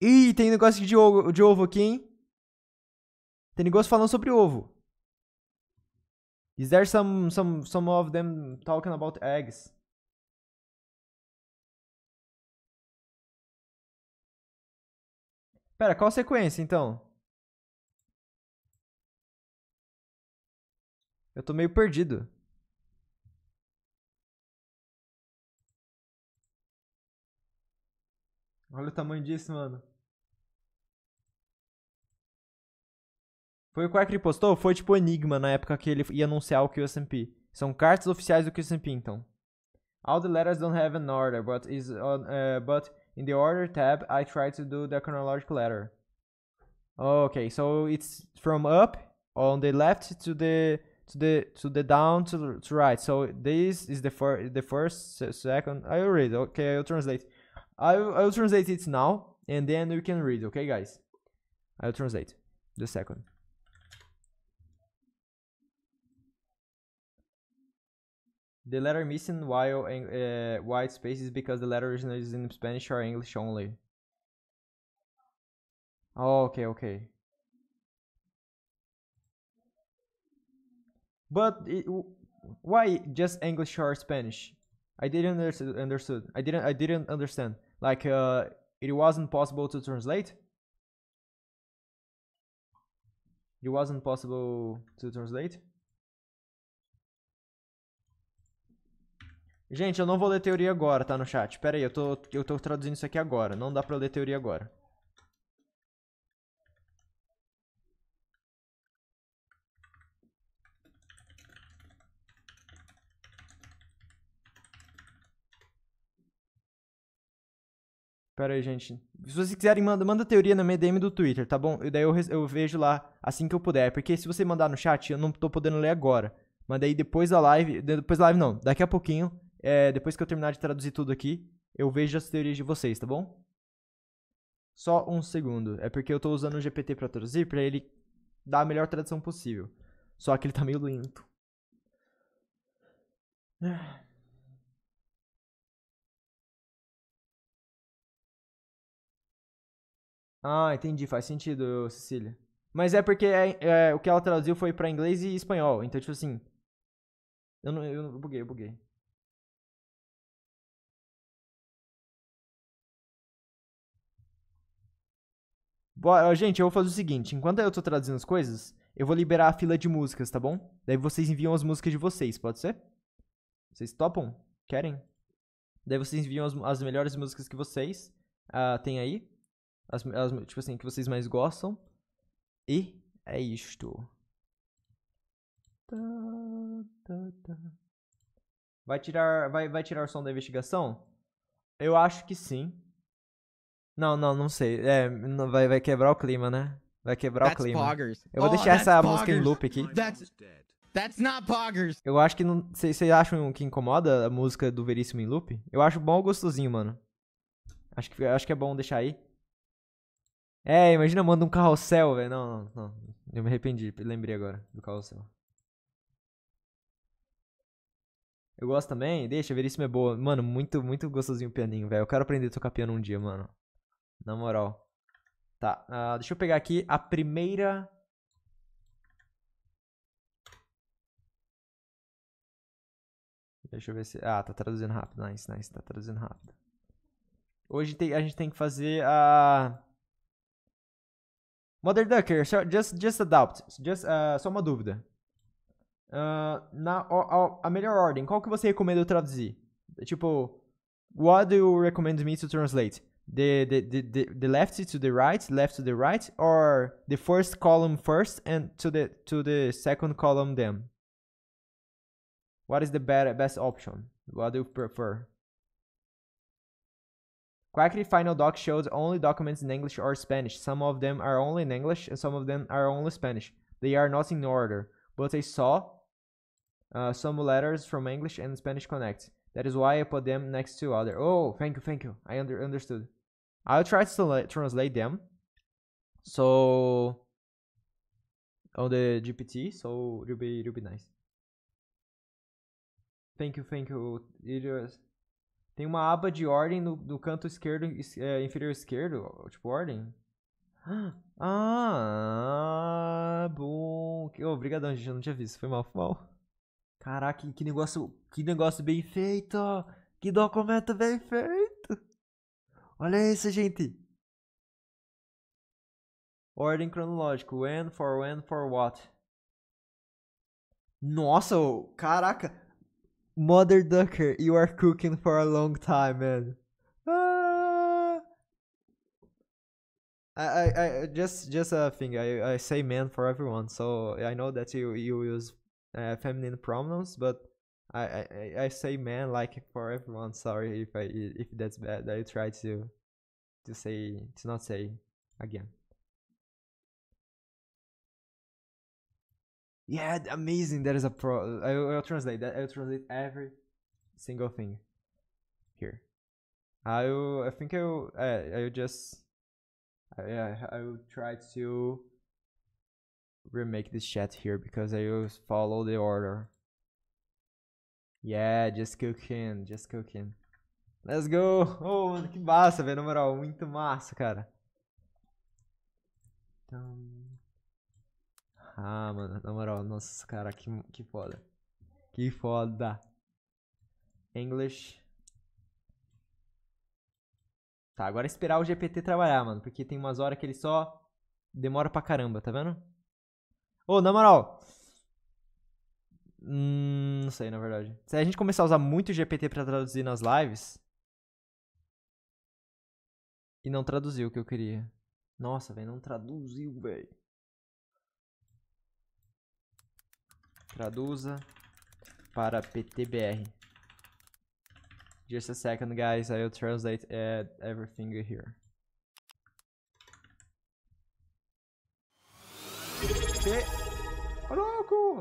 Ih, tem negócio de ovo, de ovo aqui, hein? Tem negócio falando sobre ovo. Is there some some some of them talking about eggs? Pera, qual sequência então? Eu tô meio perdido. Olha o tamanho disso, mano. Foi o que postou? Foi tipo Enigma na época que ele ia anunciar o QSMP. São cartas oficiais do QSMP, então. All the letters don't have an order, but is on, uh, but in the order tab, I try to do the chronological letter. Okay, so it's from up on the left to the to the to the down to to right. So this is the first the first se- second. I will read. Okay, I'll translate. I'll I'll translate it now, and then you can read. Okay, guys. I'll translate the second. The letter missing while uh, white space is because the letter originally is in Spanish or English only. Oh, okay, okay. But it, why just English or Spanish? I didn't understood. Understood. I didn't. I didn't understand. Like, uh, it wasn't possible to translate. It wasn't possible to translate. Gente, eu não vou ler teoria agora, tá no chat. Pera aí, eu tô, eu tô traduzindo isso aqui agora. Não dá pra ler teoria agora. Pera aí, gente. Se vocês quiserem, manda, manda teoria na minha DM do Twitter, tá bom? E daí eu, eu vejo lá assim que eu puder. Porque se você mandar no chat, eu não tô podendo ler agora. Mas daí depois da live. de- Depois da live não. Daqui a pouquinho, é, depois que eu terminar de traduzir tudo aqui, eu vejo as teorias de vocês, tá bom? Só um segundo. É porque eu tô usando o GPT pra traduzir, pra ele dar a melhor tradução possível. Só que ele tá meio lento. Ah, entendi, faz sentido, Cecília. Mas é porque é, é, o que ela traduziu foi pra inglês e espanhol. Então, tipo assim. Eu não. Eu buguei, eu buguei. Bora, gente, eu vou fazer o seguinte: enquanto eu tô traduzindo as coisas, eu vou liberar a fila de músicas, tá bom? Daí vocês enviam as músicas de vocês, pode ser? Vocês topam? Querem? Daí vocês enviam as, as melhores músicas que vocês ah, têm aí. As, as, tipo assim, que vocês mais gostam. E é isto. Tá, tá, tá. Vai tirar, vai, vai tirar o som da investigação? Eu acho que sim. Não, não, não sei. É, não, vai, vai quebrar o clima, né? Vai quebrar That's o clima. poggers. Eu vou Oh, deixar essa that's música em poggers. loop aqui. That's That's not poggers. Eu acho que não. Vocês acham que incomoda a música do Veríssimo em loop? Eu acho bom gostosinho, mano. Acho que, acho que é bom deixar aí. É, imagina, manda um carrossel, velho. Não, não, não. Eu me arrependi, lembrei agora do carrossel. Eu gosto também. Deixa, Veríssimo é boa. Mano, muito, muito gostosinho o pianinho, velho. Eu quero aprender a tocar piano um dia, mano. Na moral. Tá, ah, deixa eu pegar aqui a primeira... Deixa eu ver se... Ah, tá traduzindo rápido. Nice, nice. Tá traduzindo rápido. Hoje tem, a gente tem que fazer a... Mother Ducker, just, just doubt. Just, ah, só uma dúvida. Ah, na, a, a melhor ordem, qual que você recomenda eu traduzir? Tipo, what do you recommend me to translate? The, the, the, the, the left to the right, left to the right, or the first column first and to the to the second column then? What is the better, best option? What do you prefer? Quackly Final Doc shows only documents in English or Spanish. Some of them are only in English and some of them are only Spanish. They are not in order, but I saw uh, some letters from English and Spanish connect. That is why I put them next to other. Oh, thank you, thank you. I under understood. I'll try to la- translate them. So on the GPT, so it'll be it'll be nice. Thank you, thank you. Was- Tem uma aba de ordem no, no canto esquerdo, es- é, inferior esquerdo, tipo ordem. Ah, bom. Obrigadão, gente, eu não tinha visto. Foi mal, foi mal. Caraca, que negócio, que negócio bem feito. Que documento bem feito. Olha isso, gente. Ordem cronológica. When, for when, for what. Nossa, caraca. Mother Ducker, you are cooking for a long time, man. Ah. I, I, I just, just a thing. I, I say man for everyone, so I know that you, you use uh, feminine pronouns, but I, I, I- I say man like for everyone. Sorry if I, if that's bad. I try to, to say, to not say again. Yeah, amazing. That is a pro. I, will- I'll translate that. I'll translate every single thing here. I'll. I think I'll. Uh, I'll just. Uh, yeah, I will try to remake this chat here because I will follow the order. Yeah, just cooking, just cooking. Let's go! Oh, mano, que massa, velho. Na moral, muito massa, cara. Então. Ah, mano, na moral, nossa, cara, que, que foda. Que foda. English. Tá, agora é esperar o GPT trabalhar, mano, porque tem umas horas que ele só demora pra caramba, tá vendo? Ô, na moral. Hum, não sei, na verdade. Se a gente começar a usar muito GPT pra traduzir nas lives. E não traduziu o que eu queria. Nossa, velho, não traduziu, velho. Traduza para PTBR. Just a second, guys. I'll translate uh, everything here. Que...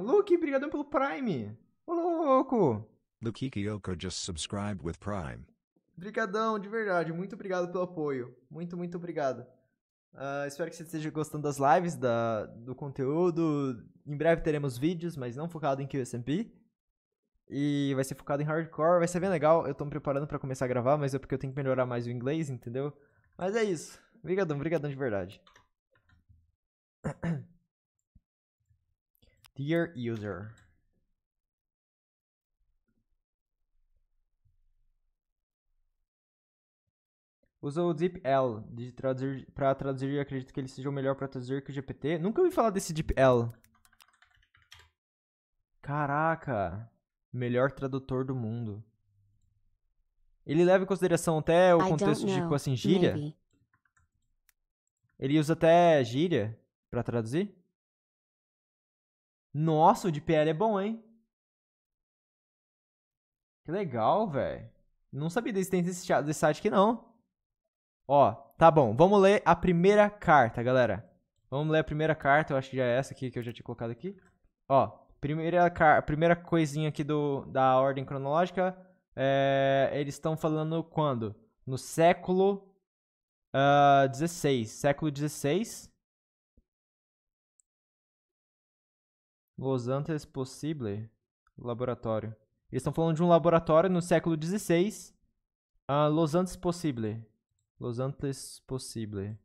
Luke, brigadão pelo Prime! Ô, louco! Luki Kyoko just subscribed with Prime. Brigadão, de verdade. Muito obrigado pelo apoio. Muito, muito obrigado. Ah, espero que você esteja gostando das lives, da, do conteúdo. Em breve teremos vídeos, mas não focado em QSMP. E vai ser focado em hardcore, vai ser bem legal. Eu tô me preparando pra começar a gravar, mas é porque eu tenho que melhorar mais o inglês, entendeu? Mas é isso. Brigadão, brigadão de verdade. Dear user. Usa o DeepL de traduzir, pra traduzir e acredito que ele seja o melhor pra traduzir que o GPT. Nunca ouvi falar desse DeepL. Caraca. Melhor tradutor do mundo. Ele leva em consideração até o contexto de, tipo assim, gíria? Maybe. Ele usa até gíria pra traduzir? Nossa, o DeepL é bom, hein? Que legal, velho. Não sabia da existência desse, desse site aqui, não. Ó, tá bom. Vamos ler a primeira carta, galera. Vamos ler a primeira carta. Eu acho que já é essa aqui que eu já tinha colocado aqui. Ó, primeira, primeira coisinha aqui do, da ordem cronológica. É, eles estão falando quando? No século ah, 16. Século 16. Los antes possible. Laboratório. Eles estão falando de um laboratório no século XVI. ah, Los antes possible. Los antes possible.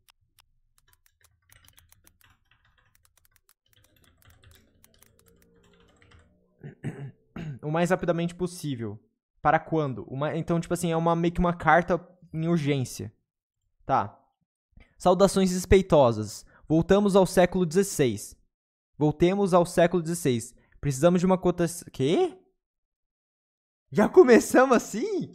o mais rapidamente possível. Para quando? Uma, então, tipo assim, é uma, meio que uma carta em urgência. Tá. Saudações respeitosas. Voltamos ao século XVI. Voltemos ao século XVI. Precisamos de uma cotação. Quê? Já começamos assim?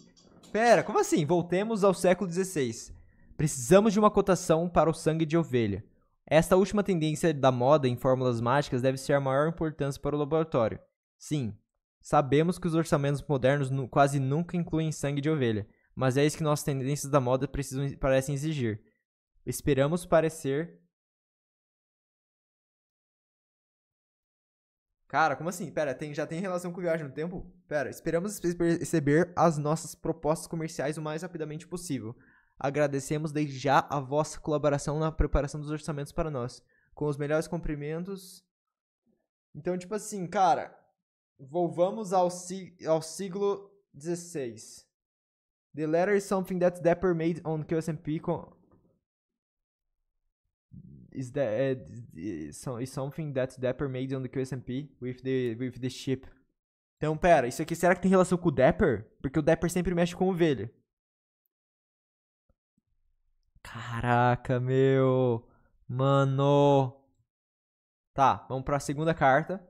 Pera, como assim? Voltemos ao século XVI. Precisamos de uma cotação para o sangue de ovelha. Esta última tendência da moda em fórmulas mágicas deve ser a maior importância para o laboratório. Sim, sabemos que os orçamentos modernos quase nunca incluem sangue de ovelha, mas é isso que nossas tendências da moda precisam, parecem exigir. Esperamos parecer. Cara, como assim? Pera, tem, já tem relação com viagem no tempo? Pera, esperamos receber as nossas propostas comerciais o mais rapidamente possível. Agradecemos desde já a vossa colaboração na preparação dos orçamentos para nós. Com os melhores cumprimentos. Então, tipo assim, cara, volvamos ao, si ao siglo XVI. The letter is something that Dapper made on QSMP. Com... Is that is, so- is something that Dapper made on the QSMP with the with the ship. Então, pera, isso aqui será que tem relação com o Dapper? Porque o Dapper sempre mexe com ovelha. Caraca, meu. Mano. Tá, vamos pra segunda carta.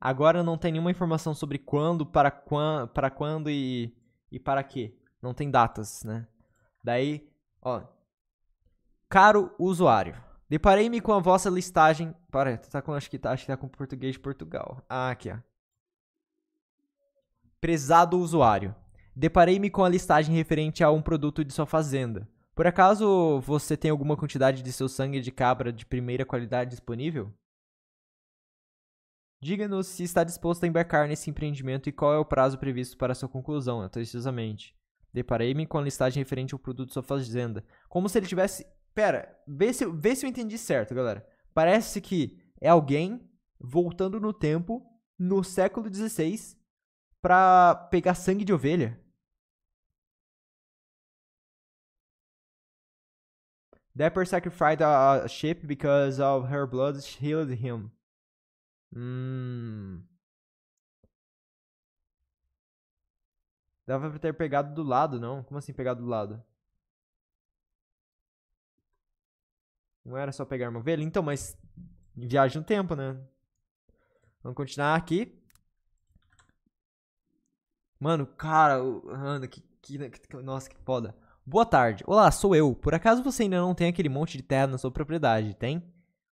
Agora não tem nenhuma informação sobre quando, para, quan, para quando e, e para quê. Não tem datas, né? Daí, ó. Caro usuário, deparei-me com a vossa listagem. Para, tá com, acho que tá, acho que tá com português de Portugal. Ah, aqui, ó. Prezado usuário, deparei-me com a listagem referente a um produto de sua fazenda. Por acaso você tem alguma quantidade de seu sangue de cabra de primeira qualidade disponível? Diga-nos se está disposto a embarcar nesse empreendimento e qual é o prazo previsto para sua conclusão, atenciosamente. Deparei-me com a listagem referente ao produto de sua fazenda. Como se ele tivesse. Pera, vê se, vê se eu entendi certo, galera. Parece que é alguém voltando no tempo, no século XVI, pra pegar sangue de ovelha. Dapper sacrificed a a sheep because of her blood healed him. Hum. Dava pra ter pegado do lado, não? Como assim pegado do lado? Não era só pegar uma ovelha? Então, mas viagem no tempo, né? Vamos continuar aqui. Mano, cara, mano, que, que, que- nossa, que foda. Boa tarde. Olá, sou eu. Por acaso você ainda não tem aquele monte de terra na sua propriedade, tem?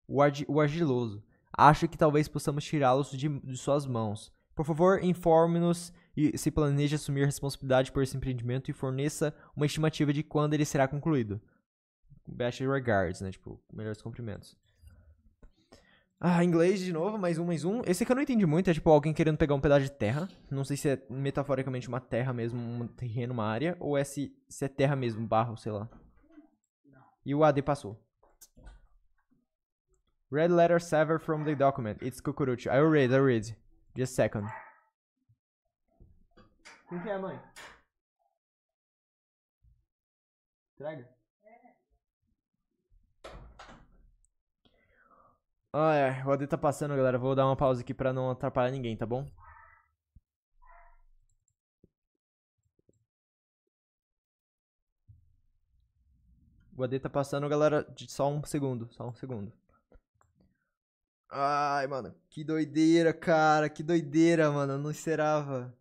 O, argi- o argiloso. Acho que talvez possamos tirá-los de, de suas mãos. Por favor, informe-nos e se planeja assumir responsabilidade por esse empreendimento e forneça uma estimativa de quando ele será concluído. Best regards, né? Tipo, melhores cumprimentos. Ah, inglês de novo, mais um, mais um. Esse aqui eu não entendi muito, é tipo alguém querendo pegar um pedaço de terra. Não sei se é metaforicamente uma terra mesmo, um terreno, uma área, ou é se, se é terra mesmo, barro, sei lá. E o AD passou. Red letter sever from the document. It's Cucurucho. I read, I read. Just a second. Quem que é, mãe? Entrega. Ah, é. O AD tá passando, galera. Vou dar uma pausa aqui pra não atrapalhar ninguém, tá bom? O AD tá passando, galera. De só um segundo. Só um segundo. Ai, mano. Que doideira, cara. Que doideira, mano. Eu não esperava.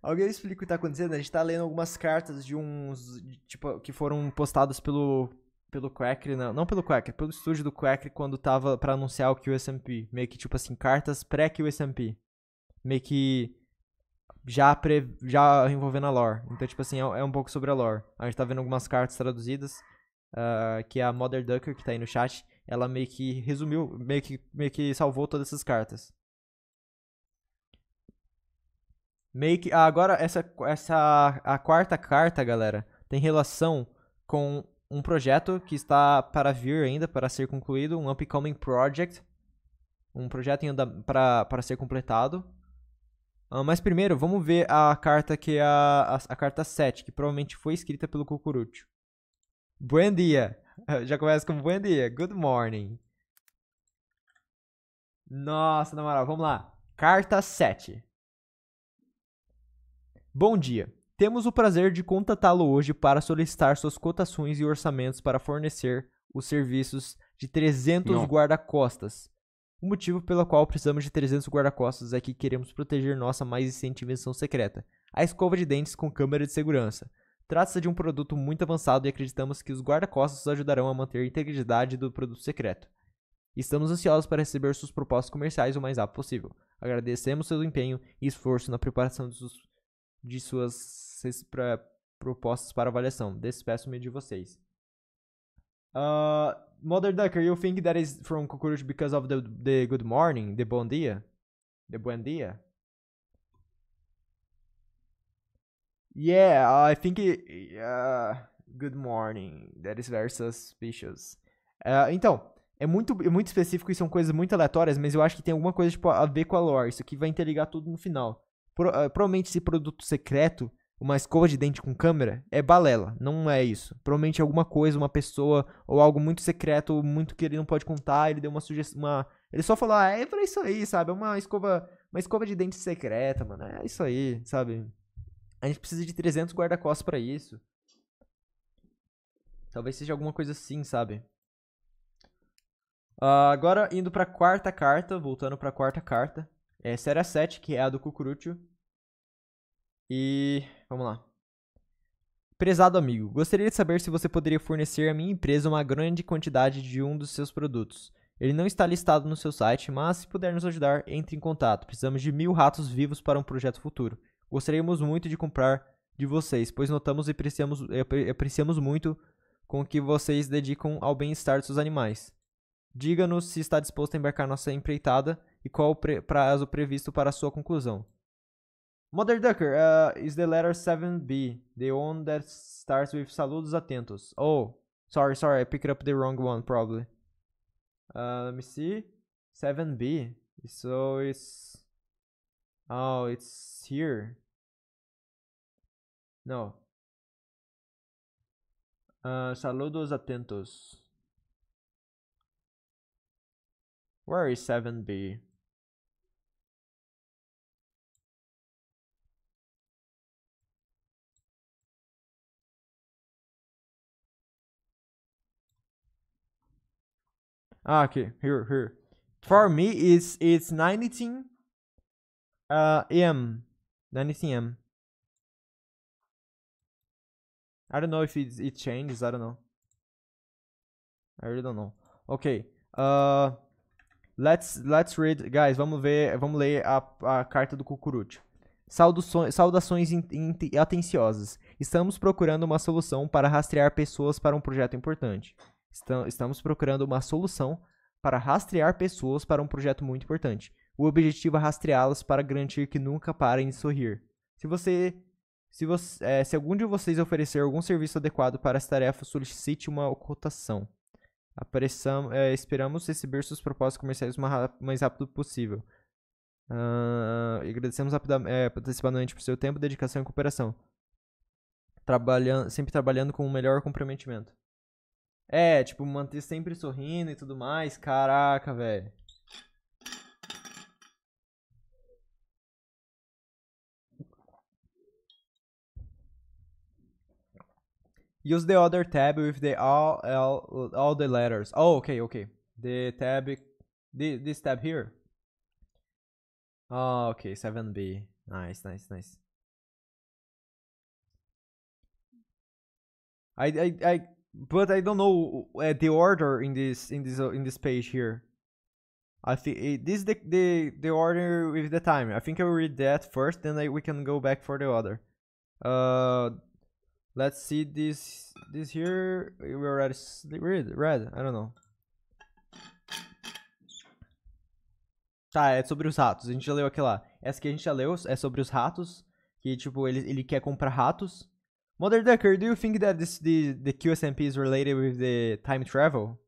Alguém explica o que tá acontecendo? A gente tá lendo algumas cartas de uns. de, tipo, que foram postadas pelo. Pelo Quacker, não, não pelo Quacker, pelo estúdio do Quacker quando tava pra anunciar o QSMP. Meio que, tipo assim, cartas pré-QSMP. Meio que. Já, pre, já envolvendo a lore. Então, tipo assim, é, é um pouco sobre a lore. A gente tá vendo algumas cartas traduzidas. ah, que a Mother Ducker, que tá aí no chat, ela meio que resumiu, meio que, meio que salvou todas essas cartas. Meio que. ah, agora, essa, essa. A quarta carta, galera, tem relação com um projeto que está para vir ainda, para ser concluído. Um upcoming project. Um projeto ainda para, para ser completado. Ah, mas primeiro, vamos ver a carta que a, a, a carta 7, que provavelmente foi escrita pelo Cucurucho. Buen dia. Já começa com buen dia. Good morning. Nossa, na moral, vamos lá. Carta 7. Bom dia. Temos o prazer de contatá-lo hoje para solicitar suas cotações e orçamentos para fornecer os serviços de 300 Não. guarda-costas. O motivo pelo qual precisamos de 300 guarda-costas é que queremos proteger nossa mais recente invenção secreta, a escova de dentes com câmera de segurança. Trata-se de um produto muito avançado e acreditamos que os guarda-costas ajudarão a manter a integridade do produto secreto. Estamos ansiosos para receber suas propostas comerciais o mais rápido possível. Agradecemos seu empenho e esforço na preparação sus- de suas propostas para avaliação. Despeço-me de vocês. Uh, Mother Ducker, you think that is from Cockroach because of the, the good morning, the bom dia? The buen dia? Yeah, I think it, uh, good morning. That is very suspicious. Uh, então, é muito, é muito específico e são coisas muito aleatórias, mas eu acho que tem alguma coisa tipo, a ver com a lore. Isso aqui vai interligar tudo no final. Pro- ah, provavelmente esse produto secreto, uma escova de dente com câmera, é balela. Não é isso. Provavelmente alguma coisa, uma pessoa, ou algo muito secreto, muito que ele não pode contar. Ele deu uma sugestão. Uma... Ele só falou, ah, é pra isso aí, sabe? É uma escova, uma escova de dente secreta, mano. É isso aí, sabe? A gente precisa de 300 guarda-costas pra isso. Talvez seja alguma coisa assim, sabe? Ah, agora, indo pra quarta carta, voltando pra quarta carta. É série 7, que é a do Cucurucho. E. Vamos lá. Prezado amigo, gostaria de saber se você poderia fornecer à minha empresa uma grande quantidade de um dos seus produtos. Ele não está listado no seu site, mas se puder nos ajudar, entre em contato. Precisamos de mil ratos vivos para um projeto futuro. Gostaríamos muito de comprar de vocês, pois notamos e apreciamos, apre- apreciamos muito com o que vocês dedicam ao bem-estar dos seus animais. Diga-nos se está disposto a embarcar nossa empreitada e qual o pre- prazo previsto para sua conclusão. Mother Ducker, uh, is the letter 7B, the one that starts with saludos atentos. Oh, sorry, sorry, I picked up the wrong one, probably. Uh, let me see. 7B. So it's. Oh, it's here. No. Uh, saludos atentos. Where is 7B? Ah, okay. Here, here. For me, it's it's 19 uh m 19 m. I don't know if it it changes. I don't know. I really don't know. Okay. Uh, let's let's read, guys. Vamos ver, vamos ler a, a carta do Cucurucho. Saudações, saudações atenciosas. Estamos procurando uma solução para rastrear pessoas para um projeto importante. Estam- Estamos procurando uma solução para rastrear pessoas para um projeto muito importante. O objetivo é rastreá-las para garantir que nunca parem de sorrir. Se você se, você, eh, se algum de vocês oferecer algum serviço adequado para essa tarefa, solicite uma cotação. Eh, esperamos receber suas propostas comerciais o mais rápido possível. E agradecemos eh, antecipadamente por seu tempo, dedicação e cooperação. Trabalhando, sempre trabalhando com o melhor comprometimento. É, tipo, manter sempre sorrindo e tudo mais. Caraca, velho. Use the other tab with the all, all, all the letters. Oh, okay, okay. The tab, the, this tab here. Oh, okay, 7B. Nice, nice, nice. I, I, I, but I don't know uh, the order in this, in this, uh, in this page here. I think this is the, the, the order with the time. I think I will read that first, then I, we can go back for the other. Uh, let's see this, this here. We already read, read. I don't know. Tá, é sobre os ratos. A gente já leu aqui lá. Essa que a gente já leu é sobre os ratos. Que, tipo, ele, ele quer comprar ratos. Mother Ducker, do you think that this the, the QSMP is related with the time travel?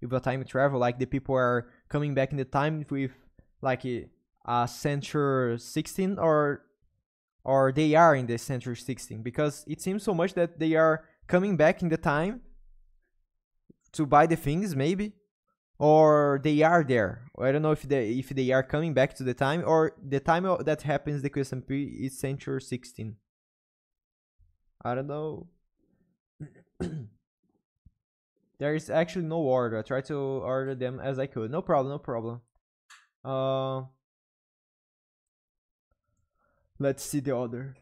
With the time travel, like the people are coming back in the time with, like, eh, a century 16 or or they are in the century 16 because it seems so much that they are coming back in the time to buy the things maybe or they are there. I don't know if they if they are coming back to the time or the time that happens the qsmp is century 16 i don't know there is actually no order i tried to order them as i could no problem no problem uh let's see the order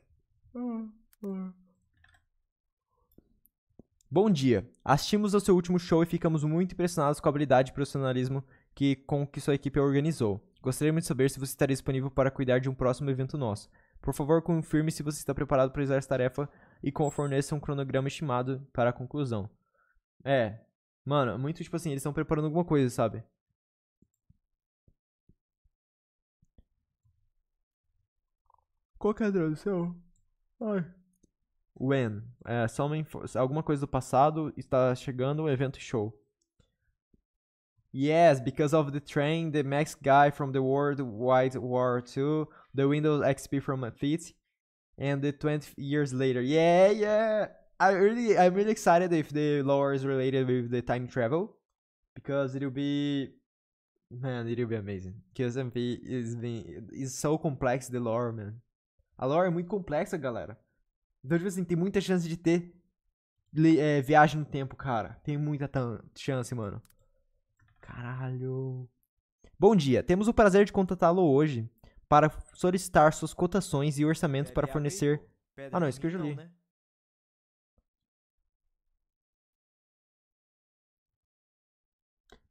Bom dia. Assistimos ao seu último show e ficamos muito impressionados com a habilidade e profissionalismo que, com que sua equipe organizou. Gostaríamos de saber se você estaria disponível para cuidar de um próximo evento nosso. Por favor, confirme se você está preparado para usar essa tarefa e forneça um cronograma estimado para a conclusão. É, mano, muito tipo assim, eles estão preparando alguma coisa, sabe? Qual que é a tradução? Ai. When. É, só uma alguma coisa do passado está chegando um evento show. Yes, because of the train, the Max guy from the World Wide War II, the Windows XP from Fit, and the 20 years later. Yeah, yeah. I really, I'm really excited if the lore is related with the time travel, because it'll be, man, it'll be amazing. QSMP is being, is so complex the lore, man. A lore é muito complexa, galera. Então, tipo assim, tem muita chance de ter é, viagem no tempo, cara. Tem muita chance, mano. Caralho. Bom dia, temos o prazer de contatá-lo hoje para solicitar suas cotações e orçamentos para fornecer. Ah, não, isso que eu já li.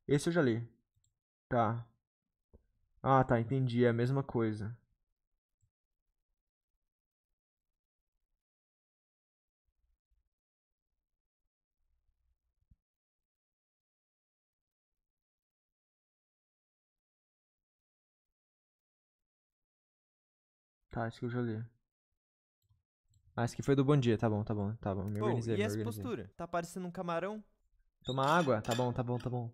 Esse eu já li. Tá. Ah, tá, entendi. É a mesma coisa. Tá, esse que eu já li. Ah, esse aqui foi do Bom Dia, tá bom, tá bom, tá bom. Me Oh, organizei, e me essa organizei. postura? Tá parecendo um camarão? Tomar água? Tá bom, tá bom, tá bom.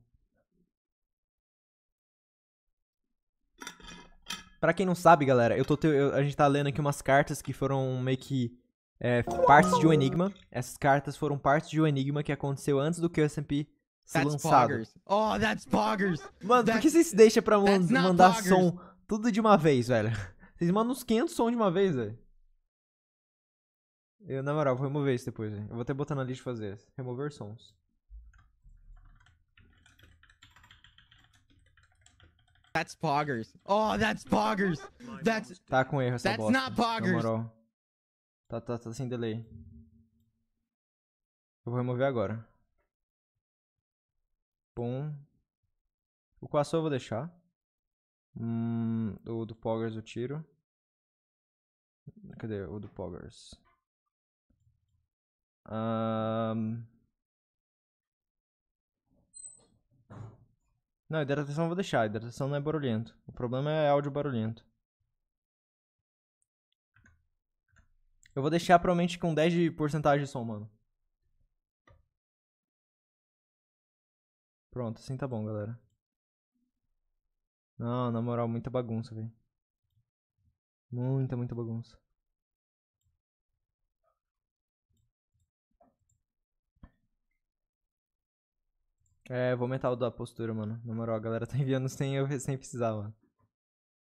Pra quem não sabe, galera, eu tô te- eu- a gente tá lendo aqui umas cartas que foram meio que é, partes de um enigma. Essas cartas foram partes de um enigma que aconteceu antes do QSMP ser That's lançado. poggers. Oh, that's poggers. Mano, por que That's- vocês deixam pra that's mandar poggers. som tudo de uma vez, velho? Vocês mandam uns 500 sons de uma vez, velho. Eu, na moral, vou remover isso depois, velho. Eu vou até botar na lista de fazer. Remover sons. That's poggers. Oh, that's poggers. That's Tá com erro essa That's bosta. not poggers. Na moral. Tá, tá, tá sem delay. Eu vou remover agora. Pum. O Quassou eu vou deixar. Hum, o do Poggers eu tiro. Cadê o do Poggers? Ahn. Não, hidratação eu vou deixar. Hidratação não é barulhento. O problema é áudio barulhento. Eu vou deixar provavelmente com 10 de porcentagem de som, mano. Pronto, assim tá bom, galera. Não, na moral, muita bagunça, velho. Muita, muita bagunça. É, vou aumentar o da postura, mano. Na moral, a galera tá enviando sem eu sem precisar, mano.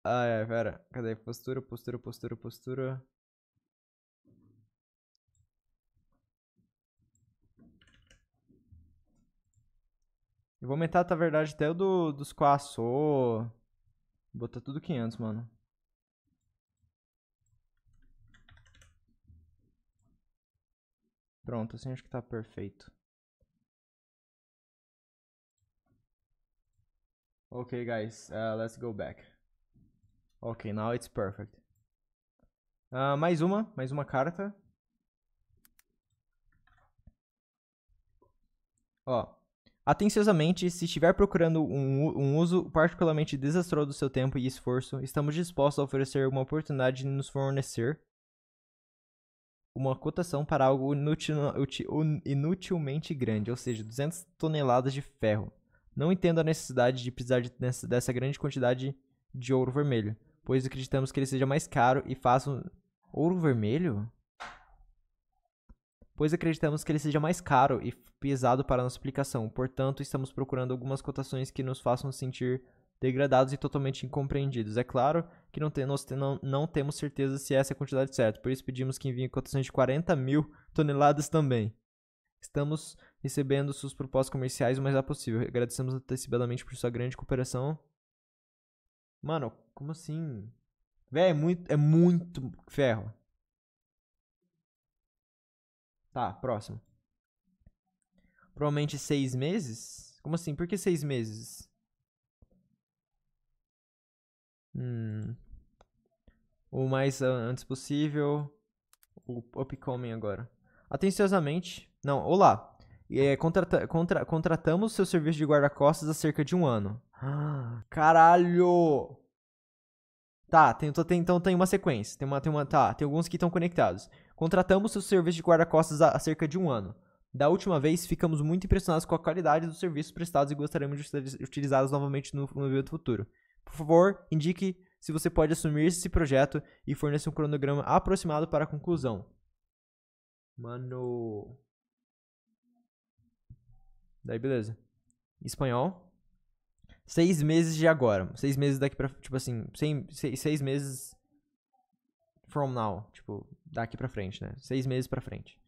Ah, é, pera. Cadê? Postura, postura, postura, postura. Eu vou aumentar, na verdade, até o do, dos Quassô. Botar tudo 500, mano. Pronto, assim acho que tá perfeito. Okay, guys, uh, let's go back. Okay, now it's perfect. Ah, mais uma, mais uma carta. Ó, atenciosamente, se estiver procurando um, um uso particularmente desastroso do seu tempo e esforço, estamos dispostos a oferecer uma oportunidade de nos fornecer uma cotação para algo inutilmente grande, ou seja, 200 toneladas de ferro. Não entendo a necessidade de precisar de- dessa grande quantidade de ouro vermelho, pois acreditamos que ele seja mais caro e faça um... Ouro vermelho? Pois acreditamos que ele seja mais caro e pesado para nossa aplicação. Portanto, estamos procurando algumas cotações que nos façam sentir degradados e totalmente incompreendidos. É claro que não, te- nós não- não temos certeza se essa é a quantidade certa, por isso pedimos que enviem cotações de 40 mil toneladas também. Estamos recebendo suas propostas comerciais o mais rápido possível. Agradecemos antecipadamente por sua grande cooperação. Mano, como assim? Véi, é muito, é muito ferro. Tá, próximo. Provavelmente seis meses? Como assim? Por que seis meses? Hum. O mais antes possível. O upcoming agora. Atenciosamente. Não, olá. É, contrata- contra- contratamos seu serviço de guarda-costas há cerca de um ano. Ah, Caralho! Tá, tem- então tem uma sequência. Tem uma, tem uma, tá, tem alguns que estão conectados. Contratamos seu serviço de guarda-costas há, cerca de um ano. Da última vez, ficamos muito impressionados com a qualidade dos serviços prestados e gostaríamos de util- utilizá-los novamente no, no evento futuro. Por favor, indique se você pode assumir esse projeto e forneça um cronograma aproximado para a conclusão. Mano. Daí, beleza. Espanhol. Seis meses de agora. Seis meses daqui pra. Tipo assim. Seis, seis meses. From now. Tipo, daqui pra frente, né? Seis meses pra frente.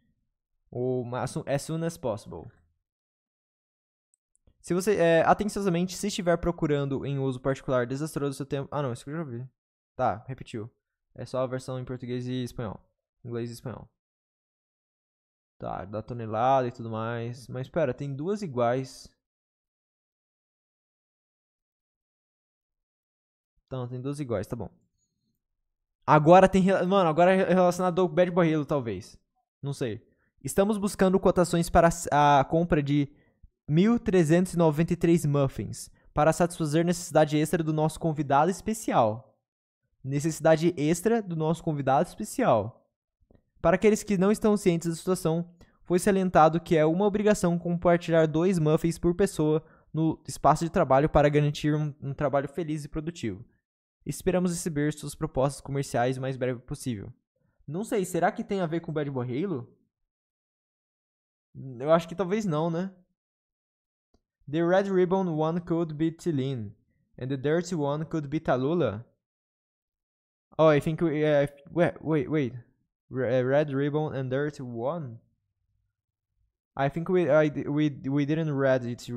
O as soon- as possible. Se você. É, atenciosamente, se estiver procurando em uso particular desastroso do seu tempo. Ah, não, isso que eu já vi. Tá, repetiu. É só a versão em português e espanhol. Inglês e espanhol. Tá, da tonelada e tudo mais. Mas pera, tem duas iguais. Então, tem duas iguais, tá bom. Agora tem. Mano, agora é relacionado ao Bad Halo, talvez. Não sei. Estamos buscando cotações para a compra de 1.393 muffins para satisfazer necessidade extra do nosso convidado especial. Necessidade extra do nosso convidado especial. Para aqueles que não estão cientes da situação, foi salientado que é uma obrigação compartilhar dois muffins por pessoa no espaço de trabalho para garantir um, um trabalho feliz e produtivo. Esperamos receber suas propostas comerciais o mais breve possível. Não sei, será que tem a ver com Bad Boy Halo? Eu acho que talvez não, né? The red ribbon one could be Tilin, and the dirty one could be Talula. Oh, I think we, uh, wait, wait, wait. Uh, red ribbon and dirty one. I think we, I, we, we didn't read it.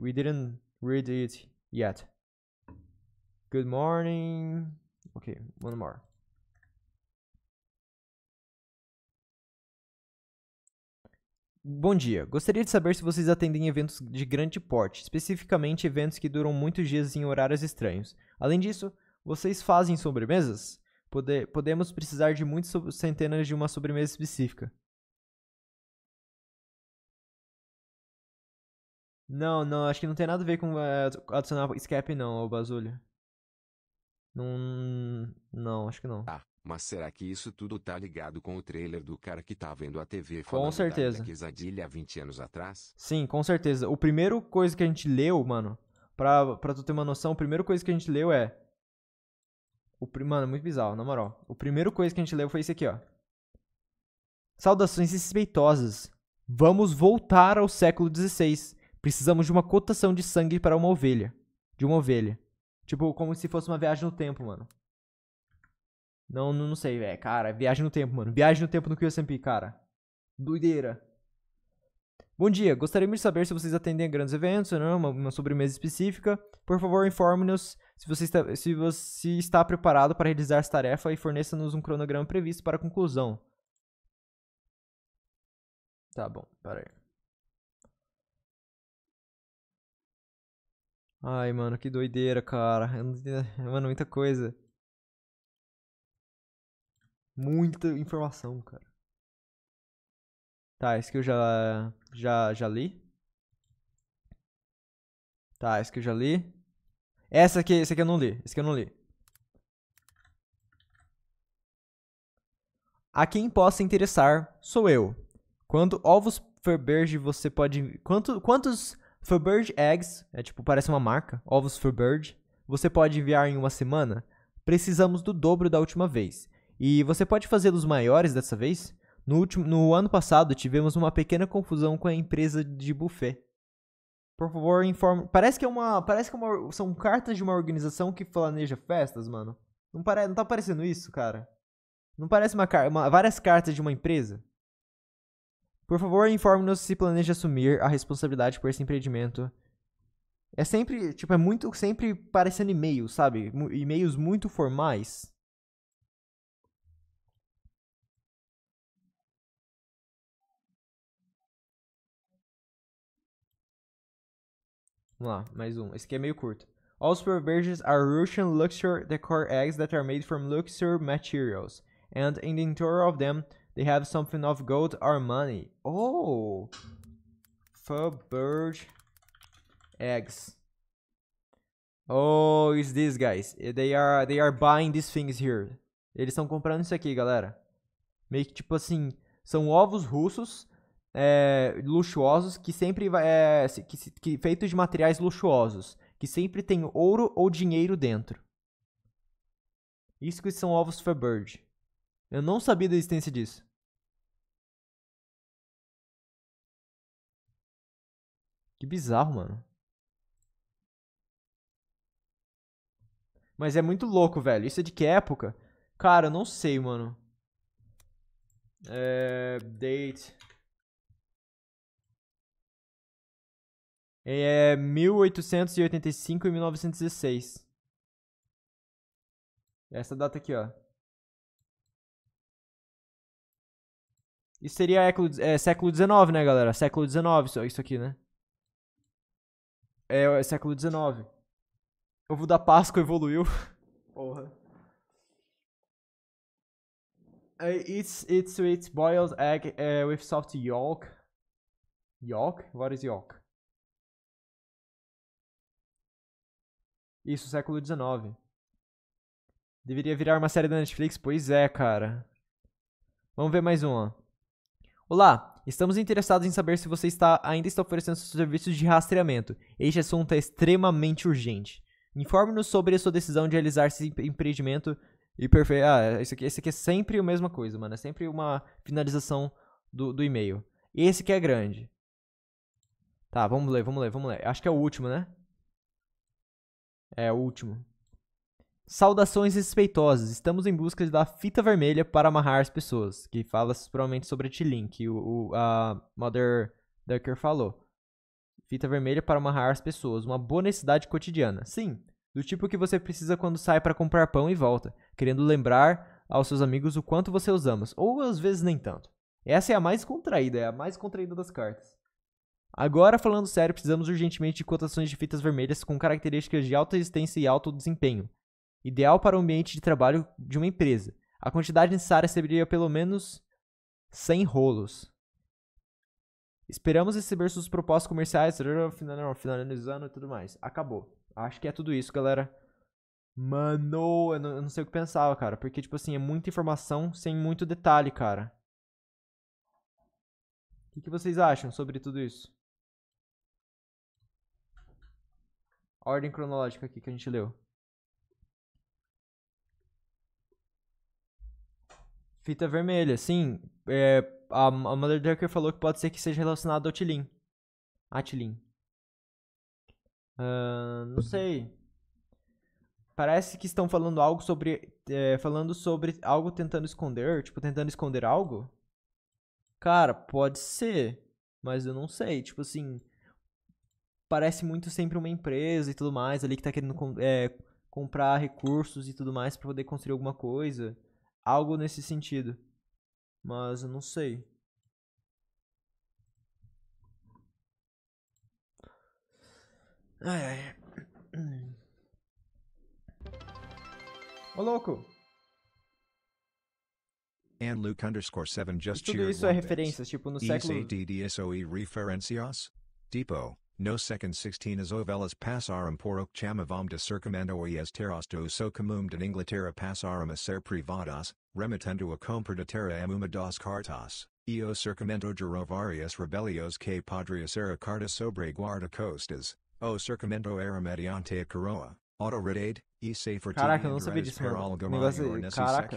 We didn't read it yet. Good morning. Okay, one more. Bom dia. Gostaria de saber se vocês atendem eventos de grande porte, especificamente eventos que duram muitos dias em horários estranhos. Além disso, vocês fazem sobremesas? Pode- podemos precisar de muitas centenas de uma sobremesa específica. Não, não, acho que não tem nada a ver com eh, adicionar escape não, ô Bazulho. Não, não, acho que não. Ah, mas será que isso tudo tá ligado com o trailer do cara que tá vendo a TV Com falando certeza. da quesadilha há 20 anos atrás? Sim, com certeza. O primeiro coisa que a gente leu, mano, pra, pra tu ter uma noção, a primeira coisa que a gente leu é. O, mano, muito bizarro, na moral. O primeiro coisa que a gente leu foi isso aqui, ó. Saudações respeitosas. Vamos voltar ao século XVI. Precisamos de uma cotação de sangue para uma ovelha. De uma ovelha. Tipo, como se fosse uma viagem no tempo, mano. Não, não, não sei, velho. Cara, viagem no tempo, mano. Viagem no tempo no QSMP, cara. Doideira. Bom dia, gostaríamos de saber se vocês atendem a grandes eventos, não, uma, uma sobremesa específica. Por favor, informe-nos se você, se você está preparado para realizar essa tarefa e forneça-nos um cronograma previsto para a conclusão. Tá bom, pera Ai, mano, que doideira, cara. Mano, muita coisa. Muita informação, cara. Tá, esse que eu já já já li. Tá, esse que eu já li. Essa aqui, esse aqui eu não li. Esse aqui eu não li. A quem possa interessar, sou eu. Quando ovos Faberge você pode. Quanto, quantos Faberge eggs, é tipo, parece uma marca, ovos Faberge, você pode enviar em uma semana, precisamos do dobro da última vez. E você pode fazê-los maiores dessa vez? No, último, no ano passado, tivemos uma pequena confusão com a empresa de buffet. Por favor, informe. Parece que é uma. Parece que é uma, são cartas de uma organização que planeja festas, mano. Não, pare, não tá parecendo isso, cara? Não parece uma, uma várias cartas de uma empresa? Por favor, informe-nos se planeja assumir a responsabilidade por esse empreendimento. É sempre, tipo, é muito, sempre parecendo e-mail, sabe? E-mails muito formais. Vamos lá, mais um. Esse aqui é meio curto. All superbirds are Russian luxury decor eggs that are made from luxury materials. And in the interior of them, they have something of gold or money. Oh! Fubird eggs. Oh, is this guys? They are they are buying these things here. Eles estão comprando isso aqui, galera. Meio que tipo assim, são ovos russos é, luxuosos que sempre é, que, que, feitos de materiais luxuosos, que sempre tem ouro ou dinheiro dentro. Isso que são ovos Fairbird. Eu não sabia da existência disso. Que bizarro, mano. Mas é muito louco, velho. Isso é de que época? Cara, eu não sei, mano. É... Date. É 1885 e 1916. Essa data aqui, ó. Isso seria é, século XIX, né, galera? Século XIX, isso aqui, né? É, é século XIX. Ovo da Páscoa evoluiu. Porra. It's, it's sweet boiled egg uh, with soft yolk. Yolk? What is yolk? Isso, século XIX. Deveria virar uma série da Netflix? Pois é, cara. Vamos ver mais uma. Olá, estamos interessados em saber se você está, ainda está oferecendo seus serviços de rastreamento. Este assunto é extremamente urgente. Informe-nos sobre a sua decisão de realizar esse empreendimento e perfeito. Ah, esse aqui, esse aqui é sempre a mesma coisa, mano. É sempre uma finalização do, do e-mail. Esse aqui é grande. Tá, vamos ler, vamos ler, vamos ler. Acho que é o último, né? É, o último. Saudações respeitosas. Estamos em busca da fita vermelha para amarrar as pessoas. Que fala provavelmente sobre a T-Link, que o, o, a Mother Ducker falou. Fita vermelha para amarrar as pessoas. Uma boa necessidade cotidiana. Sim, do tipo que você precisa quando sai para comprar pão e volta, querendo lembrar aos seus amigos o quanto você os ama, ou às vezes nem tanto. Essa é a mais contraída, é a mais contraída das cartas. Agora, falando sério, precisamos urgentemente de cotações de fitas vermelhas com características de alta resistência e alto desempenho. Ideal para o ambiente de trabalho de uma empresa. A quantidade necessária seria pelo menos 100 rolos. Esperamos receber suas propostas comerciais, finalizando e tudo mais. Acabou. Acho que é tudo isso, galera. Mano, eu não, eu não sei o que pensava, cara. Porque, tipo assim, é muita informação sem muito detalhe, cara. O que, que vocês acham sobre tudo isso? ordem cronológica aqui que a gente leu. Fita vermelha, sim. É, a, a Mother Ducker falou que pode ser que seja relacionado ao Tilin. A Tilin. Uh, não sei. Parece que estão falando algo sobre. É, falando sobre algo tentando esconder. Tipo, tentando esconder algo. Cara, pode ser. Mas eu não sei. Tipo assim parece muito sempre uma empresa e tudo mais ali que tá querendo é, comprar recursos e tudo mais para poder construir alguma coisa. Algo nesse sentido. Mas eu não sei. Ai, ai. Ô louco! And Luke underscore 7 just Tudo isso é referências, tipo no século... ECDDSOE referencias? Depot. No second sixteenas ovelas passaram por ok chamavam de circumando e as terras do so comum de Inglaterra passaram a ser privadas, remitendo a compra de terra em uma das cartas, e o circumento gerou várias rebeliões que podria ser a carta sobre guarda costas, o circumento era mediante a coroa, Auto-redade, e-safer Caraca, eu não sabia disso, mano. Negócio... Caraca.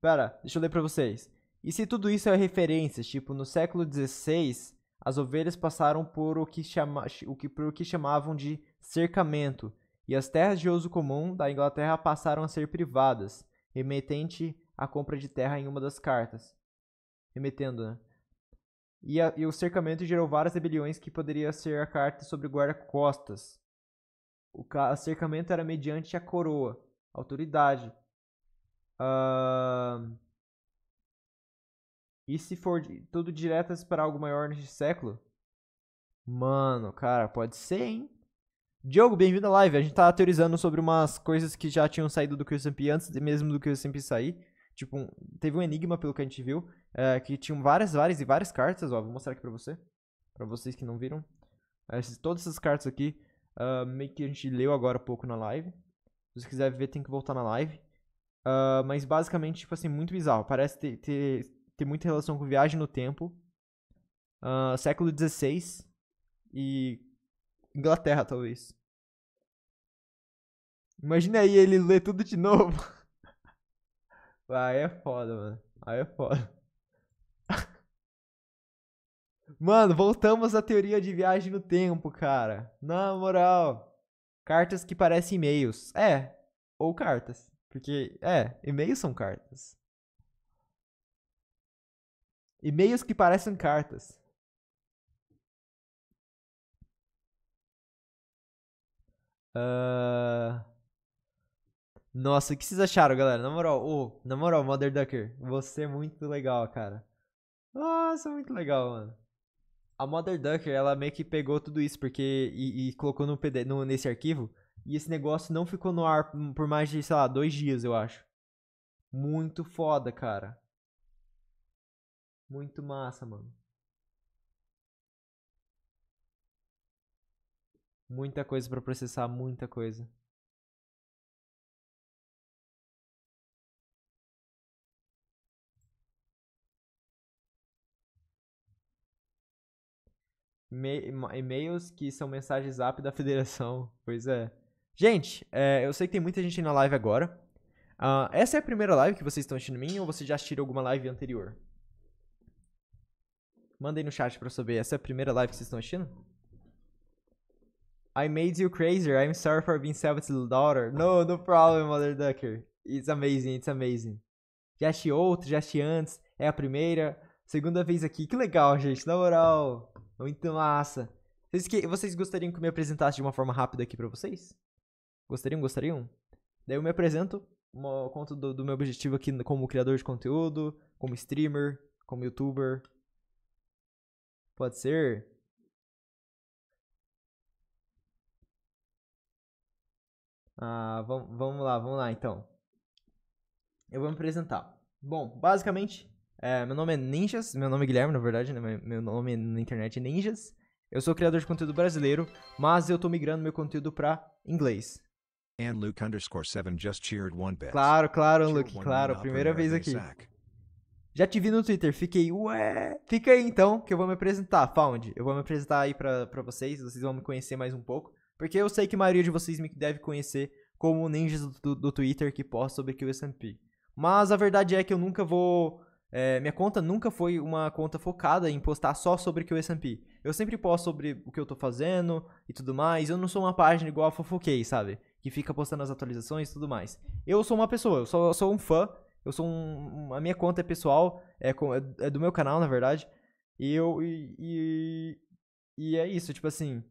Pera, deixa eu ler pra vocês. E se tudo isso é referências, tipo, no século XVI, as ovelhas passaram por o que, chama, o que, por o que chamavam de cercamento, e as terras de uso comum da Inglaterra passaram a ser privadas, remetente à compra de terra em uma das cartas. Remetendo, né? E, a, e o cercamento gerou várias rebeliões que poderia ser a carta sobre guarda-costas. O cercamento era mediante a coroa, autoridade. Uh... E se for tudo diretas para algo maior neste século? Mano, cara, pode ser, hein? Diogo, bem-vindo à live. A gente tá teorizando sobre umas coisas que já tinham saído do QSMP antes mesmo do QSMP sair. Tipo, um, teve um enigma, pelo que a gente viu, é, que tinham várias, várias e várias cartas, ó. Vou mostrar aqui pra você. Pra vocês que não viram. Essas, todas essas cartas aqui, uh, meio que a gente leu agora há pouco na live. Se você quiser ver, tem que voltar na live. Uh, mas basicamente, tipo assim, muito bizarro. Parece ter, ter, ter muita relação com viagem no tempo. Uh, século XVI e Inglaterra, talvez. Imagina aí ele ler tudo de novo. Aí é foda, mano. Aí é foda. Mano, voltamos à teoria de viagem no tempo, cara. Na moral. Cartas que parecem e-mails. É. Ou cartas. Porque, é, e-mails são cartas. E-mails que parecem cartas. Uh... Nossa, o que vocês acharam, galera? Na moral, oh, na moral, Mother Ducker, você é muito legal, cara. Nossa, muito legal, mano. A Mother Ducker, ela meio que pegou tudo isso porque e, e colocou no, PD, no nesse arquivo e esse negócio não ficou no ar por mais de, sei lá, dois dias, eu acho. Muito foda, cara. Muito massa, mano. Muita coisa para processar, muita coisa. E-mails que são mensagens zap da federação. Pois é. Gente, é, eu sei que tem muita gente na live agora. Uh, essa é a primeira live que vocês estão assistindo mim ou vocês já assistiram alguma live anterior? Mandem no chat pra saber. Essa é a primeira live que vocês estão assistindo? I made you crazy. I'm sorry for being Sabbath's daughter. No, no problem, Mother Ducker. It's amazing, it's amazing. Já assisti outro, já assisti antes. É a primeira. Segunda vez aqui. Que legal, gente. Na moral. Muito massa. Vocês, que, vocês gostariam que eu me apresentasse de uma forma rápida aqui pra vocês? Gostariam? Gostariam? Daí eu me apresento, uma, conto do, do meu objetivo aqui como criador de conteúdo, como streamer, como youtuber. Pode ser? Ah, vamos, vamos lá, vamos lá então. Eu vou me apresentar. Bom, basicamente, é, meu nome é Ninjas, meu nome é Guilherme, na verdade, né? Meu nome na internet é Ninjas. Eu sou criador de conteúdo brasileiro, mas eu tô migrando meu conteúdo pra inglês. And Luke underscore 7 just cheered one bit. Claro, claro, Luke, claro, primeira vez aqui. Já te vi no Twitter, fiquei, ué. Fica aí então, que eu vou me apresentar, Found. Eu vou me apresentar aí pra, pra vocês, vocês vão me conhecer mais um pouco. Porque eu sei que a maioria de vocês me deve conhecer como ninjas do, do Twitter que posta sobre QSMP. Mas a verdade é que eu nunca vou é, minha conta nunca foi uma conta focada em postar só sobre o SMP. Eu sempre posto sobre o que eu tô fazendo e tudo mais. Eu não sou uma página igual a Fofoquei, sabe? Que fica postando as atualizações e tudo mais. Eu sou uma pessoa, eu sou, eu sou um fã. Eu sou um. A minha conta é pessoal, é, é do meu canal, na verdade. E eu. E, e, e é isso, tipo assim.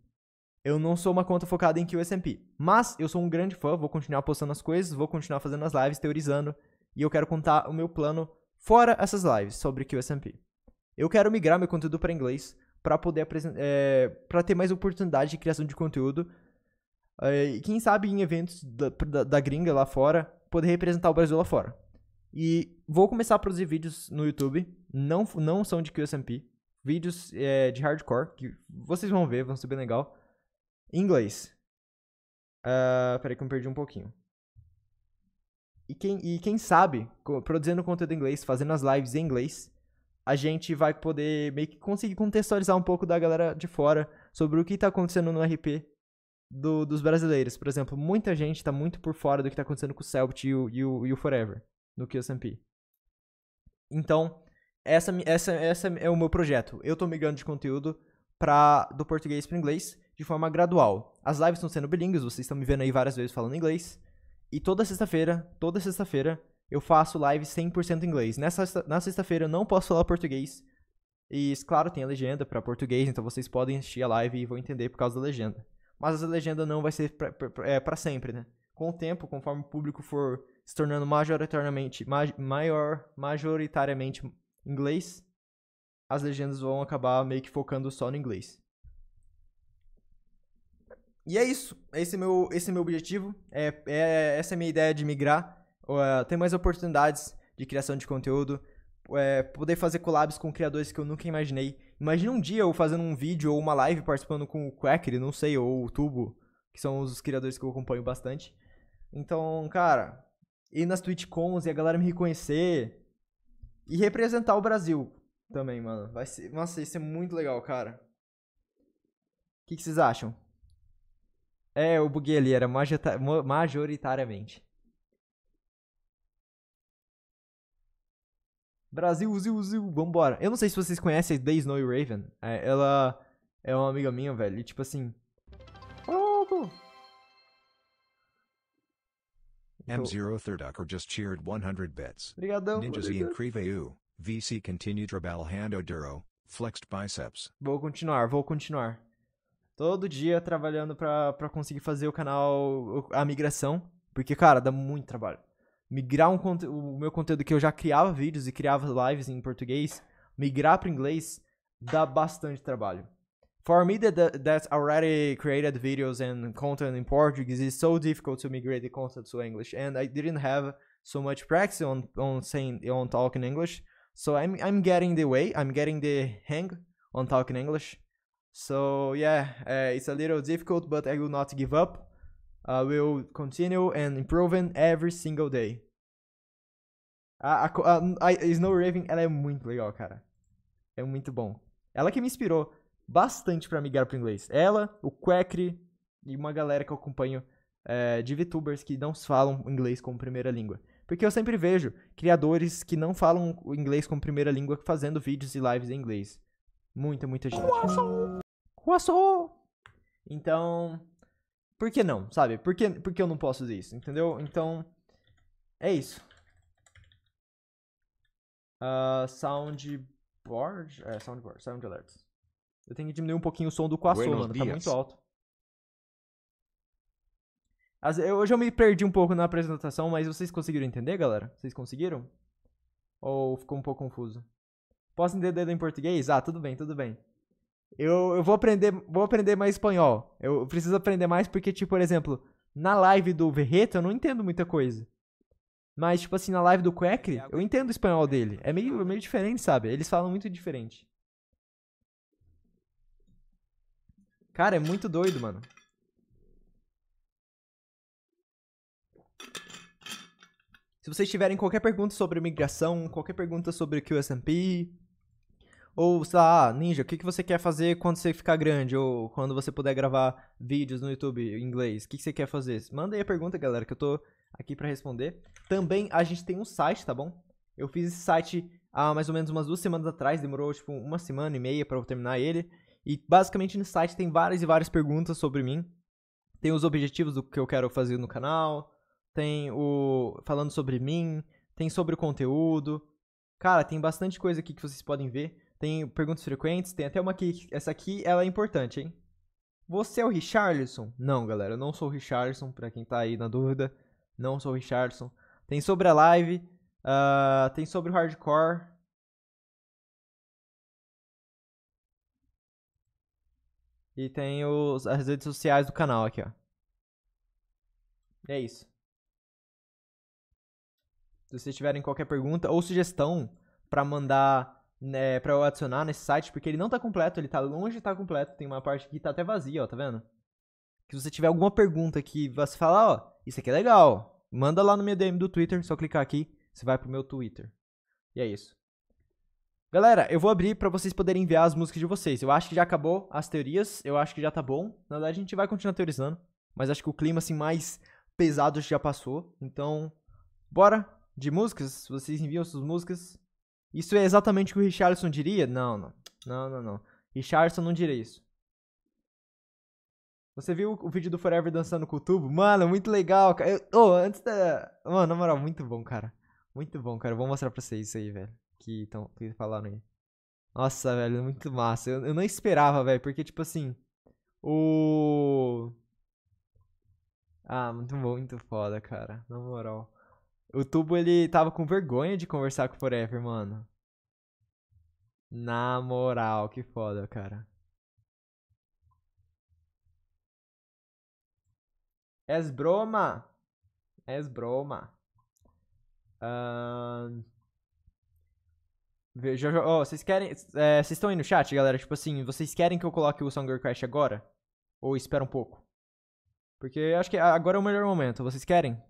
Eu não sou uma conta focada em QSMP. Mas eu sou um grande fã, vou continuar postando as coisas, vou continuar fazendo as lives, teorizando. E eu quero contar o meu plano Fora essas lives sobre QSMP. Eu quero migrar meu conteúdo para inglês para poder é, para ter mais oportunidade de criação de conteúdo é, e quem sabe em eventos da, da, da, gringa lá fora poder representar o Brasil lá fora. E vou começar a produzir vídeos no YouTube, não, não são de QSMP, vídeos é, de hardcore, que vocês vão ver, vão ser bem legal, em inglês. Uh, peraí que eu me perdi um pouquinho. E quem, e quem sabe, produzindo conteúdo em inglês, fazendo as lives em inglês, a gente vai poder meio que conseguir contextualizar um pouco da galera de fora sobre o que está acontecendo no RP do- dos brasileiros. Por exemplo, muita gente tá muito por fora do que tá acontecendo com o Celt e o, e o, e o Forever no QSMP. Então, essa, essa, essa é o meu projeto. Eu tô migrando de conteúdo pra, do português para inglês de forma gradual. As lives estão sendo bilíngues, vocês estão me vendo aí várias vezes falando inglês. E toda sexta-feira, toda sexta-feira, eu faço live 100% em inglês. Nessa, na sexta-feira eu não posso falar português. E, claro, tem a legenda pra português, então vocês podem assistir a live e vão entender por causa da legenda. Mas a legenda não vai ser pra- é, sempre, né? Com o tempo, conforme o público for se tornando majoritariamente, ma- maior, majoritariamente inglês, as legendas vão acabar meio que focando só no inglês. E é isso. Esse é meu, esse é meu objetivo. É, é- essa é a minha ideia de migrar. Uh, ter mais oportunidades de criação de conteúdo. é, poder fazer collabs com criadores que eu nunca imaginei. Imagina um dia eu fazendo um vídeo ou uma live participando com o Quacker, não sei, ou o Tubo, que são os criadores que eu acompanho bastante. Então, cara, ir nas TwitchCons e a galera me reconhecer e representar o Brasil também, mano. Vai ser, nossa, isso é muito legal, cara. O que, que vocês acham? É, eu buguei ali, era majoritariamente. Brasil, Zil, Zil, vambora. Eu não sei se vocês conhecem a Day Snow Raven. É, ela é uma amiga minha, velho. E tipo assim. Oh, M0 Thirducker just cheered 100 bits. Obrigadão, e obrigado. incrível. VC continue trabalhando duro. Flexed biceps. Vou continuar, vou continuar. Todo dia trabalhando pra, pra conseguir fazer o canal, a migração. Porque, cara, dá muito trabalho. Migrar um o meu conteúdo que eu já criava vídeos e criava lives em português, migrar para inglês, dá bastante trabalho. For me that, that that's already created videos and content in Portuguese, it's so difficult to migrate the content to English, and I didn't have so much practice on on saying on talking English. So I'm I'm getting the way, I'm getting the hang on talking English. So yeah, uh, it's a little difficult, but I will not give up. I will continue and improving every single day. A, a, a, a Snow Raven, ela é muito legal, cara. É muito bom. Ela que me inspirou bastante pra migrar pro inglês. Ela, o Quackry e uma galera que eu acompanho é, de VTubers que não falam inglês como primeira língua. Porque eu sempre vejo criadores que não falam o inglês como primeira língua fazendo vídeos e lives em inglês. Muita, muita gente. Então, por que não, sabe? Por que, por que eu não posso fazer isso, entendeu? Então, é isso. Ah, soundboard? É, soundboard, sound alerts. Eu tenho que diminuir um pouquinho o som do Buenos mano, tá dias. muito alto. Às- eu- Hoje eu me perdi um pouco na apresentação, mas vocês conseguiram entender, galera? Vocês conseguiram? Ou ficou um pouco confuso? Posso entender em português? Ah, tudo bem, tudo bem. Eu, eu vou aprender, vou aprender mais espanhol. Eu preciso aprender mais porque, tipo, por exemplo, na live do Verreta eu não entendo muita coisa. Mas, tipo assim, na live do Quackry, eu entendo o espanhol dele. É meio, é meio diferente, sabe? Eles falam muito diferente. Cara, é muito doido, mano. Se vocês tiverem qualquer pergunta sobre migração, qualquer pergunta sobre QSMP, ou, sei lá, ah, Ninja, o que, que você quer fazer quando você ficar grande? Ou quando você puder gravar vídeos no YouTube em inglês? O que, que você quer fazer? Manda aí a pergunta, galera, que eu tô aqui pra responder. Também a gente tem um site, tá bom? Eu fiz esse site há mais ou menos umas duas semanas atrás, demorou tipo uma semana e meia pra eu terminar ele. E basicamente no site tem várias e várias perguntas sobre mim. Tem os objetivos do que eu quero fazer no canal, tem o falando sobre mim, tem sobre o conteúdo. Cara, tem bastante coisa aqui que vocês podem ver. Tem perguntas frequentes, tem até uma aqui, essa aqui ela é importante, hein? Você é o Richarlison? Não, galera, eu não sou o Richarlison, pra quem tá aí na dúvida. Não sou o Richarlison. Tem sobre a live, ah, tem sobre o hardcore. E tem os, as redes sociais do canal aqui, ó. E é isso. Se vocês tiverem qualquer pergunta ou sugestão pra mandar, né, pra eu adicionar nesse site, porque ele não tá completo, ele tá longe de estar completo, tem uma parte que tá até vazia, ó, tá vendo? Que se você tiver alguma pergunta que você falar, ó, isso aqui é legal, manda lá no meu DM do Twitter, só clicar aqui, você vai pro meu Twitter. E é isso. Galera, eu vou abrir pra vocês poderem enviar as músicas de vocês. Eu acho que já acabou as teorias, eu acho que já tá bom. Na verdade, a gente vai continuar teorizando, mas acho que o clima assim mais pesado já passou. Então, bora de músicas. Vocês enviam suas músicas. Isso é exatamente o que o Richardson diria? Não, não. Não, não, não. Richardson não diria isso. Você viu o vídeo do Forever dançando com o tubo? Mano, muito legal, cara. Eu, oh, antes da. Mano, na moral, muito bom, cara. Muito bom, cara. Eu vou mostrar pra vocês isso aí, velho. Que, tão, que falaram aí. Nossa, velho, muito massa. Eu, eu não esperava, velho, porque, tipo assim. O. Ah, muito bom, muito foda, cara. Na moral. O Tubo, ele tava com vergonha de conversar com o Forever, mano. Na moral, que foda, cara. Es broma. Es broma. Ahn. Veja, ó, vocês querem. é, vocês estão aí no chat, galera? Tipo assim, vocês querem que eu coloque o Songer Crash agora? Ou espera um pouco? Porque acho que agora é o melhor momento. Vocês querem?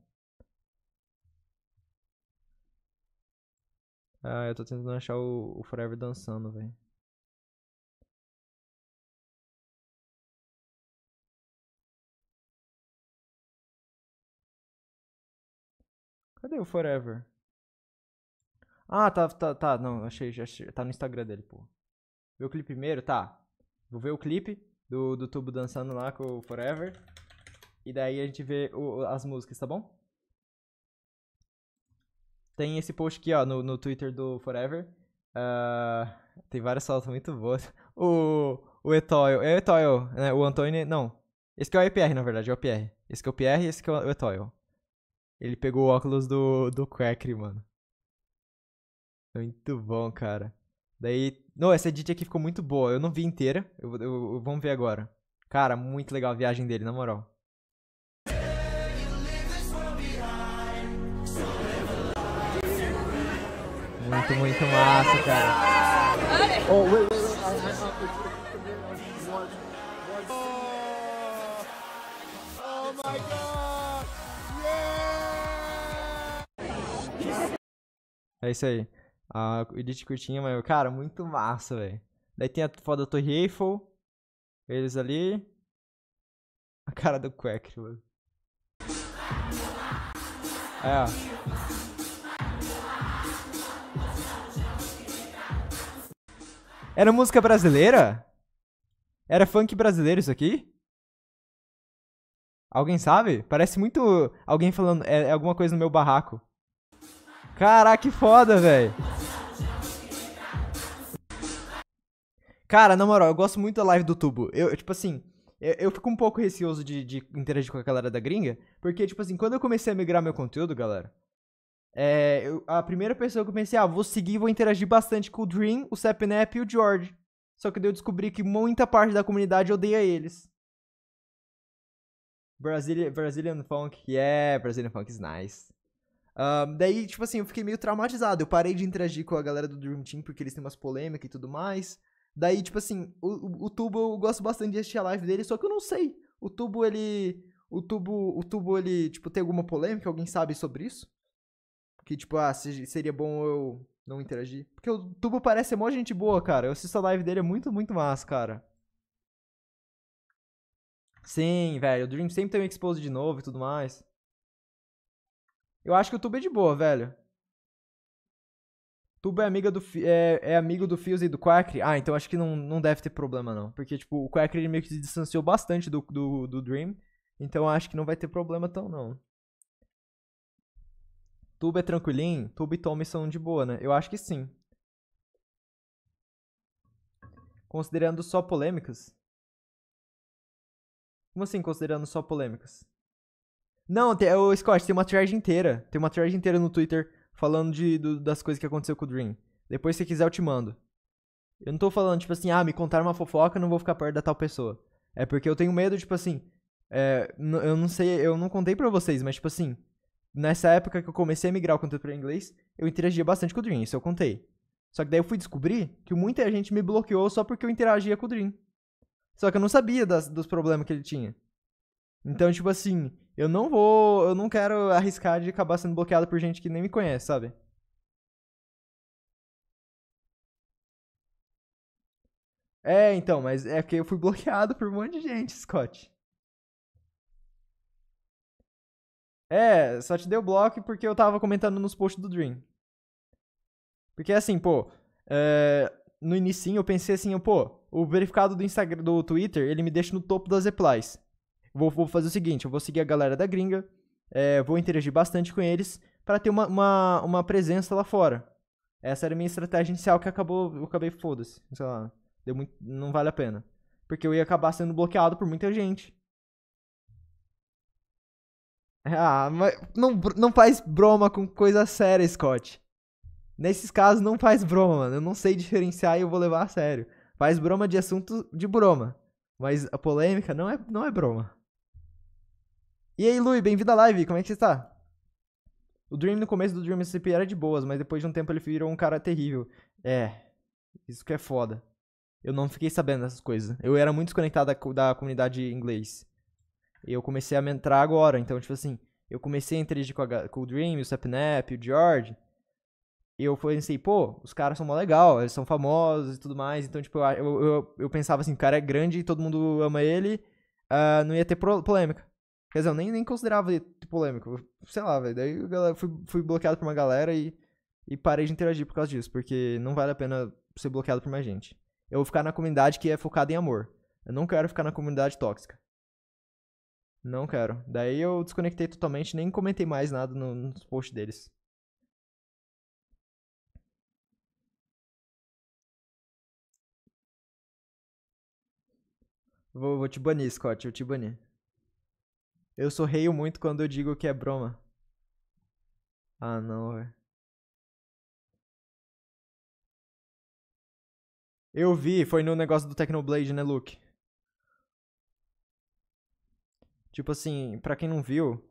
Ah, eu tô tentando achar o, o Forever dançando, velho. Cadê o Forever? Ah, tá, tá, tá. Não, achei, já achei. Tá no Instagram dele, pô. Vê o clipe primeiro? Tá. Vou ver o clipe do, do tubo dançando lá com o Forever. E daí a gente vê o, as músicas, tá bom? Tem esse post aqui, ó, no, no Twitter do Forever. Uh, tem várias fotos muito boas. O, o Etoil. É o Etoil, né? O Antônio. Não. Esse aqui é o EPR, na verdade, é o PR. Esse aqui é o PR e esse aqui é o Etoil. Ele pegou o óculos do, do Quackry, mano. Muito bom, cara. Daí. Não, essa edit aqui ficou muito boa. Eu não vi inteira. Eu, eu, eu- vamos ver agora. Cara, muito legal a viagem dele, na moral. Muito, muito massa, cara. Oh, wait, wait, wait. I, I, I, one, Oh my god! É isso aí. A edit curtinha, mas, cara, muito massa, velho. Daí tem a foto da Torre Eiffel. Eles ali. A cara do Quack, mano. É, ó. Era música brasileira? Era funk brasileiro isso aqui? Alguém sabe? Parece muito alguém falando é, é alguma coisa no meu barraco. Caraca, que foda, velho. Cara, na moral, eu gosto muito da live do Tubo. Eu, tipo assim, eu, eu fico um pouco receoso de, de interagir com a galera da gringa, porque, tipo assim, quando eu comecei a migrar meu conteúdo, galera, é, eu- a primeira pessoa que eu pensei, ah, vou seguir vou interagir bastante com o Dream, o Sapnap e o George. Só que daí eu descobri que muita parte da comunidade odeia eles. Brazilian, Brazilian Funk, yeah, Brazilian Funk is nice. Ahn, daí, tipo assim, eu fiquei meio traumatizado. Eu parei de interagir com a galera do Dream Team porque eles têm umas polêmicas e tudo mais. Daí, tipo assim, o, o, o Tubo eu gosto bastante de assistir a live dele, só que eu não sei. O Tubo, ele. O Tubo, o Tubo, ele, tipo, tem alguma polêmica? Alguém sabe sobre isso? Que, tipo, ah, se- seria bom eu não interagir. Porque o Tubo parece ser mó gente boa, cara. Eu assisto a live dele, é muito, muito massa, cara. Sim, velho. O Dream sempre tem um expose de novo e tudo mais. Eu acho que o Tubo é de boa, velho. Tubo é amiga do é, é amigo do Fuse e do Quackry. Ah, então acho que não, não deve ter problema, não. Porque, tipo, o Quackry ele meio que se distanciou bastante do, do, do Dream. Então acho que não vai ter problema tão, não. Tubo é tranquilinho? Tubo e Tommy são de boa, né? Eu acho que sim. Considerando só polêmicas? Como assim, considerando só polêmicas? Não, tem, o Scott, tem uma thread inteira. Tem uma thread inteira no Twitter falando de, do- das coisas que aconteceu com o Dream. Depois, se quiser, eu te mando. Eu não tô falando, tipo assim, ah, me contaram uma fofoca, não vou ficar perto da tal pessoa. É porque eu tenho medo, tipo assim. é, eu não sei, eu não contei pra vocês, mas, tipo assim. Nessa época que eu comecei a migrar o conteúdo pra inglês, eu interagia bastante com o Dream, isso eu contei. Só que daí eu fui descobrir que muita gente me bloqueou só porque eu interagia com o Dream. Só que eu não sabia das- dos problemas que ele tinha. Então, tipo assim, eu não vou. Eu não quero arriscar de acabar sendo bloqueado por gente que nem me conhece, sabe? É, então, mas é porque eu fui bloqueado por um monte de gente, Scott. É, só te deu bloco porque eu tava comentando nos posts do Dream. Porque assim, pô, é, no início eu pensei assim, pô, o verificado do Instagram, do Twitter, ele me deixa no topo das replies. Vou, vou fazer o seguinte, eu vou seguir a galera da gringa, é, vou interagir bastante com eles para ter uma, uma, uma presença lá fora. Essa era a minha estratégia inicial que acabou, eu acabei foda-se, sei lá, deu muito, não vale a pena. Porque eu ia acabar sendo bloqueado por muita gente. Ah, mas não, não faz broma com coisa séria, Scott. Nesses casos, não faz broma, mano. Eu não sei diferenciar e eu vou levar a sério. Faz broma de assunto de broma. Mas a polêmica não é, não é broma. E aí, Lui, bem-vindo à live. Como é que você está? O Dream no começo do Dream SCP era de boas, mas depois de um tempo ele virou um cara terrível. É, isso que é foda. Eu não fiquei sabendo dessas coisas. Eu era muito desconectado da, da comunidade inglês. Eu comecei a entrar agora, então, tipo assim, eu comecei a interagir com, a, com o Dream, o Sapnap, o George. E eu pensei, pô, os caras são mó legal, eles são famosos e tudo mais. Então, tipo, eu, eu, eu pensava assim, o cara é grande e todo mundo ama ele, uh, não ia ter polêmica. Quer dizer, eu nem, nem considerava polêmico. Sei lá, velho. Daí eu fui, fui bloqueado por uma galera e, e parei de interagir por causa disso. Porque não vale a pena ser bloqueado por mais gente. Eu vou ficar na comunidade que é focada em amor. Eu não quero ficar na comunidade tóxica. Não quero. Daí eu desconectei totalmente, nem comentei mais nada no, nos posts deles. Vou, vou te banir, Scott. Eu te banir. Eu sorreio muito quando eu digo que é broma. Ah, não, velho. Eu vi, foi no negócio do Technoblade, né, Luke? Tipo assim, pra quem não viu,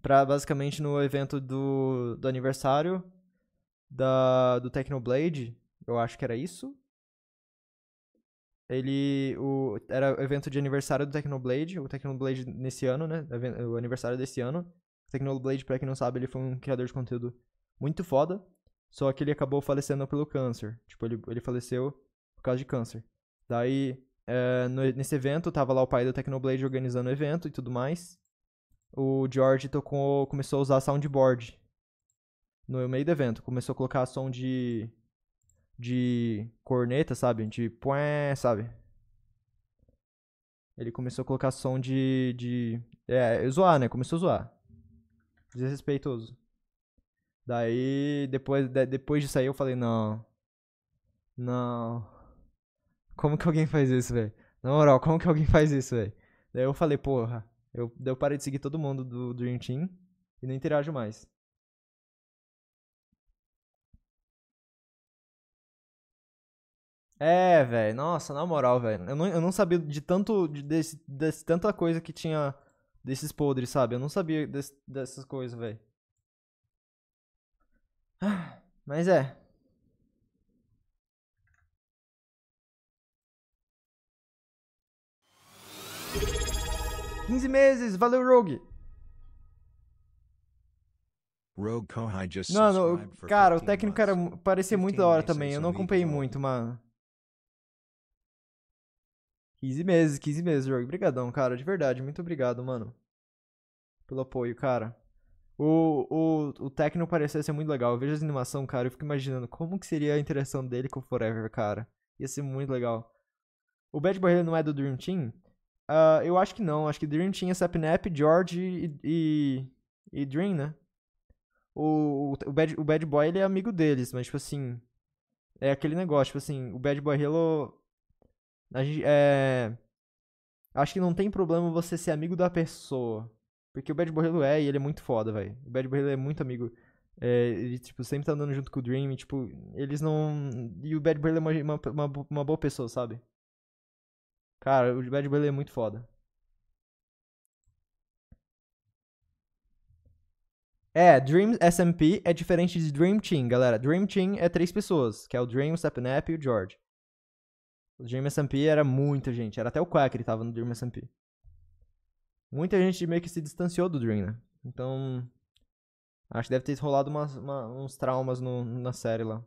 pra basicamente no evento do, do aniversário da, do Technoblade, eu acho que era isso. Ele. O, era evento de aniversário do Technoblade, o Technoblade nesse ano, né? O aniversário desse ano. O Technoblade, pra quem não sabe, ele foi um criador de conteúdo muito foda. Só que ele acabou falecendo pelo câncer. Tipo, ele, ele faleceu por causa de câncer. Daí, é, no, nesse evento, tava lá o pai do Technoblade organizando o evento e tudo mais. O George tocou, começou a usar soundboard no meio do evento. Começou a colocar som de de corneta, sabe? De pué, sabe? Ele começou a colocar som de. de é, zoar, né? Começou a zoar. Desrespeitoso. Daí, depois, de, depois disso aí, eu falei: não. Não. Como que alguém faz isso, velho? Na moral, como que alguém faz isso, velho? Daí eu falei: porra. Eu, eu parei de seguir todo mundo do Dream Team e não interajo mais. É, velho. Nossa, na moral, velho. Eu não, eu não sabia de tanto. De, desse, desse, tanta coisa que tinha desses podres, sabe? Eu não sabia desse, dessas coisas, velho. Mas é. Quinze meses, valeu, Rogue. Rogue Kohai just Mano, cara, o 15 técnico era, parecia muito 15 da hora também. Eu não acompanhei muito, mano. 15 meses, 15 meses, Rogue. Obrigadão, cara. De verdade, muito obrigado, mano. Pelo apoio, cara. O, o, o técnico parecia ser muito legal. Eu vejo as animações, cara. Eu fico imaginando como que seria a interação dele com o Forever, cara. Ia ser muito legal. O Bad Boy não é do Dream Team? Ah, eu acho que não. Acho que Dream Team é Sapnap, George e, e, e Dream, né? O, o, Bad, o Bad Boy ele é amigo deles, mas tipo assim. É aquele negócio, tipo assim, o Bad Boy Halo. Gente, é. Acho que não tem problema você ser amigo da pessoa. Porque o Bad Boy Halo é e ele é muito foda, velho. O Bad Boy Halo é muito amigo. É, ele, tipo, sempre tá andando junto com o Dream e, tipo, eles não. E o Bad Halo é uma, uma, uma, boa pessoa, sabe? Cara, o Bad Halo é muito foda. É, Dream SMP é diferente de Dream Team, galera. Dream Team é três pessoas, que é o Dream, o Sapnap e o George. O Dream SMP era muita gente. Era até o Quack que tava no Dream SMP. Muita gente meio que se distanciou do Dream, né? Então. Acho que deve ter rolado umas, uma, uns traumas no, na série lá.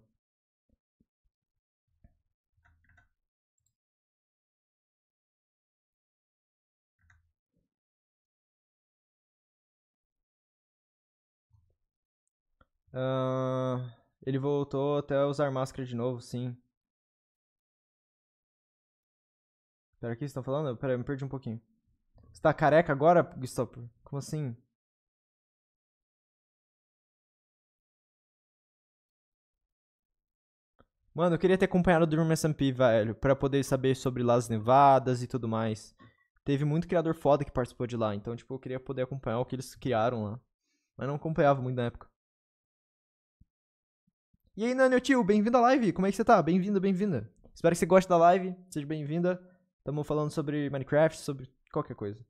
Uh, ele voltou até usar máscara de novo, sim. Pera, que vocês estão falando? Pera, eu me perdi um pouquinho. Você tá careca agora, Gustavo? Como assim? Mano, eu queria ter acompanhado o Dream SMP, velho, pra poder saber sobre Las Nevadas e tudo mais. Teve muito criador foda que participou de lá, então, tipo, eu queria poder acompanhar o que eles criaram lá. Mas não acompanhava muito na época. E aí, Nani, tio, bem-vindo à live. Como é que você tá? Bem-vindo, bem-vinda. Espero que você goste da live. Seja bem-vinda. Estamos falando sobre Minecraft, sobre qualquer coisa.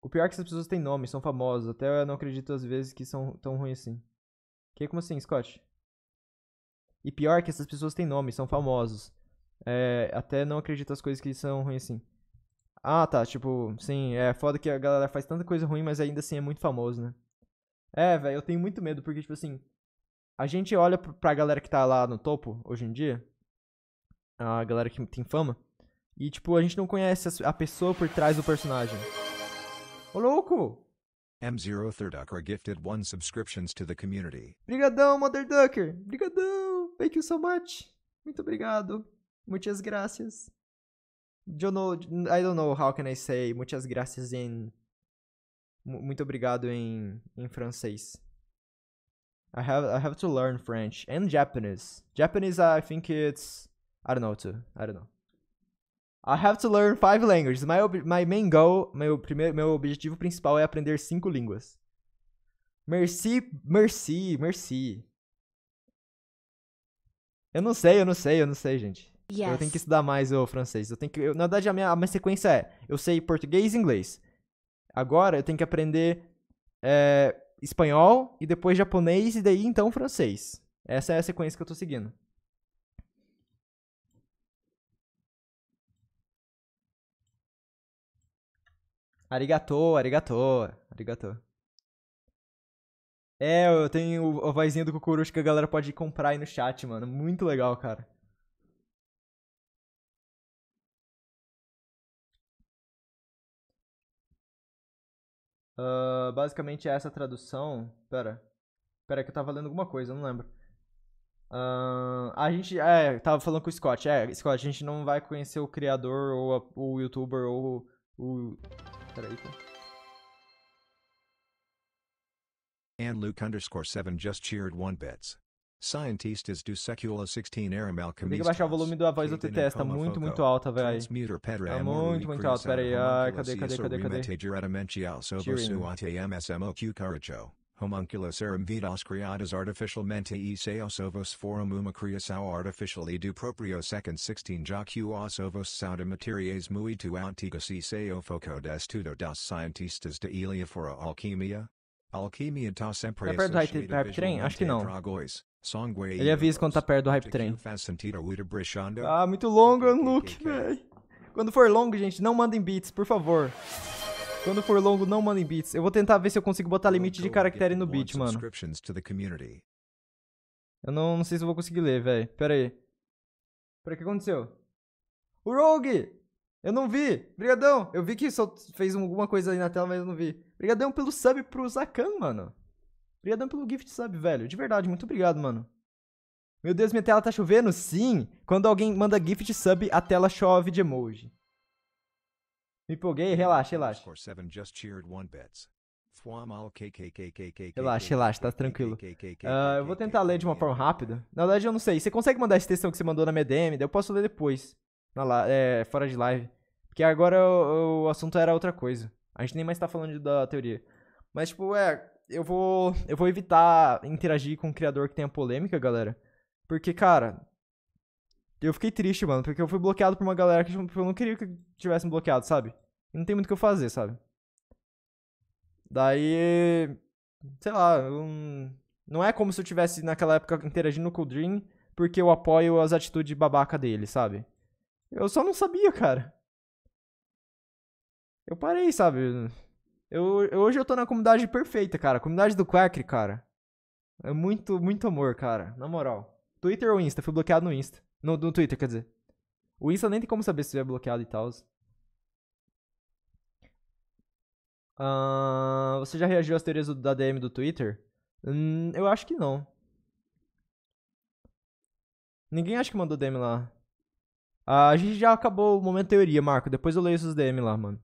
O pior é que essas pessoas têm nome, são famosas. Até eu não acredito às vezes que são tão ruins assim. Que como assim, Scott? E pior é que essas pessoas têm nome, são famosos. É, até não acredito as coisas que são ruins assim. Ah, tá, tipo, sim, é foda que a galera faz tanta coisa ruim, mas ainda assim é muito famoso, né? É, velho, eu tenho muito medo, porque, tipo assim, a gente olha pr- pra galera que tá lá no topo, hoje em dia, a galera que tem fama, e, tipo, a gente não conhece a pessoa por trás do personagem. Ô, louco! M0 Thirducker gifted one subscriptions to the community. Brigadão, Mother Ducker! Brigadão! Thank you so much! Muito obrigado. Muitas gracias. Eu não, I don't know how can I say muitas gracias em... mu- Muito obrigado em, em francês. I have, I have to learn French and Japanese. Japanese, I think it's... I don't know too. I don't know. I have to learn five languages. My, my main goal, meu, primeiro, meu objetivo principal é aprender cinco línguas. Merci, merci, merci. Eu não sei, eu não sei, eu não sei, gente. Eu Yes. tenho que estudar mais o francês. Eu tenho que, eu- na verdade, a minha, a minha sequência é: eu sei português e inglês. Agora eu tenho que aprender é, espanhol e depois japonês e daí então francês. Essa é a sequência que eu tô seguindo. Arigato, arigato, arigato. É, eu tenho a vozinha do Cucurucho que a galera pode comprar aí no chat, mano. Muito legal, cara. Ah, basicamente é essa tradução. Pera. Pera que eu tava lendo alguma coisa, eu não lembro. Ah, a gente. É, tava falando com o Scott. É, Scott, a gente não vai conhecer o criador ou a- o youtuber ou o. Peraí, pô. And Luke underscore 7 just cheered 1 bits. Scientistas do século 16 eram Tem que baixar o volume da voz do TTS, tá muito, muito alta, velho. Tá muito, muito alto. Pera aí, ah, ai, cadê, cadê, cadê, cadê? diretamente Homunculus criadas artificialmente e seus ovos foram uma criação artificial e do próprio second 16 já que os ovos materiais muito antigos e seu foco de estudo dos cientistas de ilha fora alquimia. Alquimia tá sempre Tá perto do hype- train? Acho que não. Ele avisa quando tá perto do hype train. Ah, muito longo, Unlook, velho. Quando for longo, gente, não mandem beats, por favor. Quando for longo, não mandem beats. Eu vou tentar ver se eu consigo botar limite de caractere no beat, mano. Eu não, não sei se eu vou conseguir ler, velho. Pera aí. Pera, o que aconteceu? O Rogue! Eu não vi! Brigadão! Eu vi que só fez um- alguma coisa aí na tela, mas eu não vi. Brigadão pelo sub pro Zakan, mano. Brigadão pelo gift sub, velho. De verdade, muito obrigado, mano. Meu Deus, minha tela tá chovendo? Sim! Quando alguém manda gift sub, a tela chove de emoji. Me empolguei, relaxa, relaxa. Underscore 7 just cheered 1 bits. Thwamal KKKKK. Relaxa, relaxa, tá tranquilo. Ah, eu vou tentar ler de uma forma rápida. Na verdade, eu não sei. Você consegue mandar esse textão que você mandou na minha DM? Daí Eu posso ler depois. Na é, fora de live. Porque agora o, o assunto era outra coisa. A gente nem mais tá falando da teoria. Mas, tipo, é. Eu vou. Eu vou evitar interagir com um criador que tenha polêmica, galera. Porque, cara. Eu fiquei triste, mano. Porque eu fui bloqueado por uma galera que tipo, eu não queria que tivessem bloqueado, sabe? E não tem muito o que eu fazer, sabe? Daí. Sei lá, não- é como se eu tivesse naquela época interagindo com o Dream porque eu apoio as atitudes babaca dele, sabe? Eu só não sabia, cara. Eu parei, sabe? Eu, hoje eu tô na comunidade perfeita, cara. Comunidade do Quack, cara. É muito, muito amor, cara. Na moral. Twitter ou Insta? Fui bloqueado no Insta. No, no Twitter, quer dizer. O Insta nem tem como saber se é bloqueado e tal. Ah, você já reagiu às teorias da DM do Twitter? Hum, eu acho que não. Ninguém acha que mandou DM lá. Ah, a gente já acabou o momento teoria, Marco. Depois eu leio esses DM lá, mano.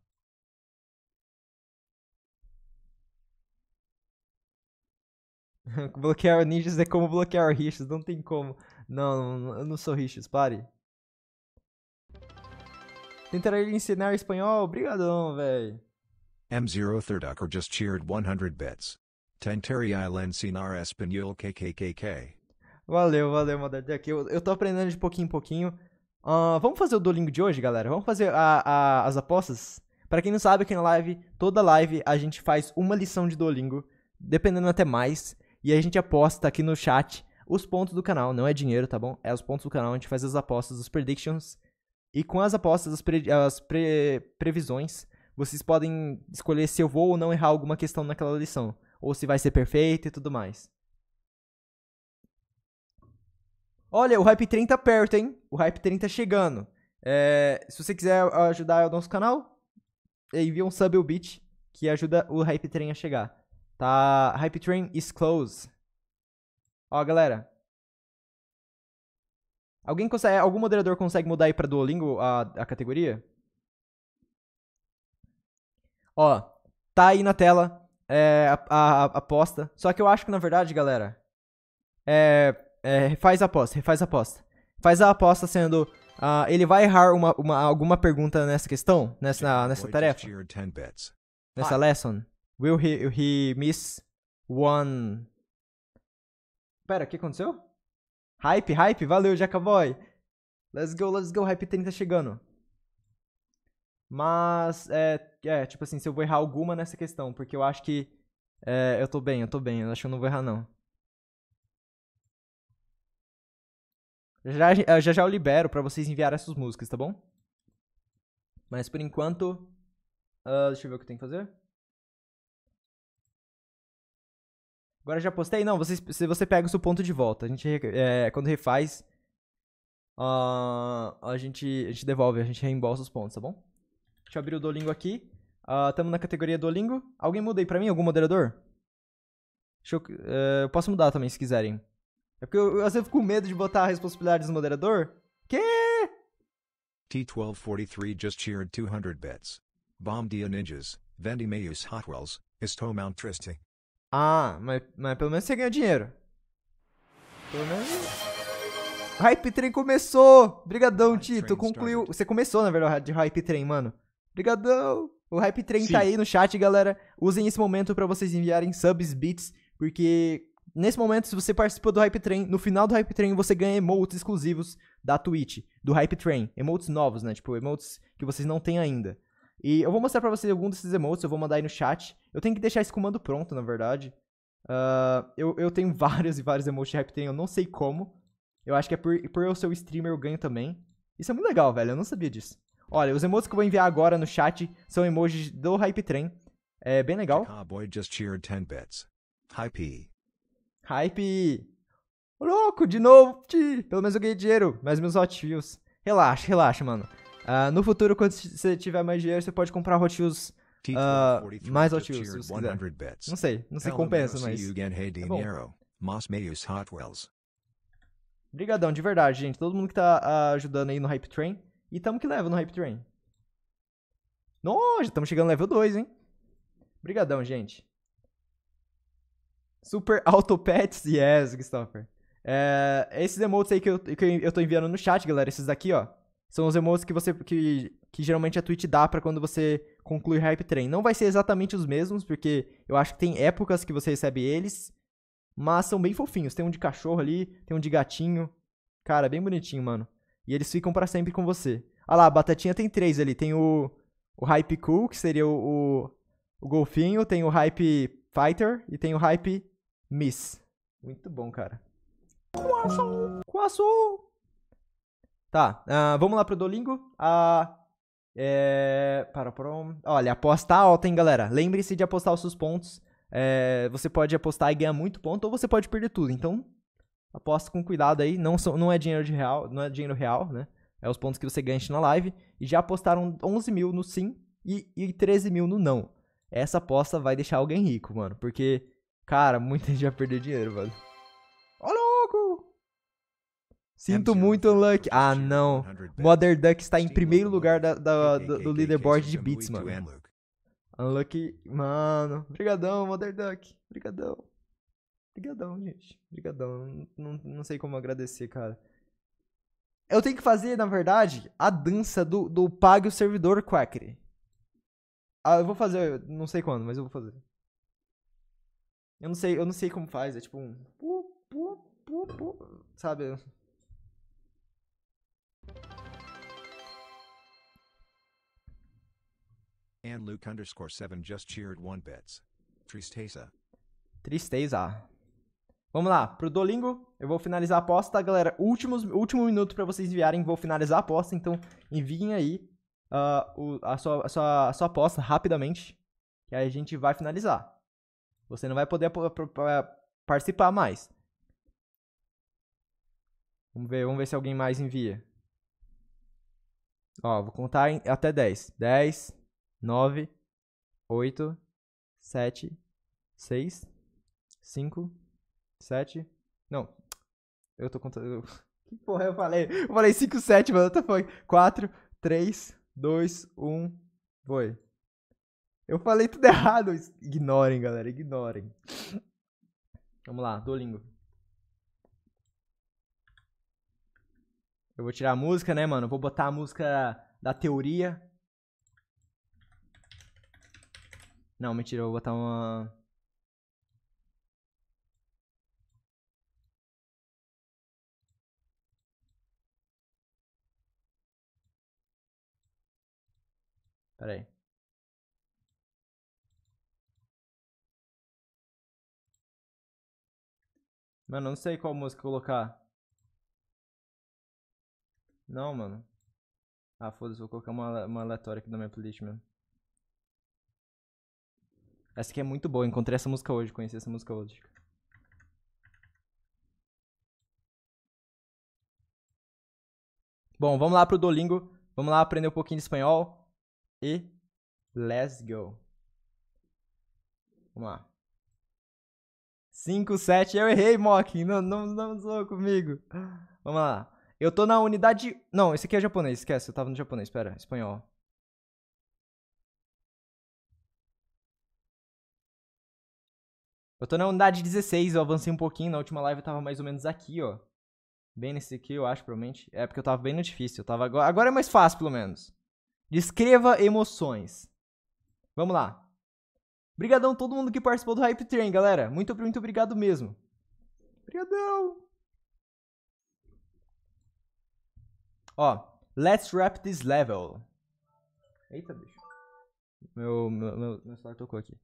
bloquear ninjas é como bloquear rixas, não tem como. Não, não, eu não sou rixas, pare. Tentarei lhe ensinar espanhol? Obrigadão, velho. M0 Thirducker just cheered 100 bits. Tentaria le ensinar espanhol kkkk. Valeu, valeu, Modern Eu, eu tô aprendendo de pouquinho em pouquinho. Ah, vamos fazer o Duolingo de hoje, galera? Vamos fazer a, a, as apostas? Pra quem não sabe, aqui na live, toda live a gente faz uma lição de Duolingo, dependendo até mais. E a gente aposta aqui no chat os pontos do canal. Não é dinheiro, tá bom? É os pontos do canal. A gente faz as apostas, os predictions. E com as apostas, as, pre, as pre, previsões, vocês podem escolher se eu vou ou não errar alguma questão naquela lição. Ou se vai ser perfeito e tudo mais. Olha, o Hype Train tá perto, hein? O Hype Train tá chegando. É, se você quiser ajudar o nosso canal, envia um sub ou beat que ajuda o Hype Train a chegar. Tá, Hype Train is close. Ó, galera. Alguém consegue, algum moderador consegue mudar aí pra Duolingo a, a categoria? Ó, tá aí na tela é, a aposta. Só que eu acho que na verdade, galera, é, é, refaz a aposta, refaz a aposta. Faz a aposta sendo. Uh, ele vai errar uma, uma, alguma pergunta nessa questão? Nessa, nessa tarefa? Nessa lesson? Will he, he miss one. Pera, o que aconteceu? Hype, hype, valeu, Jacaboy. Let's go, let's go, Hype 30 chegando. Mas, é, é, tipo assim, se eu vou errar alguma nessa questão, porque eu acho que é, eu tô bem, eu tô bem, eu acho que eu não vou errar não. Já já, já eu libero pra vocês enviarem essas músicas, tá bom? Mas por enquanto, uh, deixa eu ver o que tem que fazer. Agora já postei? Não, você, se você pega o seu ponto de volta. A gente, é, quando refaz, uh, a, gente, a gente devolve, a gente reembolsa os pontos, tá bom? Deixa eu abrir o Duolingo aqui. Uh, tamo na categoria Duolingo. Alguém muda aí pra mim? Algum moderador? Deixa eu, uh, eu posso mudar também, se quiserem. É porque eu, eu vezes fico com medo de botar a responsabilidade do moderador. Que? T1243 just cheered 200 bits. Bomb dia ninjas, vendi meios Hot Wheels, estou Mount Triste. Ah, mas, mas pelo menos você ganhou dinheiro. Pelo menos. Hype Train começou! Brigadão, Tito. Concluiu. Você começou, na verdade, de Hype Train, mano. Brigadão! O Hype Train Sim. tá aí no chat, galera. Usem esse momento para vocês enviarem subs, bits, porque nesse momento, se você participou do Hype Train, no final do Hype Train você ganha emotes exclusivos da Twitch, do Hype Train. Emotes novos, né? Tipo, emotes que vocês não têm ainda. E eu vou mostrar pra vocês algum desses emotes, eu vou mandar aí no chat. Eu tenho que deixar esse comando pronto, na verdade. Uh, eu, eu tenho vários e vários emotes de Hype eu não sei como. Eu acho que é por, por eu ser o streamer eu ganho também. Isso é muito legal, velho, eu não sabia disso. Olha, os emotes que eu vou enviar agora no chat são emojis do Hype Train. É bem legal. Cowboy just cheered 10 bits. Hype. Hype. Louco, de novo. Pelo menos eu ganhei dinheiro. Mais meus hot views. Relaxa, relaxa, mano. Uh, no futuro, quando você tiver mais dinheiro, você pode comprar Hot Wheels uh, mais Hot Wheels, se você quiser. Não sei, não sei compensa, mas... É bom. Obrigadão, de verdade, gente. Todo mundo que tá uh, ajudando aí no Hype Train. E tamo que leva no Hype Train. Nossa, estamos chegando no level 2, hein? Obrigadão, gente. Super Auto Pets, yes, Christopher. É, esses emotes aí que eu, que eu tô enviando no chat, galera, esses daqui, ó. São os emotes que você que, que geralmente a Twitch dá para quando você conclui Hype Train. Não vai ser exatamente os mesmos, porque eu acho que tem épocas que você recebe eles, mas são bem fofinhos. Tem um de cachorro ali, tem um de gatinho. Cara, bem bonitinho, mano. E eles ficam para sempre com você. Ah lá, a batatinha tem três ali. Tem o, o Hype Cool, que seria o, o, o golfinho. Tem o Hype Fighter e tem o Hype Miss. Muito bom, cara. Quaço! Quaço! Tá, uh, vamos lá pro Dolingo. Uh, é... Para, para... Olha, aposta alta, hein, galera. Lembre-se de apostar os seus pontos. É... Você pode apostar e ganhar muito ponto, ou você pode perder tudo. Então, aposta com cuidado aí. Não, são, não é dinheiro de real, não é dinheiro real, né? É os pontos que você ganha na live. E já apostaram 11 mil no sim e, e 13 mil no não. Essa aposta vai deixar alguém rico, mano. Porque Cara, muita gente vai perder dinheiro, velho. Sinto muito unlucky. Ah, não. Mother Duck está em primeiro lugar da, da- do, do leaderboard de beats, mano. Unlucky. Mano. Brigadão, Mother Duck. Brigadão. Brigadão, gente. Brigadão. Não, não, sei como agradecer, cara. Eu tenho que fazer, na verdade, a dança do, do pague o servidor Quackery. Ah, eu vou fazer, não sei quando, mas eu vou fazer. Eu não sei, eu não sei como faz, é tipo um. Sabe? And Luke underscore 7 just cheered 1 bits. Tristeza. Tristeza. Vamos lá, pro Dolingo, eu vou finalizar a aposta, galera? Últimos, último minuto pra vocês enviarem, vou finalizar a aposta, então enviem aí ah, o- a, sua, a, sua, a sua aposta rapidamente, que aí a gente vai finalizar. Você não vai poder participar mais. Vamos ver, vamos ver se alguém mais envia. Ó, vou contar em- até 10. 10, 9, 8, 7, 6, 5, 7. Não. Eu tô contando. Que porra eu falei? Eu falei 5, 7, mano. Foi. 4, 3, 2, 1. Foi. Eu falei tudo errado. Ignorem, galera. Ignorem. Vamos lá, Duolingo. Eu vou tirar a música, né, mano? Vou botar a música da teoria. Não, mentira, eu vou botar uma. Pera aí. Mano, não sei qual música colocar. Não, mano. Ah, foda-se, vou colocar uma, uma aleatória aqui na minha playlist mesmo. Essa aqui é muito boa, encontrei essa música hoje, conheci essa música hoje. Bom, vamos lá pro Duolingo. Vamos lá aprender um pouquinho de espanhol. E let's go. Vamos lá. 5, 7. Eu errei, Mock. Não, não, não zoa comigo. Vamos lá. Eu tô na unidade. Não, esse aqui é japonês. Esquece, eu tava no japonês. Pera, espanhol. Eu tô na unidade 16. Eu avancei um pouquinho. Na última live eu tava mais ou menos aqui, ó. Bem nesse aqui, eu acho, provavelmente. É porque eu tava bem no difícil. Eu tava agora... agora é mais fácil, pelo menos. Descreva emoções. Vamos lá. Obrigadão todo mundo que participou do Hype Train, galera. Muito, muito obrigado mesmo. Obrigadão. Ó, let's wrap this level. Eita, bicho. Meu, meu, meu, meu celular tocou aqui.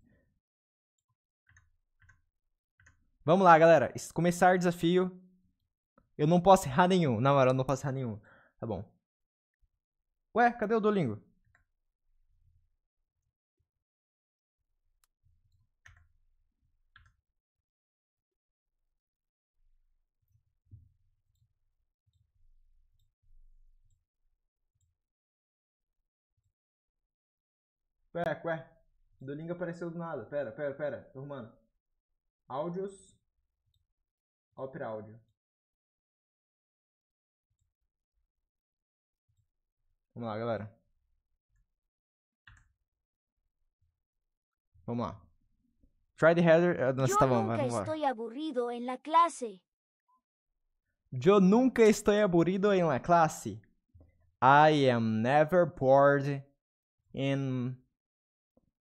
Vamos lá, galera. Começar desafio. Eu não posso errar nenhum. Na moral, eu não posso errar nenhum. Tá bom. Ué, cadê o Duolingo? Ué, ué. O Duolingo apareceu do nada. Pera, pera, pera. Tô arrumando. Áudios. Opera áudio. Vamos lá, galera. Vamos lá. Try the header. eh, Nossa, Yo tá bom, nunca vai, vamos estoy aburrido en la clase. Yo nunca estoy aburrido en la clase. I am never bored in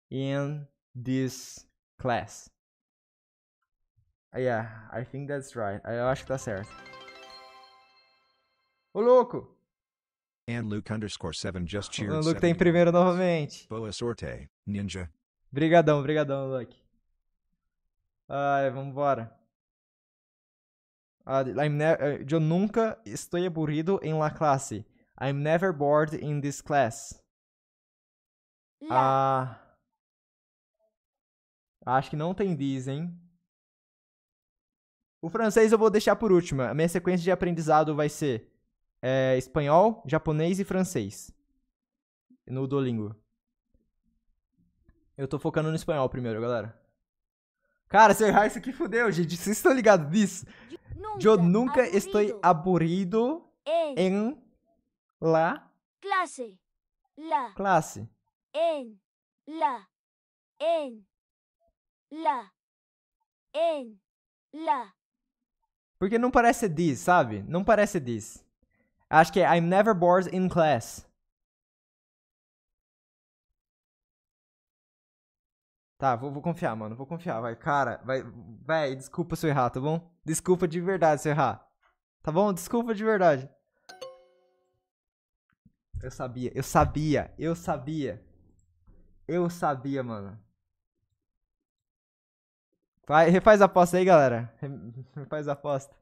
in this class. Yeah, I think that's right. Eu acho que tá certo. Ô, louco! And Luke underscore 7 just cheered O Luke tá em 71 primeiro novamente. Boa sorte, ninja. Brigadão, brigadão, Luke. Ai, vambora. Ah, I'm eh, eu nunca estou aburrido em la classe. I'm never bored in this class. Ah. Acho que não tem this, hein? O francês eu vou deixar por último. A minha sequência de aprendizado vai ser eh, espanhol, japonês e francês. No Duolingo. Eu tô focando no espanhol primeiro, galera. Cara, se eu errar isso aqui, fudeu, gente. Vocês estão ligados disso? Eu nunca estou aburrido En em la clase. La. classe. En. La. En. La. En. La. Porque não parece this, sabe? Não parece this. Acho que é I'm never bored in class. Tá, vou, vou confiar, mano. Vou confiar, vai. Cara, vai. Véi, desculpa se eu errar, tá bom? Desculpa de verdade se eu errar. Tá bom? Desculpa de verdade. Eu sabia, eu sabia, eu sabia. Eu sabia, mano. Vai, refaz a aposta aí, galera. Re- Refaz a aposta.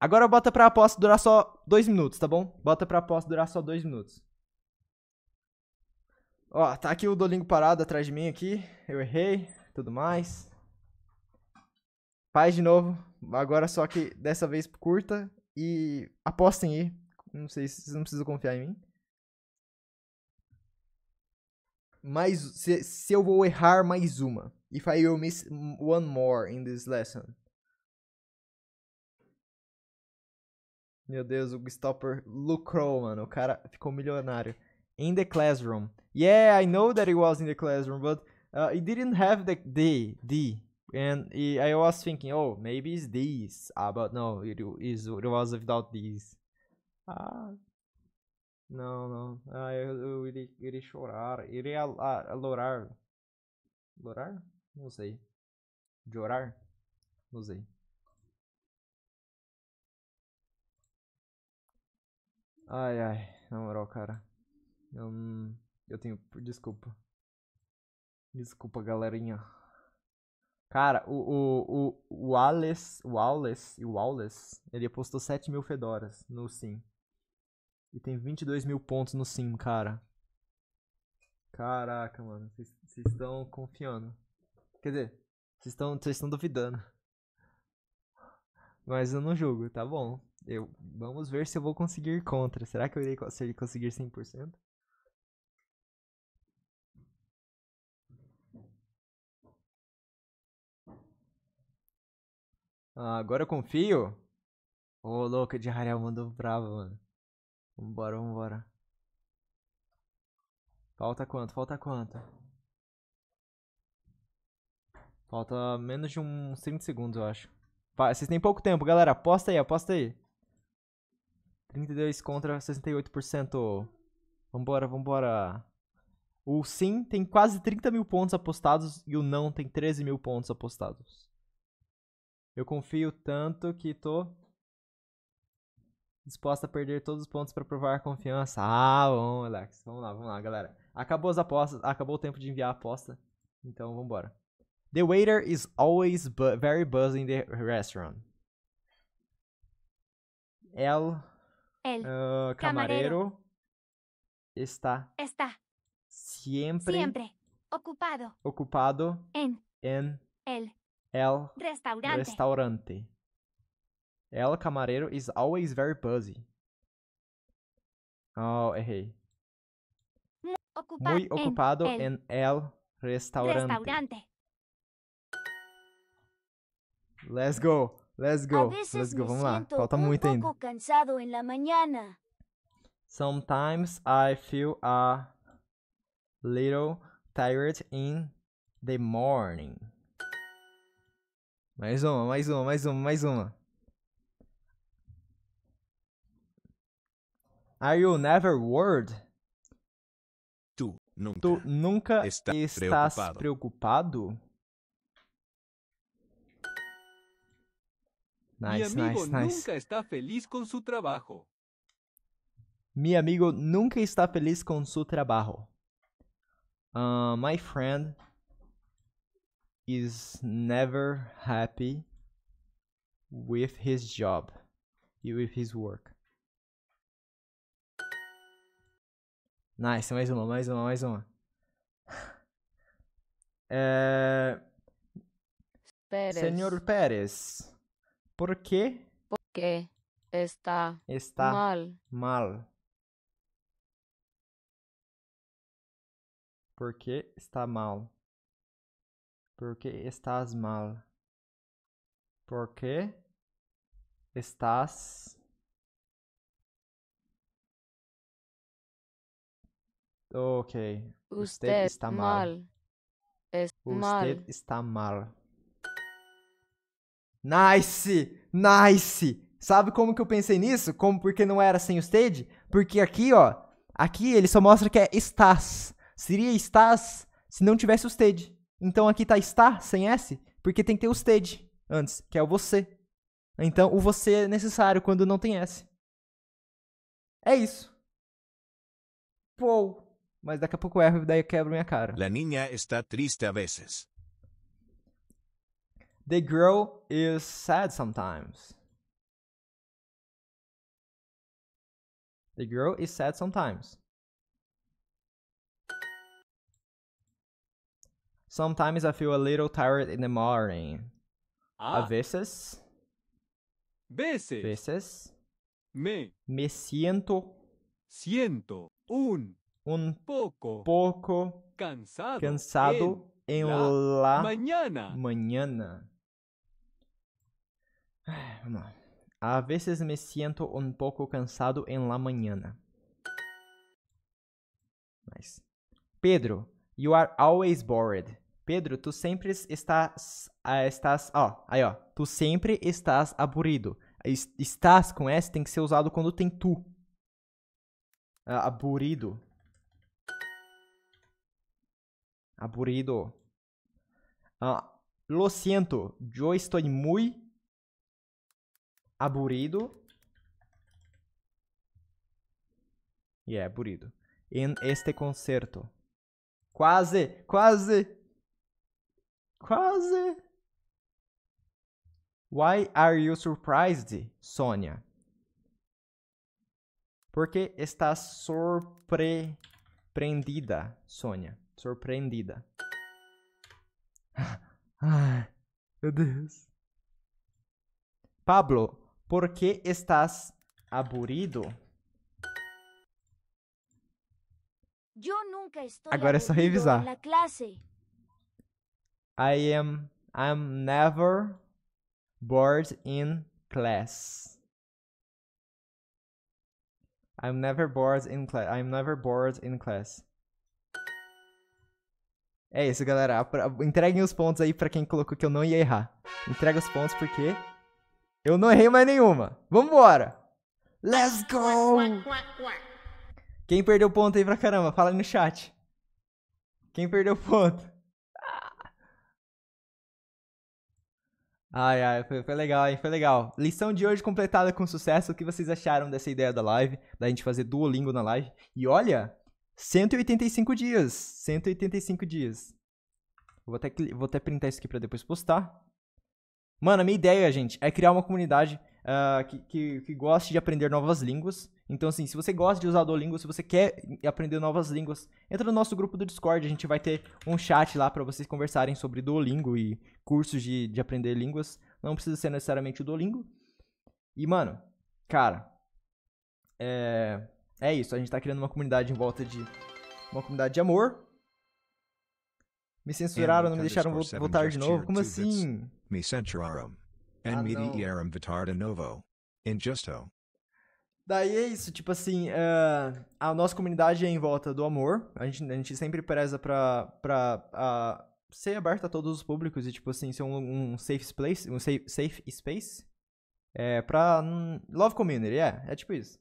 Agora bota pra aposta durar só dois minutos, tá bom? Bota pra aposta durar só dois minutos. Ó, tá aqui o Dolingo parado atrás de mim aqui. Eu errei, tudo mais. Faz de novo. Agora só que dessa vez curta. E apostem aí. Não sei se vocês não precisam confiar em mim. Mais, se, se eu vou errar mais uma. If I will miss one more in this lesson. Meu Deus, o Stopper lucrou, mano. O cara ficou milionário. In the classroom. Yeah, I know that it was in the classroom, but uh, it didn't have the D, D. And i- I was thinking, oh, maybe it's this. Ah, but no, it, is, it was without these. Ah, não, não. Ah, eu, eu iria, iria chorar. Iria al- a- alorar. Lorar? Não sei. Jorar? Não sei. Ai, ai. Na moral, cara. Eu, eu tenho. Desculpa. Desculpa, galerinha. Cara, o, o, o, o Wallace, o Wallace, o Wallace, ele postou 7 mil fedoras no Sim. E tem 22 mil pontos no Sim, cara. Caraca, mano. Vocês estão confiando. Quer dizer, vocês estão vocês estão duvidando. Mas eu não julgo, tá bom. Eu, vamos ver se eu vou conseguir contra. Será que eu irei cons- conseguir 100%? Ah, agora eu confio. Ô, louca de Harel mandou brava, mano. Vambora, vambora. Falta quanto? Falta quanto? Falta menos de uns 30 segundos, eu acho. Vocês têm pouco tempo, galera. Aposta aí, aposta aí. 32 contra 68%. Vambora, vambora. O sim tem quase 30 mil pontos apostados e o não tem 13 mil pontos apostados. Eu confio tanto que tô disposta a perder todos os pontos pra provar a confiança. Ah, bom, Alex. Vamos lá, vamos lá, galera. Acabou as apostas, acabou o tempo de enviar a aposta. Então, vambora. The waiter is always bu very buzzing the restaurant. El, El ah, camarero camarero está está siempre, siempre ocupado ocupado en en el el restaurante. restaurante. El camarero is always very busy. Oh, errei. Mu- ocupa- Muy en ocupado el en el restaurante. restaurante. Let's go. Let's go. Let's go. Vamos lá. Falta muito ainda. poco cansado en la mañana. Sometimes I feel a little tired in the morning. Mais uma, mais uma, mais uma, mais uma. Are you never worried? Tu nunca, Tu nunca está estás preocupado. preocupado? Mi Nice, amigo nice, nice. nunca está feliz con su trabajo. Mi amigo nunca está feliz con su trabajo. Uh, my friend is never happy with his job, with his work. Nice, mais uma, mais uma, mais uma. É... Pérez. Senhor Pérez, por que Porque está, está mal. mal? Por que está mal? Por que estás mal? Por que estás Ok. Usted está mal. mal. Es Usted mal. está mal. Nice! Nice! Sabe como que eu pensei nisso? Como porque não era sem o stage? Porque aqui, ó, aqui ele só mostra que é estás. Seria estás se não tivesse o stage. Então aqui tá está sem S, porque tem que ter o stage antes, que é o você. Então o você é necessário quando não tem S. É isso. Pô. Mas daqui a pouco eu erro e daí eu quebro minha cara. La niña está triste a veces. The girl is sad sometimes. The girl is sad sometimes. Sometimes I feel a little tired in the morning. Ah. A veces, Veces. veces Me me siento siento un un poco pouco cansado. cansado em la la mañana. mañana. A veces me siento un poco cansado en la mañana. Nice. Pedro, you are always bored. Pedro, tu sempre estás, ah, estás, ó, aí ó, tu sempre estás aburrido. Es- Estás com S tem que ser usado quando tem tu. Ah, aburrido. Aburrido. Ah, lo siento, yo estoy muy aburrido. Yeah, aburrido. En este concerto. Quase, quase. Quase. Why are you surprised, Sônia? Porque estás surpreendida, Sônia. Surpreendida. Ai, meu Deus. Pablo, por que estás aburrido? Agora é só revisar. I am I'm never bored in class. I'm never bored in class. I'm never bored in class. É isso, galera. Entreguem os pontos aí pra quem colocou que eu não ia errar. Entrega os pontos porque eu não errei mais nenhuma. Vambora! Let's go! Quem perdeu ponto aí pra caramba? Fala aí no chat. Quem perdeu ponto? Ai, ai, foi, foi legal, hein? Foi legal. Lição de hoje completada com sucesso. O que vocês acharam dessa ideia da live? Da gente fazer Duolingo na live? E olha, 185 dias. 185 dias. Vou até, vou até printar isso aqui pra depois postar. Mano, a minha ideia, gente, é criar uma comunidade ah, que, que, que goste de aprender novas línguas. Então, assim, se você gosta de usar o Duolingo, se você quer aprender novas línguas, entra no nosso grupo do Discord. A gente vai ter um chat lá pra vocês conversarem sobre Duolingo e cursos de, de aprender línguas. Não precisa ser necessariamente o Duolingo. E, mano, cara, é, é isso. A gente tá criando uma comunidade em volta de. Uma comunidade de amor. Me censuraram, não me deixaram vo- underscore votar seven de novo. Como assim? Me censuraram. Ah, En não. mediarum vitar de novo. Injusto. Daí é isso, tipo assim, é, a nossa comunidade é em volta do amor. A gente, a gente sempre preza pra, pra ah, ser aberta a todos os públicos e, tipo assim, ser um, um safe place, um safe, safe space. É, pra hum, love community, é, é tipo isso.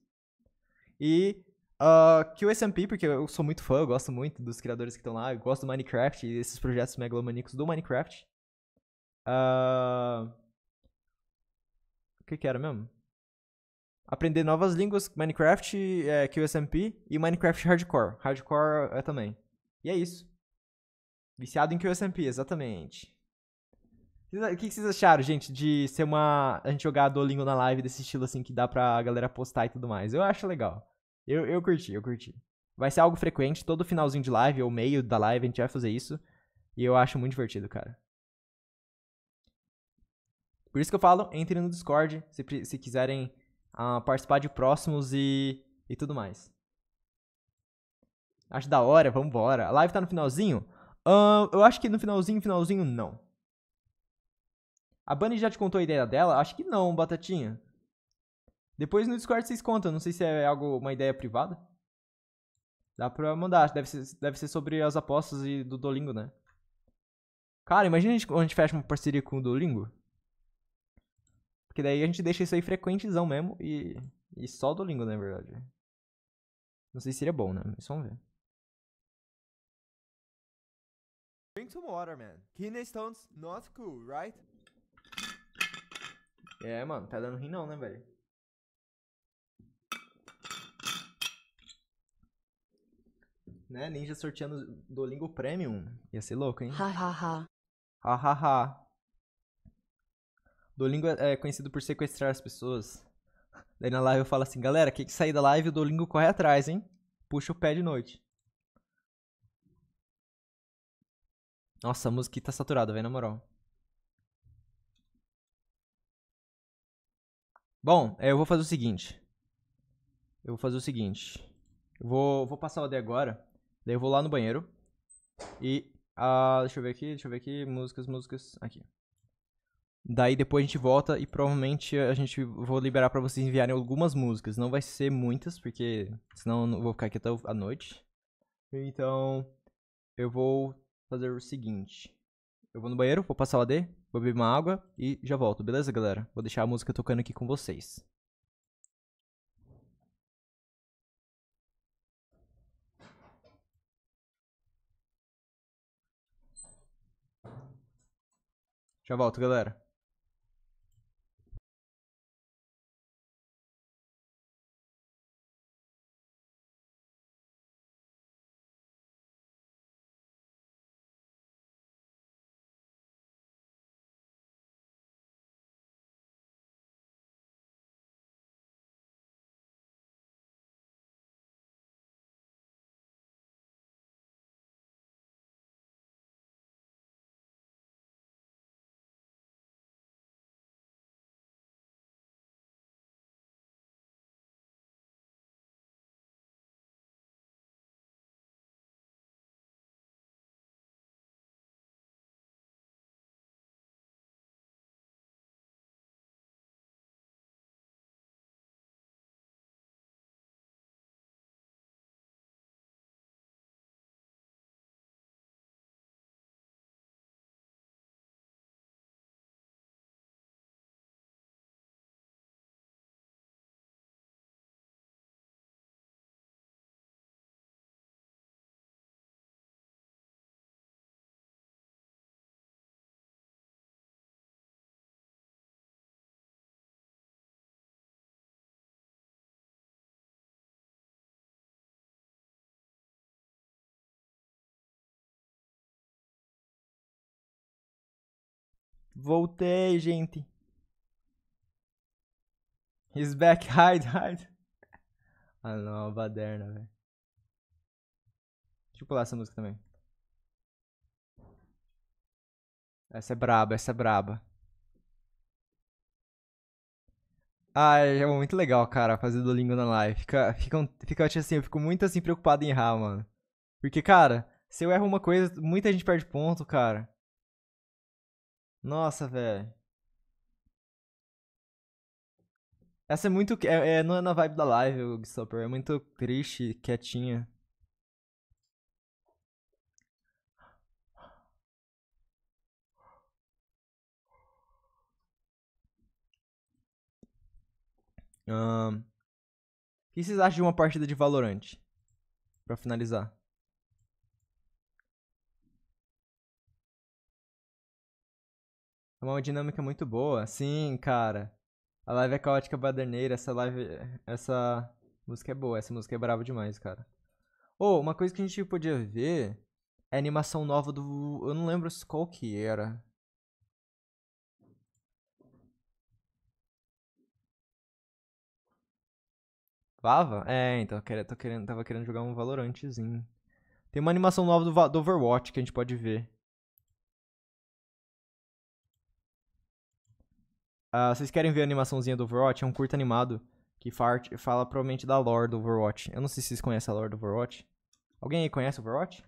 E ah, que o SMP, porque eu sou muito fã, eu gosto muito dos criadores que estão lá, eu gosto do Minecraft e desses projetos megalomaníacos do Minecraft. Ah, O que que era mesmo? aprender novas línguas, Minecraft, é, QSMP e Minecraft Hardcore. Hardcore é também. E é isso. Viciado em QSMP, exatamente. O que que vocês acharam, gente, de ser uma. A gente jogar Duolingo na live desse estilo assim que dá pra galera postar e tudo mais? Eu acho legal. Eu, eu curti, eu curti. Vai ser algo frequente, todo finalzinho de live ou meio da live a gente vai fazer isso. E eu acho muito divertido, cara. Por isso que eu falo, entrem no Discord se, se quiserem ah, participar de próximos e, e tudo mais. Acho da hora, vambora. A live tá no finalzinho. Ahn, eu acho que no finalzinho, finalzinho, não. A Bunny já te contou a ideia dela? Acho que não, Batatinha. Depois no Discord vocês contam. Não sei se é algo, uma ideia privada. Dá pra mandar. Deve ser, deve ser sobre as apostas e do Dolingo, né? Cara, imagina a gente, a gente fecha uma parceria com o Duolingo. Porque daí a gente deixa isso aí frequentezão mesmo e, e só o Duolingo, na verdade. Não sei se seria bom, né? Mas vamos ver. Drink some water, man. Kidney stones not cool, right? É, mano, tá dando rim não, né, velho? Né, Ninja sorteando Duolingo Premium. Ia ser louco, hein? Ha ha ha. Ha ha ha. Duolingo é é conhecido por sequestrar as pessoas. Daí na live eu falo assim, galera, quem que sair da live, o Duolingo corre atrás, hein? Puxa o pé de noite. Nossa, a música tá saturada, velho, na moral. Bom, é, eu vou fazer o seguinte. Eu vou fazer o seguinte. Eu vou, vou passar o AD agora. Daí eu vou lá no banheiro. E. Ah, deixa eu ver aqui, deixa eu ver aqui. Músicas, músicas. Aqui. Daí depois a gente volta e provavelmente a gente vou liberar pra vocês enviarem algumas músicas. Não vai ser muitas, porque senão eu não vou ficar aqui até a noite. Então, eu vou fazer o seguinte. Eu vou no banheiro, vou passar o AD, vou beber uma água e já volto, beleza, galera? Vou deixar a música tocando aqui com vocês. Já volto, galera. Voltei, gente. He's back, hide, hide. Ah não, baderna, velho. Deixa eu pular essa música também. Essa é braba, essa é braba. Ah, é muito legal, cara, fazer Duolingo na live. Fica, fica, fica assim, eu fico muito assim preocupado em errar, mano. Porque, cara, se eu erro uma coisa, muita gente perde ponto, cara. Nossa, velho. Essa é muito. É, é- não é na vibe da live, o Gstopper. É muito triste, quietinha. O que vocês acham de uma partida de Valorant? Pra finalizar. É uma dinâmica muito boa. Sim, cara. A live é caótica baderneira. Essa live. Essa música é boa. Essa música é brava demais, cara. Oh, uma coisa que a gente podia ver é a animação nova do. Eu não lembro qual que era. Vava? É, então, tô querendo, tava querendo jogar um Valorantezinho. Tem uma animação nova do, do Overwatch que a gente pode ver. Ah, vocês querem ver a animaçãozinha do Overwatch? É um curto animado que fala provavelmente da lore do Overwatch. Eu não sei se vocês conhecem a lore do Overwatch. Alguém aí conhece o Overwatch?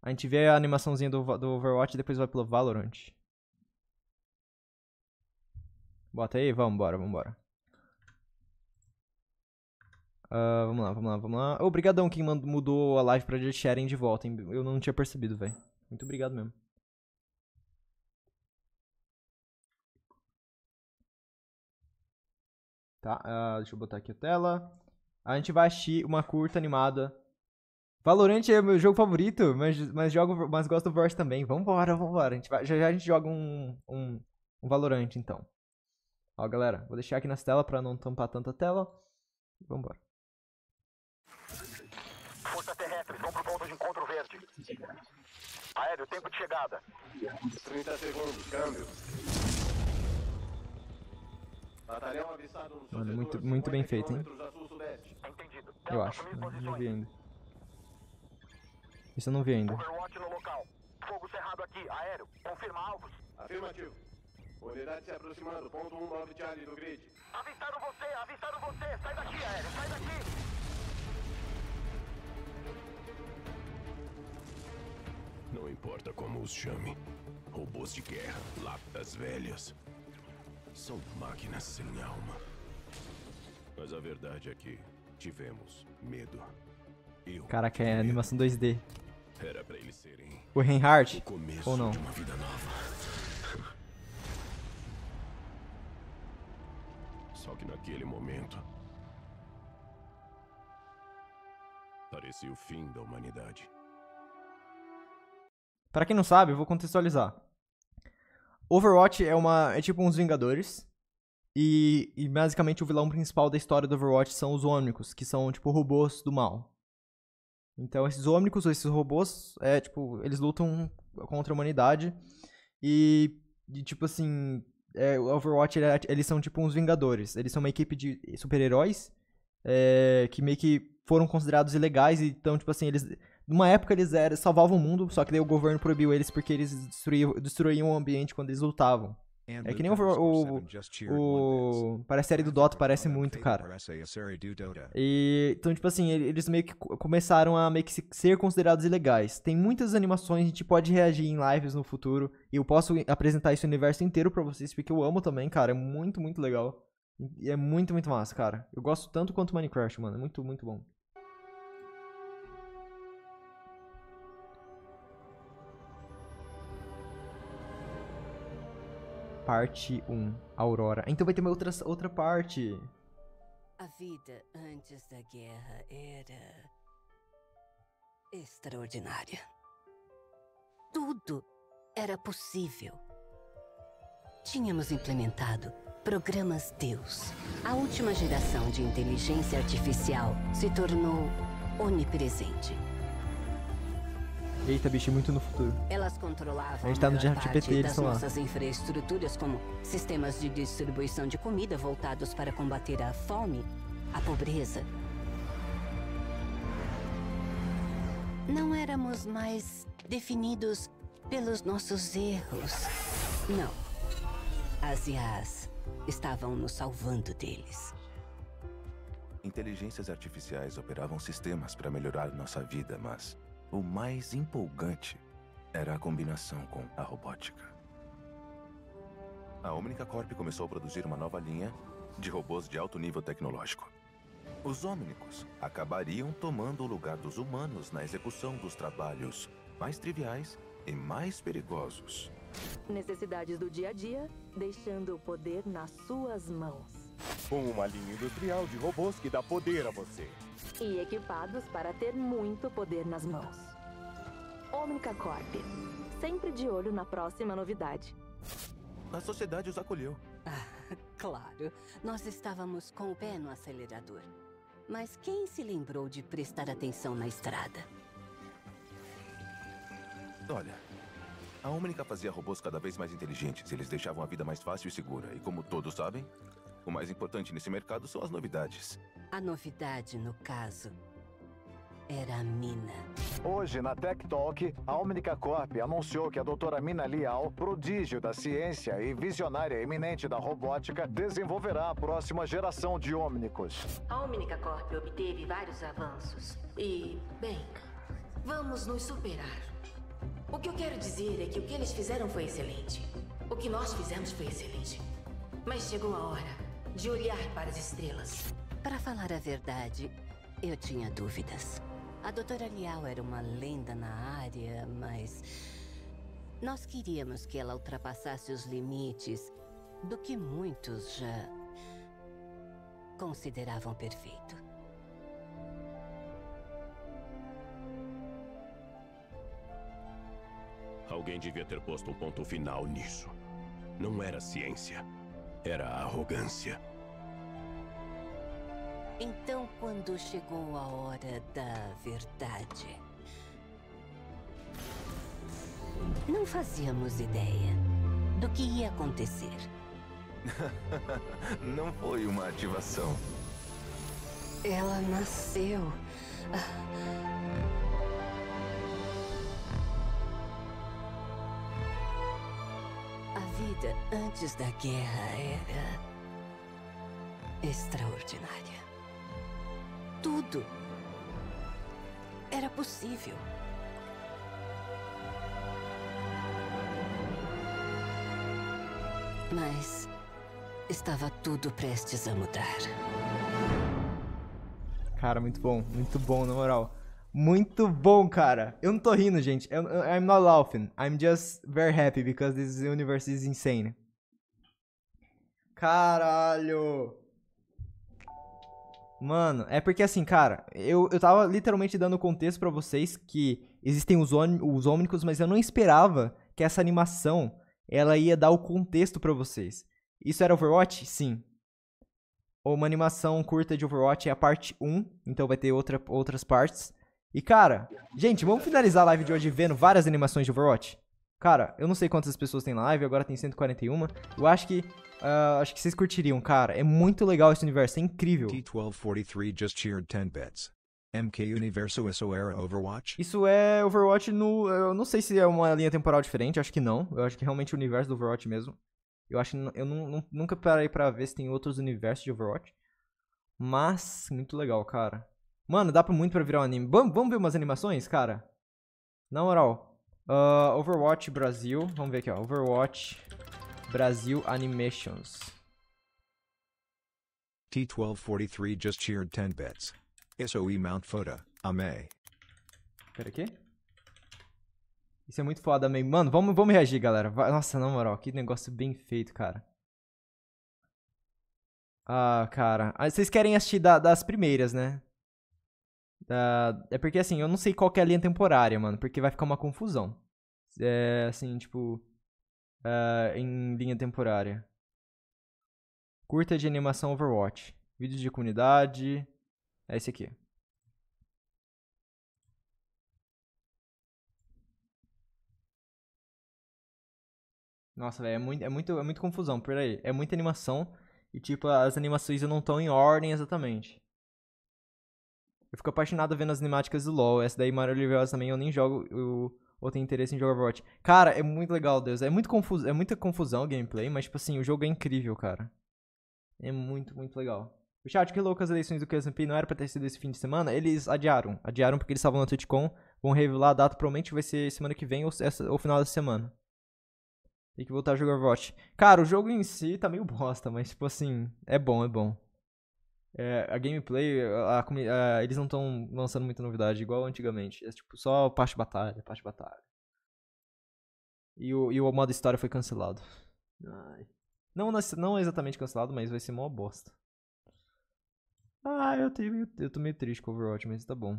A gente vê a animaçãozinha do, do Overwatch e depois vai pelo Valorant. Bota aí, vambora, vambora. Ah, vamos lá, vamos lá, vamos lá. Obrigadão quem mudou a live pra Sharing de volta, hein? Eu não tinha percebido, velho. Muito obrigado mesmo. Tá, ah, deixa eu botar aqui a tela. A gente vai assistir uma curta animada. Valorant é meu jogo favorito, mas, mas, jogo, mas gosto do Overwatch também. Vambora, vambora. A gente vai, já já a gente joga um, um, um Valorant, então. Ó, galera, vou deixar aqui nas telas pra não tampar tanta tela. Vambora. Forças terrestres, vão pro ponto de encontro verde. Aéreo, tempo de chegada. 30 segundos, câmbio. Batalhão avistado no seu Mano, muito, muito bem 50 feito, hein? Eu acho. Não, não vi ainda. Isso eu não vi ainda. Overwatch no local. Fogo cerrado aqui. Aéreo, confirma alvos. Afirmativo. Unidade se aproximando, ponto 19 Charlie do grid. Avistaram você, avistaram você. Sai daqui, aéreo, sai daqui. Não importa como os chame. Robôs de guerra, lápidas velhas. São máquinas sem alma. Mas a verdade é que tivemos medo. Eu Caraca, é animação 2D. era pra eles serem O Reinhardt? o começo Ou não? de uma vida nova. Só que naquele momento parecia o fim da humanidade. Pra quem não sabe, eu vou contextualizar. Overwatch é uma é tipo uns Vingadores. E, e basicamente o vilão principal da história do Overwatch são os Ômnicos, que são tipo robôs do mal. Então esses Ômnicos, esses robôs, é tipo, eles lutam contra a humanidade. E, e, tipo assim, é, o Overwatch ele é- eles são tipo uns Vingadores. Eles são uma equipe de super-heróis é, que meio que foram considerados ilegais. Então, tipo assim, eles numa época eles eram, salvavam o mundo, só que daí o governo proibiu eles porque eles destruíam, destruíam o ambiente quando eles lutavam. É que nem o, o, o, Parece a série do Dota, parece muito, cara. E, então, tipo assim, ele- eles meio que co- começaram a meio que se- ser considerados ilegais. Tem muitas animações, a gente pode reagir em lives no futuro. E eu posso apresentar esse universo inteiro pra vocês, porque eu amo também, cara. É muito, muito legal. E é muito, muito massa, cara. Eu gosto tanto quanto Minecraft, mano. É muito, muito bom. Parte 1, Aurora. Então vai ter uma outra, outra parte. A vida antes da guerra era. extraordinária. Tudo era possível. Tínhamos implementado programas Deus. A última geração de inteligência artificial se tornou onipresente. Eita, bicho, muito no futuro. Elas controlavam A gente tá no GPT, parte eles das estão lá. nossas infraestruturas, como sistemas de distribuição de comida voltados para combater a fome, a pobreza. Não éramos mais definidos pelos nossos erros. Não. As IAs estavam nos salvando deles. Inteligências artificiais operavam sistemas para melhorar nossa vida, mas o mais empolgante era a combinação com a robótica. A Omnica Corp começou a produzir uma nova linha de robôs de alto nível tecnológico. Os Omnicos acabariam tomando o lugar dos humanos na execução dos trabalhos mais triviais e mais perigosos. Necessidades do dia a dia, deixando o poder nas suas mãos. Uma linha industrial de robôs que dá poder a você. E equipados para ter muito poder nas mãos. Omnica Corp. Sempre de olho na próxima novidade. A sociedade os acolheu. Claro, nós estávamos com o pé no acelerador. Mas quem se lembrou de prestar atenção na estrada? Olha, a Omnica fazia robôs cada vez mais inteligentes. Eles deixavam a vida mais fácil e segura. E como todos sabem, o mais importante nesse mercado são as novidades. A novidade, no caso, era a mina. Hoje, na Tech Talk, a Omnica Corp anunciou que a doutora Mina Liao, prodígio da ciência e visionária eminente da robótica, desenvolverá a próxima geração de Omnicos. A Omnica Corp obteve vários avanços. E, bem, vamos nos superar. O que eu quero dizer é que o que eles fizeram foi excelente. O que nós fizemos foi excelente. Mas chegou a hora de olhar para as estrelas. Para falar a verdade, eu tinha dúvidas. A doutora Liao era uma lenda na área, mas. Nós queríamos que ela ultrapassasse os limites do que muitos já consideravam perfeito. Alguém devia ter posto um ponto final nisso. Não era ciência, era arrogância. Então, quando chegou a hora da verdade, não fazíamos ideia do que ia acontecer. Não foi uma ativação. Ela nasceu. A vida antes da guerra era extraordinária. Tudo era possível. Mas estava tudo prestes a mudar. Cara, muito bom, muito bom, na moral. Muito bom, cara. Eu não tô rindo, gente. Eu, I'm not laughing. I'm just very happy because this universe is insane. Caralho. Mano, é porque assim, cara, eu, eu tava literalmente dando contexto pra vocês que existem os, os ômnicos, mas eu não esperava que essa animação ela ia dar o contexto pra vocês. Isso era Overwatch? Sim. Uma animação curta de Overwatch é a parte 1, então vai ter outra, outras partes. E cara, gente, vamos finalizar a live de hoje vendo várias animações de Overwatch? Cara, eu não sei quantas pessoas tem live, agora tem 141. Eu acho que ah, acho que vocês curtiriam, cara. É muito legal esse universo, é incrível. T1243 just cheered 10 bits. MK Universo isso era Overwatch? Isso é Overwatch no. Eu não sei se é uma linha temporal diferente, acho que não. Eu acho que é realmente o universo do Overwatch mesmo. Eu acho eu nu- nu- nunca parei pra ver se tem outros universos de Overwatch. Mas, muito legal, cara. Mano, dá pra muito pra virar um anime. Vamos, vamos ver umas animações, cara? Na moral. ah, Overwatch Brasil. Vamos ver aqui, ó. Overwatch Brasil Animations. T1243 just cheered 10 bits. SOE Mount Foda, Ame. Pera aqui. Isso é muito foda mesmo. Mano, vamos, vamos reagir, galera. Vai- Nossa, na moral, que negócio bem feito, cara. Ah, cara. Ah, vocês querem assistir da- das primeiras, né? Da- É porque, assim, eu não sei qual é a linha temporária, mano. Porque vai ficar uma confusão. É, assim, tipo... ah, em linha temporária. Curta de animação Overwatch. Vídeo de comunidade. É esse aqui. Nossa, velho, é muito, é, muito, é muito confusão, por aí. É muita animação e, tipo, as animações não estão em ordem exatamente. Eu fico apaixonado vendo as cinemáticas do LoL. Essa daí, maravilhosa também, eu nem jogo eu, ou tenho interesse em jogar Overwatch. Cara, é muito legal, Deus. É, muito confuso, é muita confusão o gameplay, mas, tipo assim, o jogo é incrível, cara. É muito, muito legal. O chat, que louco as eleições do QSMP não era pra ter sido esse fim de semana? Eles adiaram. Adiaram porque eles estavam na TwitchCon. Vão revelar a data, provavelmente vai ser semana que vem ou, essa, ou final da semana. Tem que voltar a jogar Overwatch. Cara, o jogo em si tá meio bosta, mas tipo assim, é bom, é bom. É, a gameplay, a, a- eles não estão lançando muita novidade, igual antigamente. É tipo só parte batalha, parte batalha. E o, e o modo história foi cancelado. Ai. Não, não exatamente cancelado, mas vai ser mó bosta. Ah, eu, tenho, eu tô meio triste com o Overwatch, mas tá bom.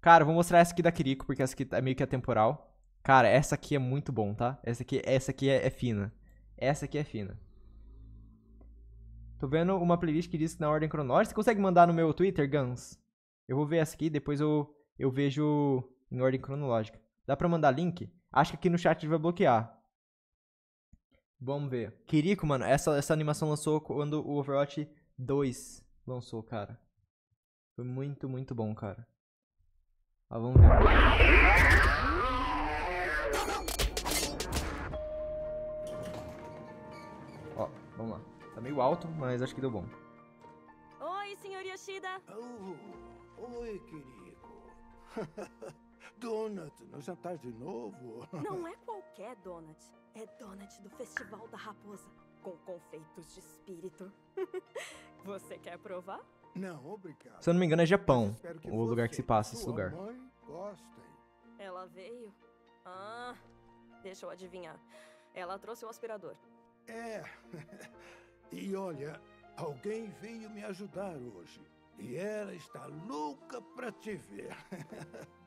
Cara, vou mostrar essa aqui da Kiriko, porque essa aqui é meio que atemporal. Cara, essa aqui é muito bom, tá? Essa aqui, essa aqui é, é fina. Essa aqui é fina. Tô vendo uma playlist que diz que na ordem cronológica. Você consegue mandar no meu Twitter, Gans? Eu vou ver essa aqui, depois eu, eu vejo em ordem cronológica. Dá pra mandar link? Acho que aqui no chat vai bloquear. Vamos ver. Kiriko, mano, essa, essa animação lançou quando o Overwatch 2 lançou, cara. Foi muito, muito bom, cara. Ó, vamos ver. Tá meio alto, mas acho que deu bom. Oi, senhor Yoshida. oi, Kiriko. Donut, no jantar de novo. Não é qualquer donut. É donut do Festival da Raposa, com confeitos de espírito. Você quer provar? Não, obrigado. Se eu não me engano, é Japão. O lugar que se passa esse lugar. Ela veio? Ah, deixa eu adivinhar. Ela trouxe o aspirador. É. E olha, alguém veio me ajudar hoje. E ela está louca pra te ver.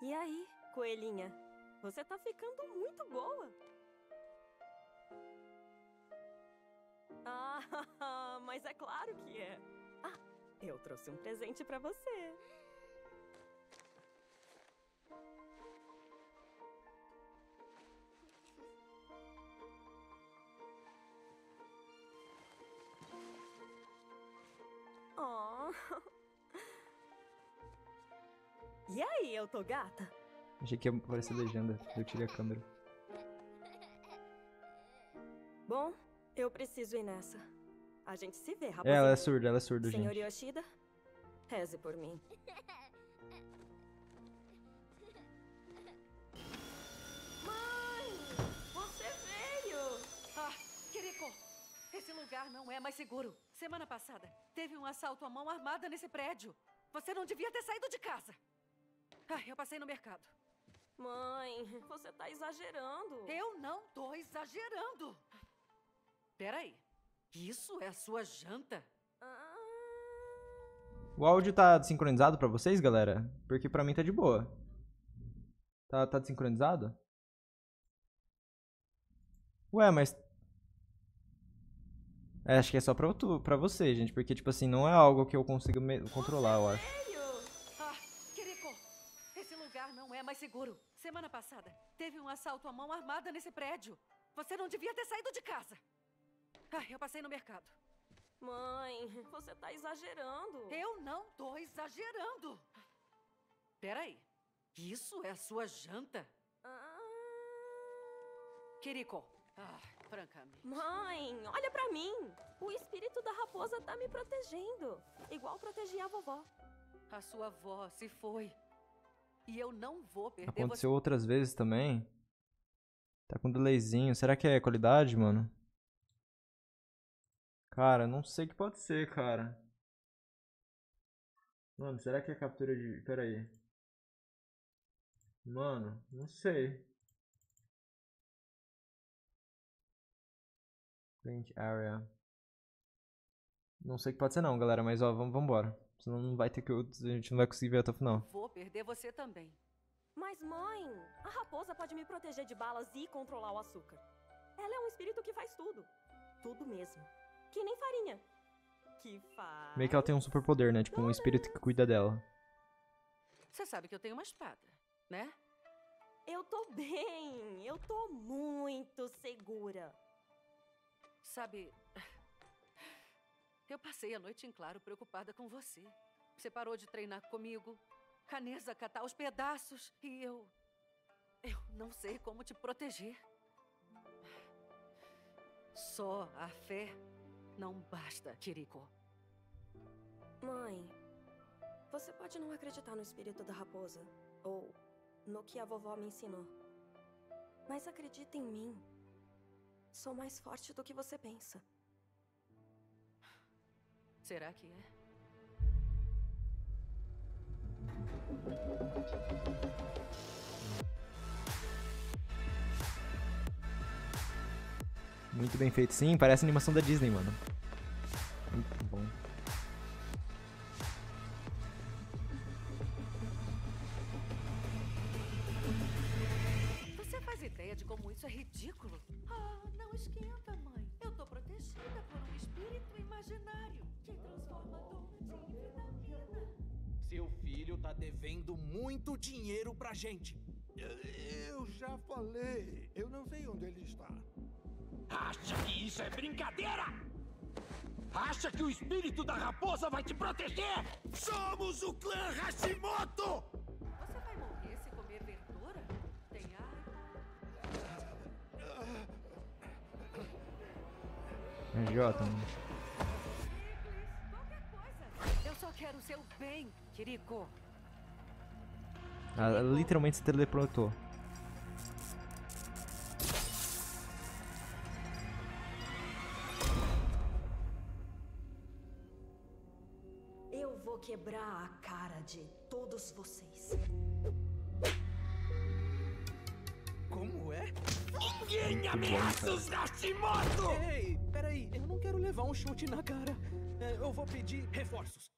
E aí, coelhinha? Você tá ficando muito boa. Ah, mas é claro que é. Ah, eu trouxe um presente pra você. Oh. E aí, eu tô gata? Achei que ia aparecer legenda. Eu tirei a câmera. Bom, eu preciso ir nessa. A gente se vê, É, rapazinho. ela é surda, ela é surda, Senhor gente. Yoshida, reze por mim. Mãe! Você veio! Ah, Kiriko! Esse lugar não é mais seguro. Semana passada, teve um assalto à mão armada nesse prédio. Você não devia ter saído de casa. Ah, eu passei no mercado. Mãe, você tá exagerando. Eu não tô exagerando. Peraí. Isso é a sua janta? O áudio tá desincronizado pra vocês, galera? Porque pra mim tá de boa. Tá, tá desincronizado? Ué, mas. É, acho que é só pra, tu, pra você, gente. Porque, tipo assim, não é algo que eu consiga me- controlar, eu acho. Ah, Kiriko! Esse lugar não é mais seguro. Semana passada, teve um assalto à mão armada nesse prédio. Você não devia ter saído de casa. Ah, eu passei no mercado. Mãe, você tá exagerando. Eu não tô exagerando. Peraí. Isso é a sua janta? Kiriko. Ah, francamente. Mãe, olha pra mim. O espírito da raposa tá me protegendo. Igual protegia a vovó. A sua avó se foi. E eu não vou perder Aconteceu outras vezes também. Tá com delayzinho. Será que é qualidade, mano? Cara, não sei o que pode ser, cara. Mano, será que é captura de. Pera aí. Mano, não sei. Print area. Não sei o que pode ser não, galera, mas ó, vamos embora. Senão não vai ter que. A gente não vai conseguir ver até o final. Vou perder você também. Mas, mãe, a raposa pode me proteger de balas e controlar o açúcar. Ela é um espírito que faz tudo. Tudo mesmo. Que nem farinha. Que faz. Meio que ela tem um superpoder, né? Tipo, um espírito que cuida dela. Você sabe que eu tenho uma espada, né? Eu tô bem. Eu tô muito segura. Sabe, eu passei a noite em claro preocupada com você. Você parou de treinar comigo, Canesa catar os pedaços e eu. Eu não sei como te proteger. Só a fé não basta, Kiriko. Mãe, você pode não acreditar no espírito da raposa ou no que a vovó me ensinou. Mas acredita em mim. Sou mais forte do que você pensa. Será que é? Muito bem feito. Sim, parece animação da Disney, mano. Muito bom. Você faz ideia de como isso é ridículo? Devendo muito dinheiro pra gente. Eu já falei. Eu não sei onde ele está. Acha que isso é brincadeira? Acha que o espírito da raposa vai te proteger? Somos o clã Hashimoto! Você vai morrer se comer verdura? Tem ar? É Jota, mano. bem, Kiriko. Ela literalmente se teleportou. Eu vou quebrar a cara de todos vocês. Como é? Ninguém ameaça os Hashimoto! Ei, peraí, eu não quero levar um chute na cara. É, Eu vou pedir reforços.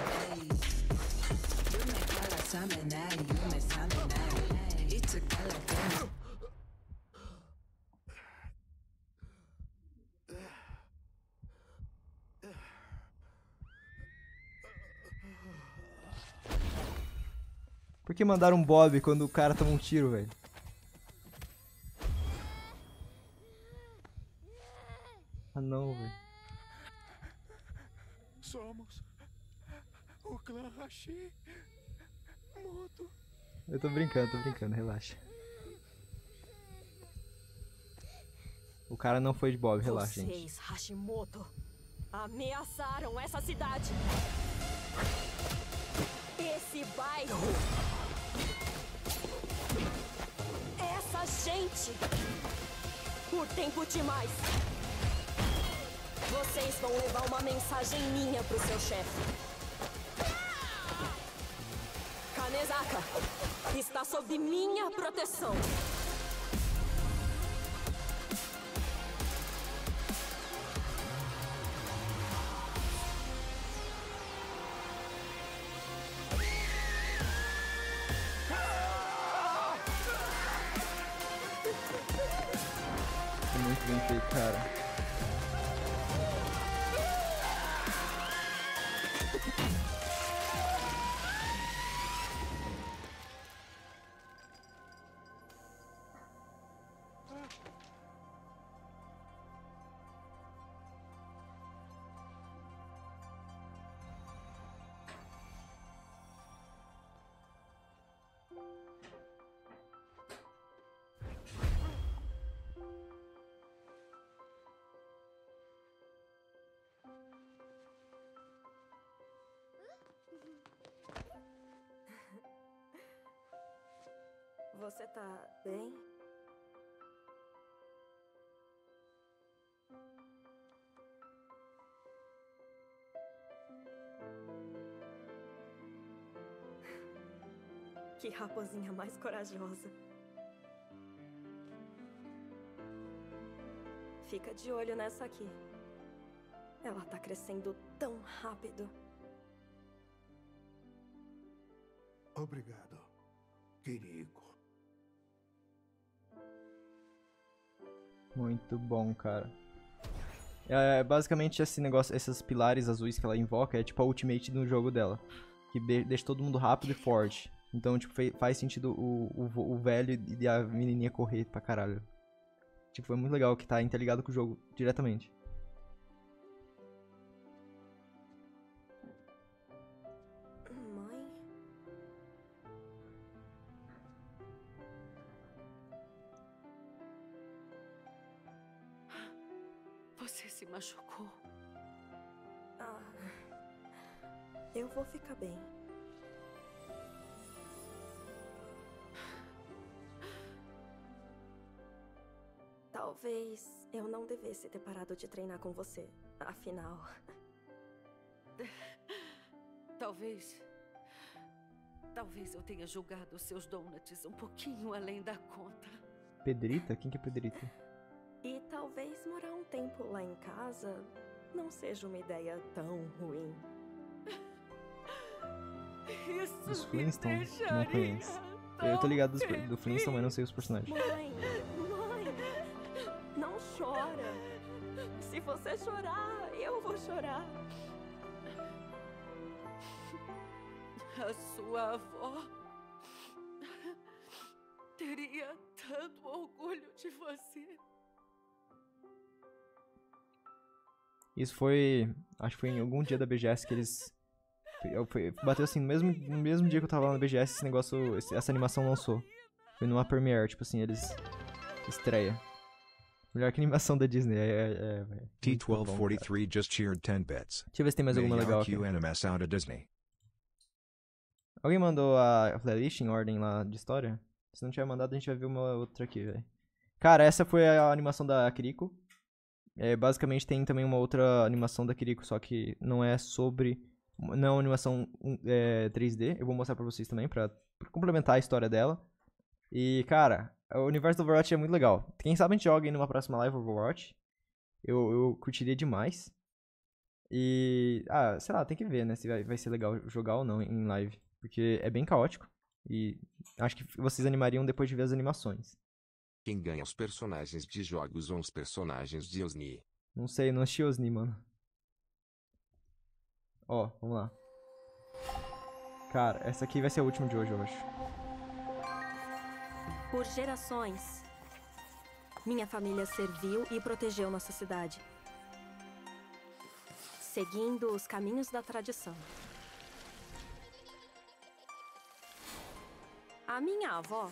que mandaram um Bob quando o cara toma um tiro, velho? Ah não, velho. Somos o clã Hashi Moto. Eu tô brincando, tô brincando, relaxa. O cara não foi de Bob, relaxa, gente. Vocês, Hashimoto, ameaçaram essa cidade. Esse bairro. Essa gente. Por tempo demais. Vocês vão levar uma mensagem minha pro seu chefe. Kanezaka está sob minha proteção. Você tá bem? Que raposinha mais corajosa. Fica de olho nessa aqui. Ela tá crescendo tão rápido. Obrigado, Kiriko. Muito bom, cara. É basicamente esse negócio, esses pilares azuis que ela invoca é tipo a ultimate do jogo dela. Que de- deixa todo mundo rápido e forte. Então, tipo, faz sentido o, o, o velho e a menininha correr pra caralho. Tipo, foi muito legal que tá interligado com o jogo diretamente. Machucou. Ah. Eu vou ficar bem. Talvez eu não devesse ter parado de treinar com você. Afinal, Talvez. Talvez eu tenha julgado os seus donuts um pouquinho além da conta. Pedrita? Quem que é Pedrita? E talvez morar um tempo lá em casa não seja uma ideia tão ruim. Isso Os me Flintstones? Não deixaria conheço. Eu tô ligado dos, do Flintstone, mas não sei os personagens. Mãe, mãe, não chora. Se você chorar, eu vou chorar. A sua avó teria tanto orgulho de você. Isso foi. Acho que foi em algum dia da BGS que eles. Eu, foi, bateu assim, no mesmo, no mesmo dia que eu tava lá na BGS, esse negócio. esse- essa animação lançou. Foi numa Premiere, tipo assim, eles. Estreia. Melhor que animação da Disney, é. é, é velho. Muito bom, cara. T1243 just cheered 10 bits. Deixa eu ver se tem mais alguma legal aqui. Out of Disney. Alguém mandou a playlist em ordem lá de história? Se não tiver mandado, a gente vai ver uma outra aqui, velho. Cara, essa foi a animação da Kiriko. É, basicamente tem também uma outra animação da Kiriko, só que não é sobre. Não é uma animação é, 3D. Eu vou mostrar pra vocês também, pra, pra complementar a história dela. E, cara, o universo do Overwatch é muito legal. Quem sabe a gente joga aí numa próxima live Overwatch. Eu, eu curtiria demais. E. Ah, sei lá, tem que ver, né? Se vai, vai ser legal jogar ou não em live. Porque é bem caótico. E acho que vocês animariam depois de ver as animações. Quem ganha os personagens de jogos ou os personagens de Osni? Não sei, não assisti Osni, mano. Ó, vamos lá. Cara, essa aqui vai ser a última de hoje, eu acho. Por gerações, minha família serviu e protegeu nossa cidade. Seguindo os caminhos da tradição. A minha avó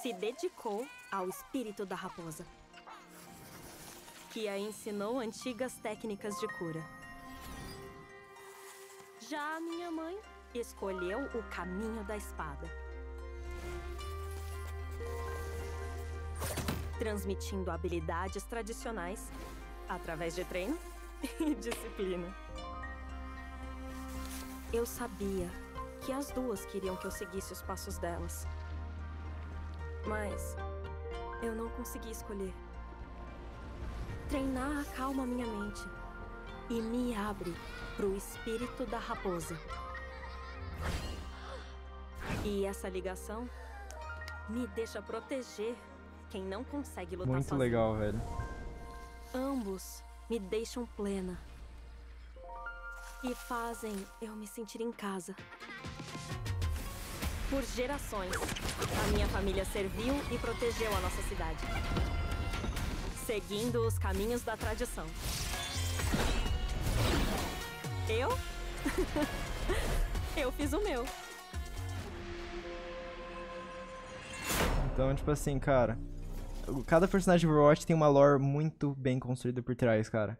se dedicou ao espírito da raposa, que a ensinou antigas técnicas de cura. Já a minha mãe escolheu o caminho da espada. Transmitindo habilidades tradicionais através de treino e disciplina. Eu sabia que as duas queriam que eu seguisse os passos delas. Mas eu não consegui escolher. Treinar acalma minha mente e me abre pro espírito da raposa. E essa ligação me deixa proteger quem não consegue lutar Muito sozinho. legal, velho. Ambos me deixam plena e fazem eu me sentir em casa. Por gerações, a minha família serviu e protegeu a nossa cidade, seguindo os caminhos da tradição. Eu? eu fiz o meu. Então, tipo assim, cara. Cada personagem de Overwatch tem uma lore muito bem construída por trás, cara.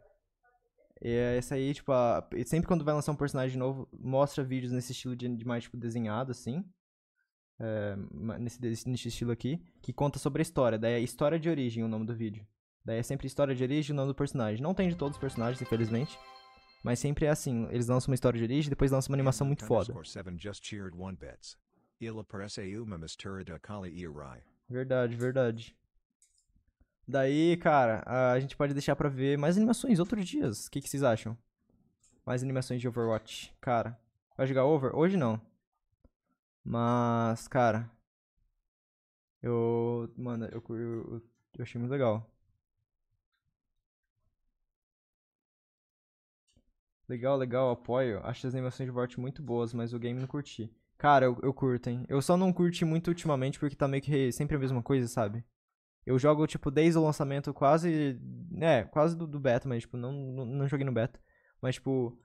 E é essa aí, tipo, a- sempre quando vai lançar um personagem novo, mostra vídeos nesse estilo de, de mais, tipo, desenhado, assim. Ma- nesse, nesse estilo aqui, que conta sobre a história. Daí é História de Origem o nome do vídeo. Daí é sempre História de Origem o nome do personagem. Não tem de todos os personagens, infelizmente. Mas sempre é assim, eles lançam uma história de origem e depois lançam uma animação muito foda. Underscore 7 just cheered 1 bits. Ila parece uma mistura da Kali Rai. Verdade, verdade. Daí, cara, a gente pode deixar pra ver mais animações outros dias. O que, que vocês acham? Mais animações de Overwatch. Cara, vai jogar Over? Hoje não. Mas, cara. Eu. Mano, eu, eu, eu achei muito legal. Legal, legal, apoio. Acho as animações de Overwatch muito boas, mas o game não curti. Cara, eu, eu curto, hein. Eu só não curti muito ultimamente porque tá meio que sempre a mesma coisa, sabe? Eu jogo, tipo, desde o lançamento quase. É, quase do, do beta, mas, tipo, não, não, não joguei no beta. Mas, tipo.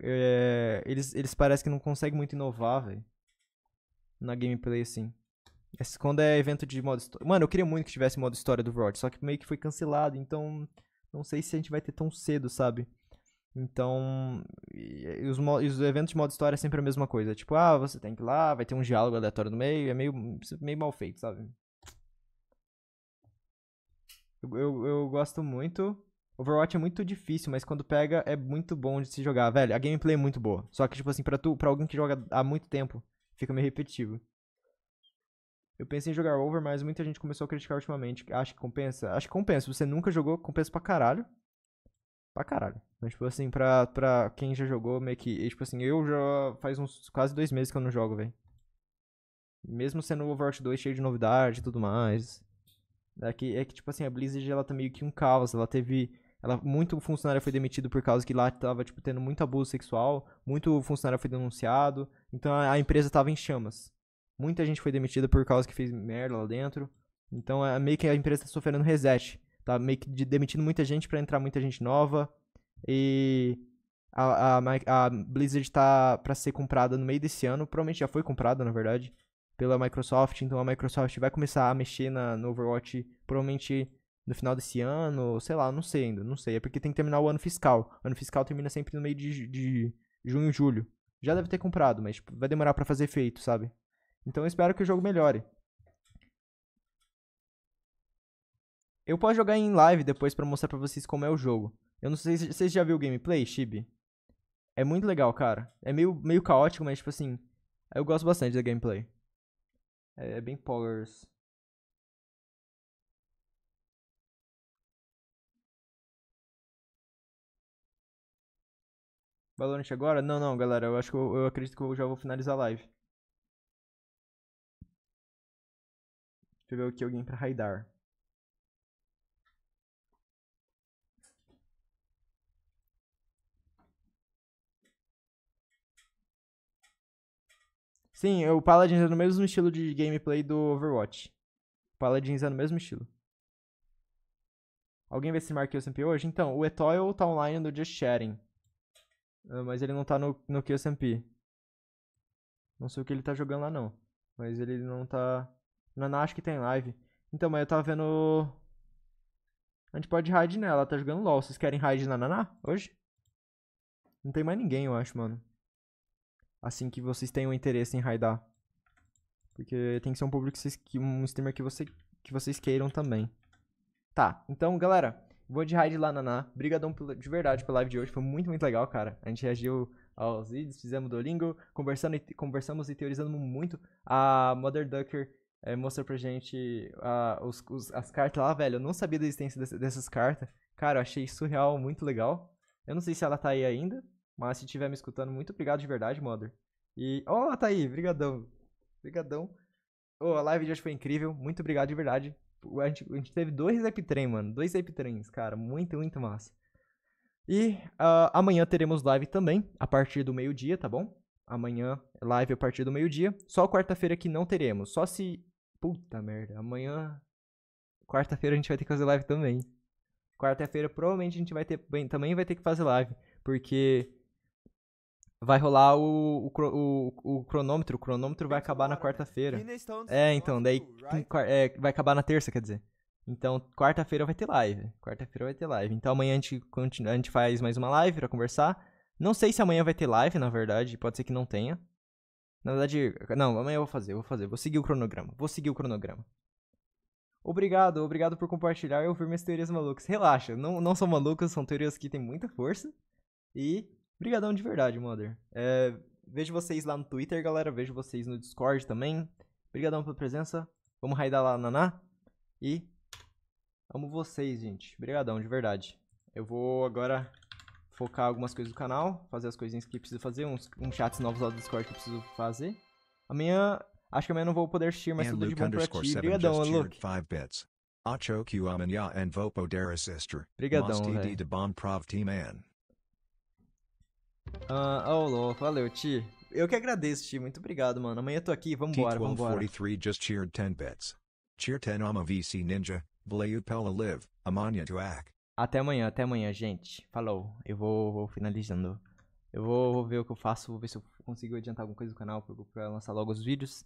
é, eles, eles parecem que não conseguem muito inovar, velho. Na gameplay, assim. Quando é evento de modo história. Mano, eu queria muito que tivesse modo história do Overwatch, só que meio que foi cancelado, então. Não sei se a gente vai ter tão cedo, sabe? Então. E, e os, e os eventos de modo história é sempre a mesma coisa. Tipo, ah, você tem que ir lá, vai ter um diálogo aleatório no meio, é meio, meio mal feito, sabe? Eu, eu, eu gosto muito. Overwatch é muito difícil, mas quando pega é muito bom de se jogar. Velho, a gameplay é muito boa. Só que, tipo assim, pra, tu, pra alguém que joga há muito tempo, fica meio repetitivo. Eu pensei em jogar Over, mas muita gente começou a criticar ultimamente. Acho que compensa? Acho que compensa. Você nunca jogou, compensa pra caralho. Pra caralho. Mas, tipo assim, pra, pra quem já jogou, meio que. e, Tipo assim, eu já faz uns quase dois meses que eu não jogo, velho. Mesmo sendo o Overwatch 2 cheio de novidade e tudo mais. É que, é que, tipo assim, a Blizzard, ela tá meio que um caos. Ela teve... Ela, muito funcionário foi demitido por causa que lá tava, tipo, tendo muito abuso sexual. Muito funcionário foi denunciado. Então, a, a empresa tava em chamas. Muita gente foi demitida por causa que fez merda lá dentro. Então é meio que a empresa tá sofrendo reset. Tá meio que de- demitindo muita gente pra entrar muita gente nova. E a, a, a Blizzard tá pra ser comprada no meio desse ano. Provavelmente já foi comprada, na verdade, pela Microsoft. Então a Microsoft vai começar a mexer na, no Overwatch provavelmente no final desse ano. Sei lá, não sei ainda. Não sei. É porque tem que terminar o ano fiscal. O ano fiscal termina sempre no meio de, de junho, julho. Já deve ter comprado, mas tipo, vai demorar pra fazer efeito, sabe? Então eu espero que o jogo melhore. Eu posso jogar em live depois pra mostrar pra vocês como é o jogo. Eu não sei se vocês já viram o gameplay, Chibi. É muito legal, cara. É meio, meio caótico, mas tipo assim, eu gosto bastante da gameplay. É, é bem powers. Valorant agora? Não, não, galera. Eu acho que eu, eu acredito que eu já vou finalizar a live. Deixa eu ver aqui alguém pra raidar. Sim, o Paladins é no mesmo estilo de gameplay do Overwatch. Paladins é no mesmo estilo. Alguém vai o SMP hoje? Então, o Etoile tá online no Just Chatting. Ah, Mas ele não tá no, no QSMP. Não sei o que ele tá jogando lá não. Mas ele não tá. Naná acho que tem live. Então, mas eu tava vendo. A gente pode raid nela, ela tá jogando LOL. Vocês querem raid na Naná hoje? Não tem mais ninguém, eu acho, mano. Assim que vocês tenham interesse em raidar. Porque tem que ser um público que vocês, que um streamer que, você, que vocês queiram também. Tá, então, galera, vou de raid lá, Naná. Obrigadão pela- de verdade pela live de hoje. Foi muito, muito legal, cara. A gente reagiu aos vídeos, fizemos Duolingo, conversando e, conversamos e teorizando muito. A Mother Ducker eh, mostrou pra gente ah, os, os- as cartas lá, velho. Eu não sabia da existência desse- dessas cartas. Cara, eu achei surreal, muito legal. Eu não sei se ela tá aí ainda, mas se estiver me escutando, muito obrigado de verdade, Mother. E, ó, ela tá aí, brigadão. Brigadão. Ô, a live de hoje foi incrível, muito obrigado de verdade. A gente, a gente teve dois Eptrem, mano, dois Eptrens, cara, muito, muito massa. E ah, amanhã teremos live também, a partir do meio-dia, tá bom? Amanhã, live a partir do meio-dia. Só quarta-feira que não teremos. Só se. Puta merda. Amanhã. Quarta-feira a gente vai ter que fazer live também. Quarta-feira provavelmente a gente vai ter. Bem, também vai ter que fazer live. Porque. Vai rolar o, o, o, o cronômetro. O cronômetro vai acabar na quarta-feira. É, então, daí. quar- é, vai acabar na terça, quer dizer. Então, quarta-feira vai ter live. Quarta-feira vai ter live. Então, amanhã a gente, continua, a gente faz mais uma live pra conversar. Não sei se amanhã vai ter live, na verdade. Pode ser que não tenha. Na verdade, não, amanhã eu vou fazer, eu vou fazer. Vou seguir o cronograma. Vou seguir o cronograma. Obrigado, obrigado por compartilhar e ouvir minhas teorias malucas. Relaxa, não, não são malucas, são teorias que têm muita força. E brigadão de verdade, Mother. É, vejo vocês lá no Twitter, galera. Vejo vocês no Discord também. Brigadão pela presença. Vamos raidar lá, Naná. E amo vocês, gente. Brigadão, de verdade. Eu vou agora focar algumas coisas do canal, fazer as coisinhas que preciso fazer, uns, uns chats novos lá do Discord que preciso fazer. Amanhã, acho que amanhã não vou poder assistir, mas and tudo de Luke bom pra ti. 7 Brigadão, just Luke. cheered 5 Ah, oh, louco, valeu, Ti. Eu que agradeço, Ti. Muito obrigado, mano. Amanhã eu tô aqui, vambora, vambora. T1243 just cheered 10 bits. Cheer 10 Ama VC Ninja, Vlayu Pella Live, Amanya Tuak. Até amanhã, até amanhã, gente. Falou. Eu vou, vou finalizando. Eu vou, vou ver o que eu faço, vou ver se eu consigo adiantar alguma coisa do canal pra, pra lançar logo os vídeos.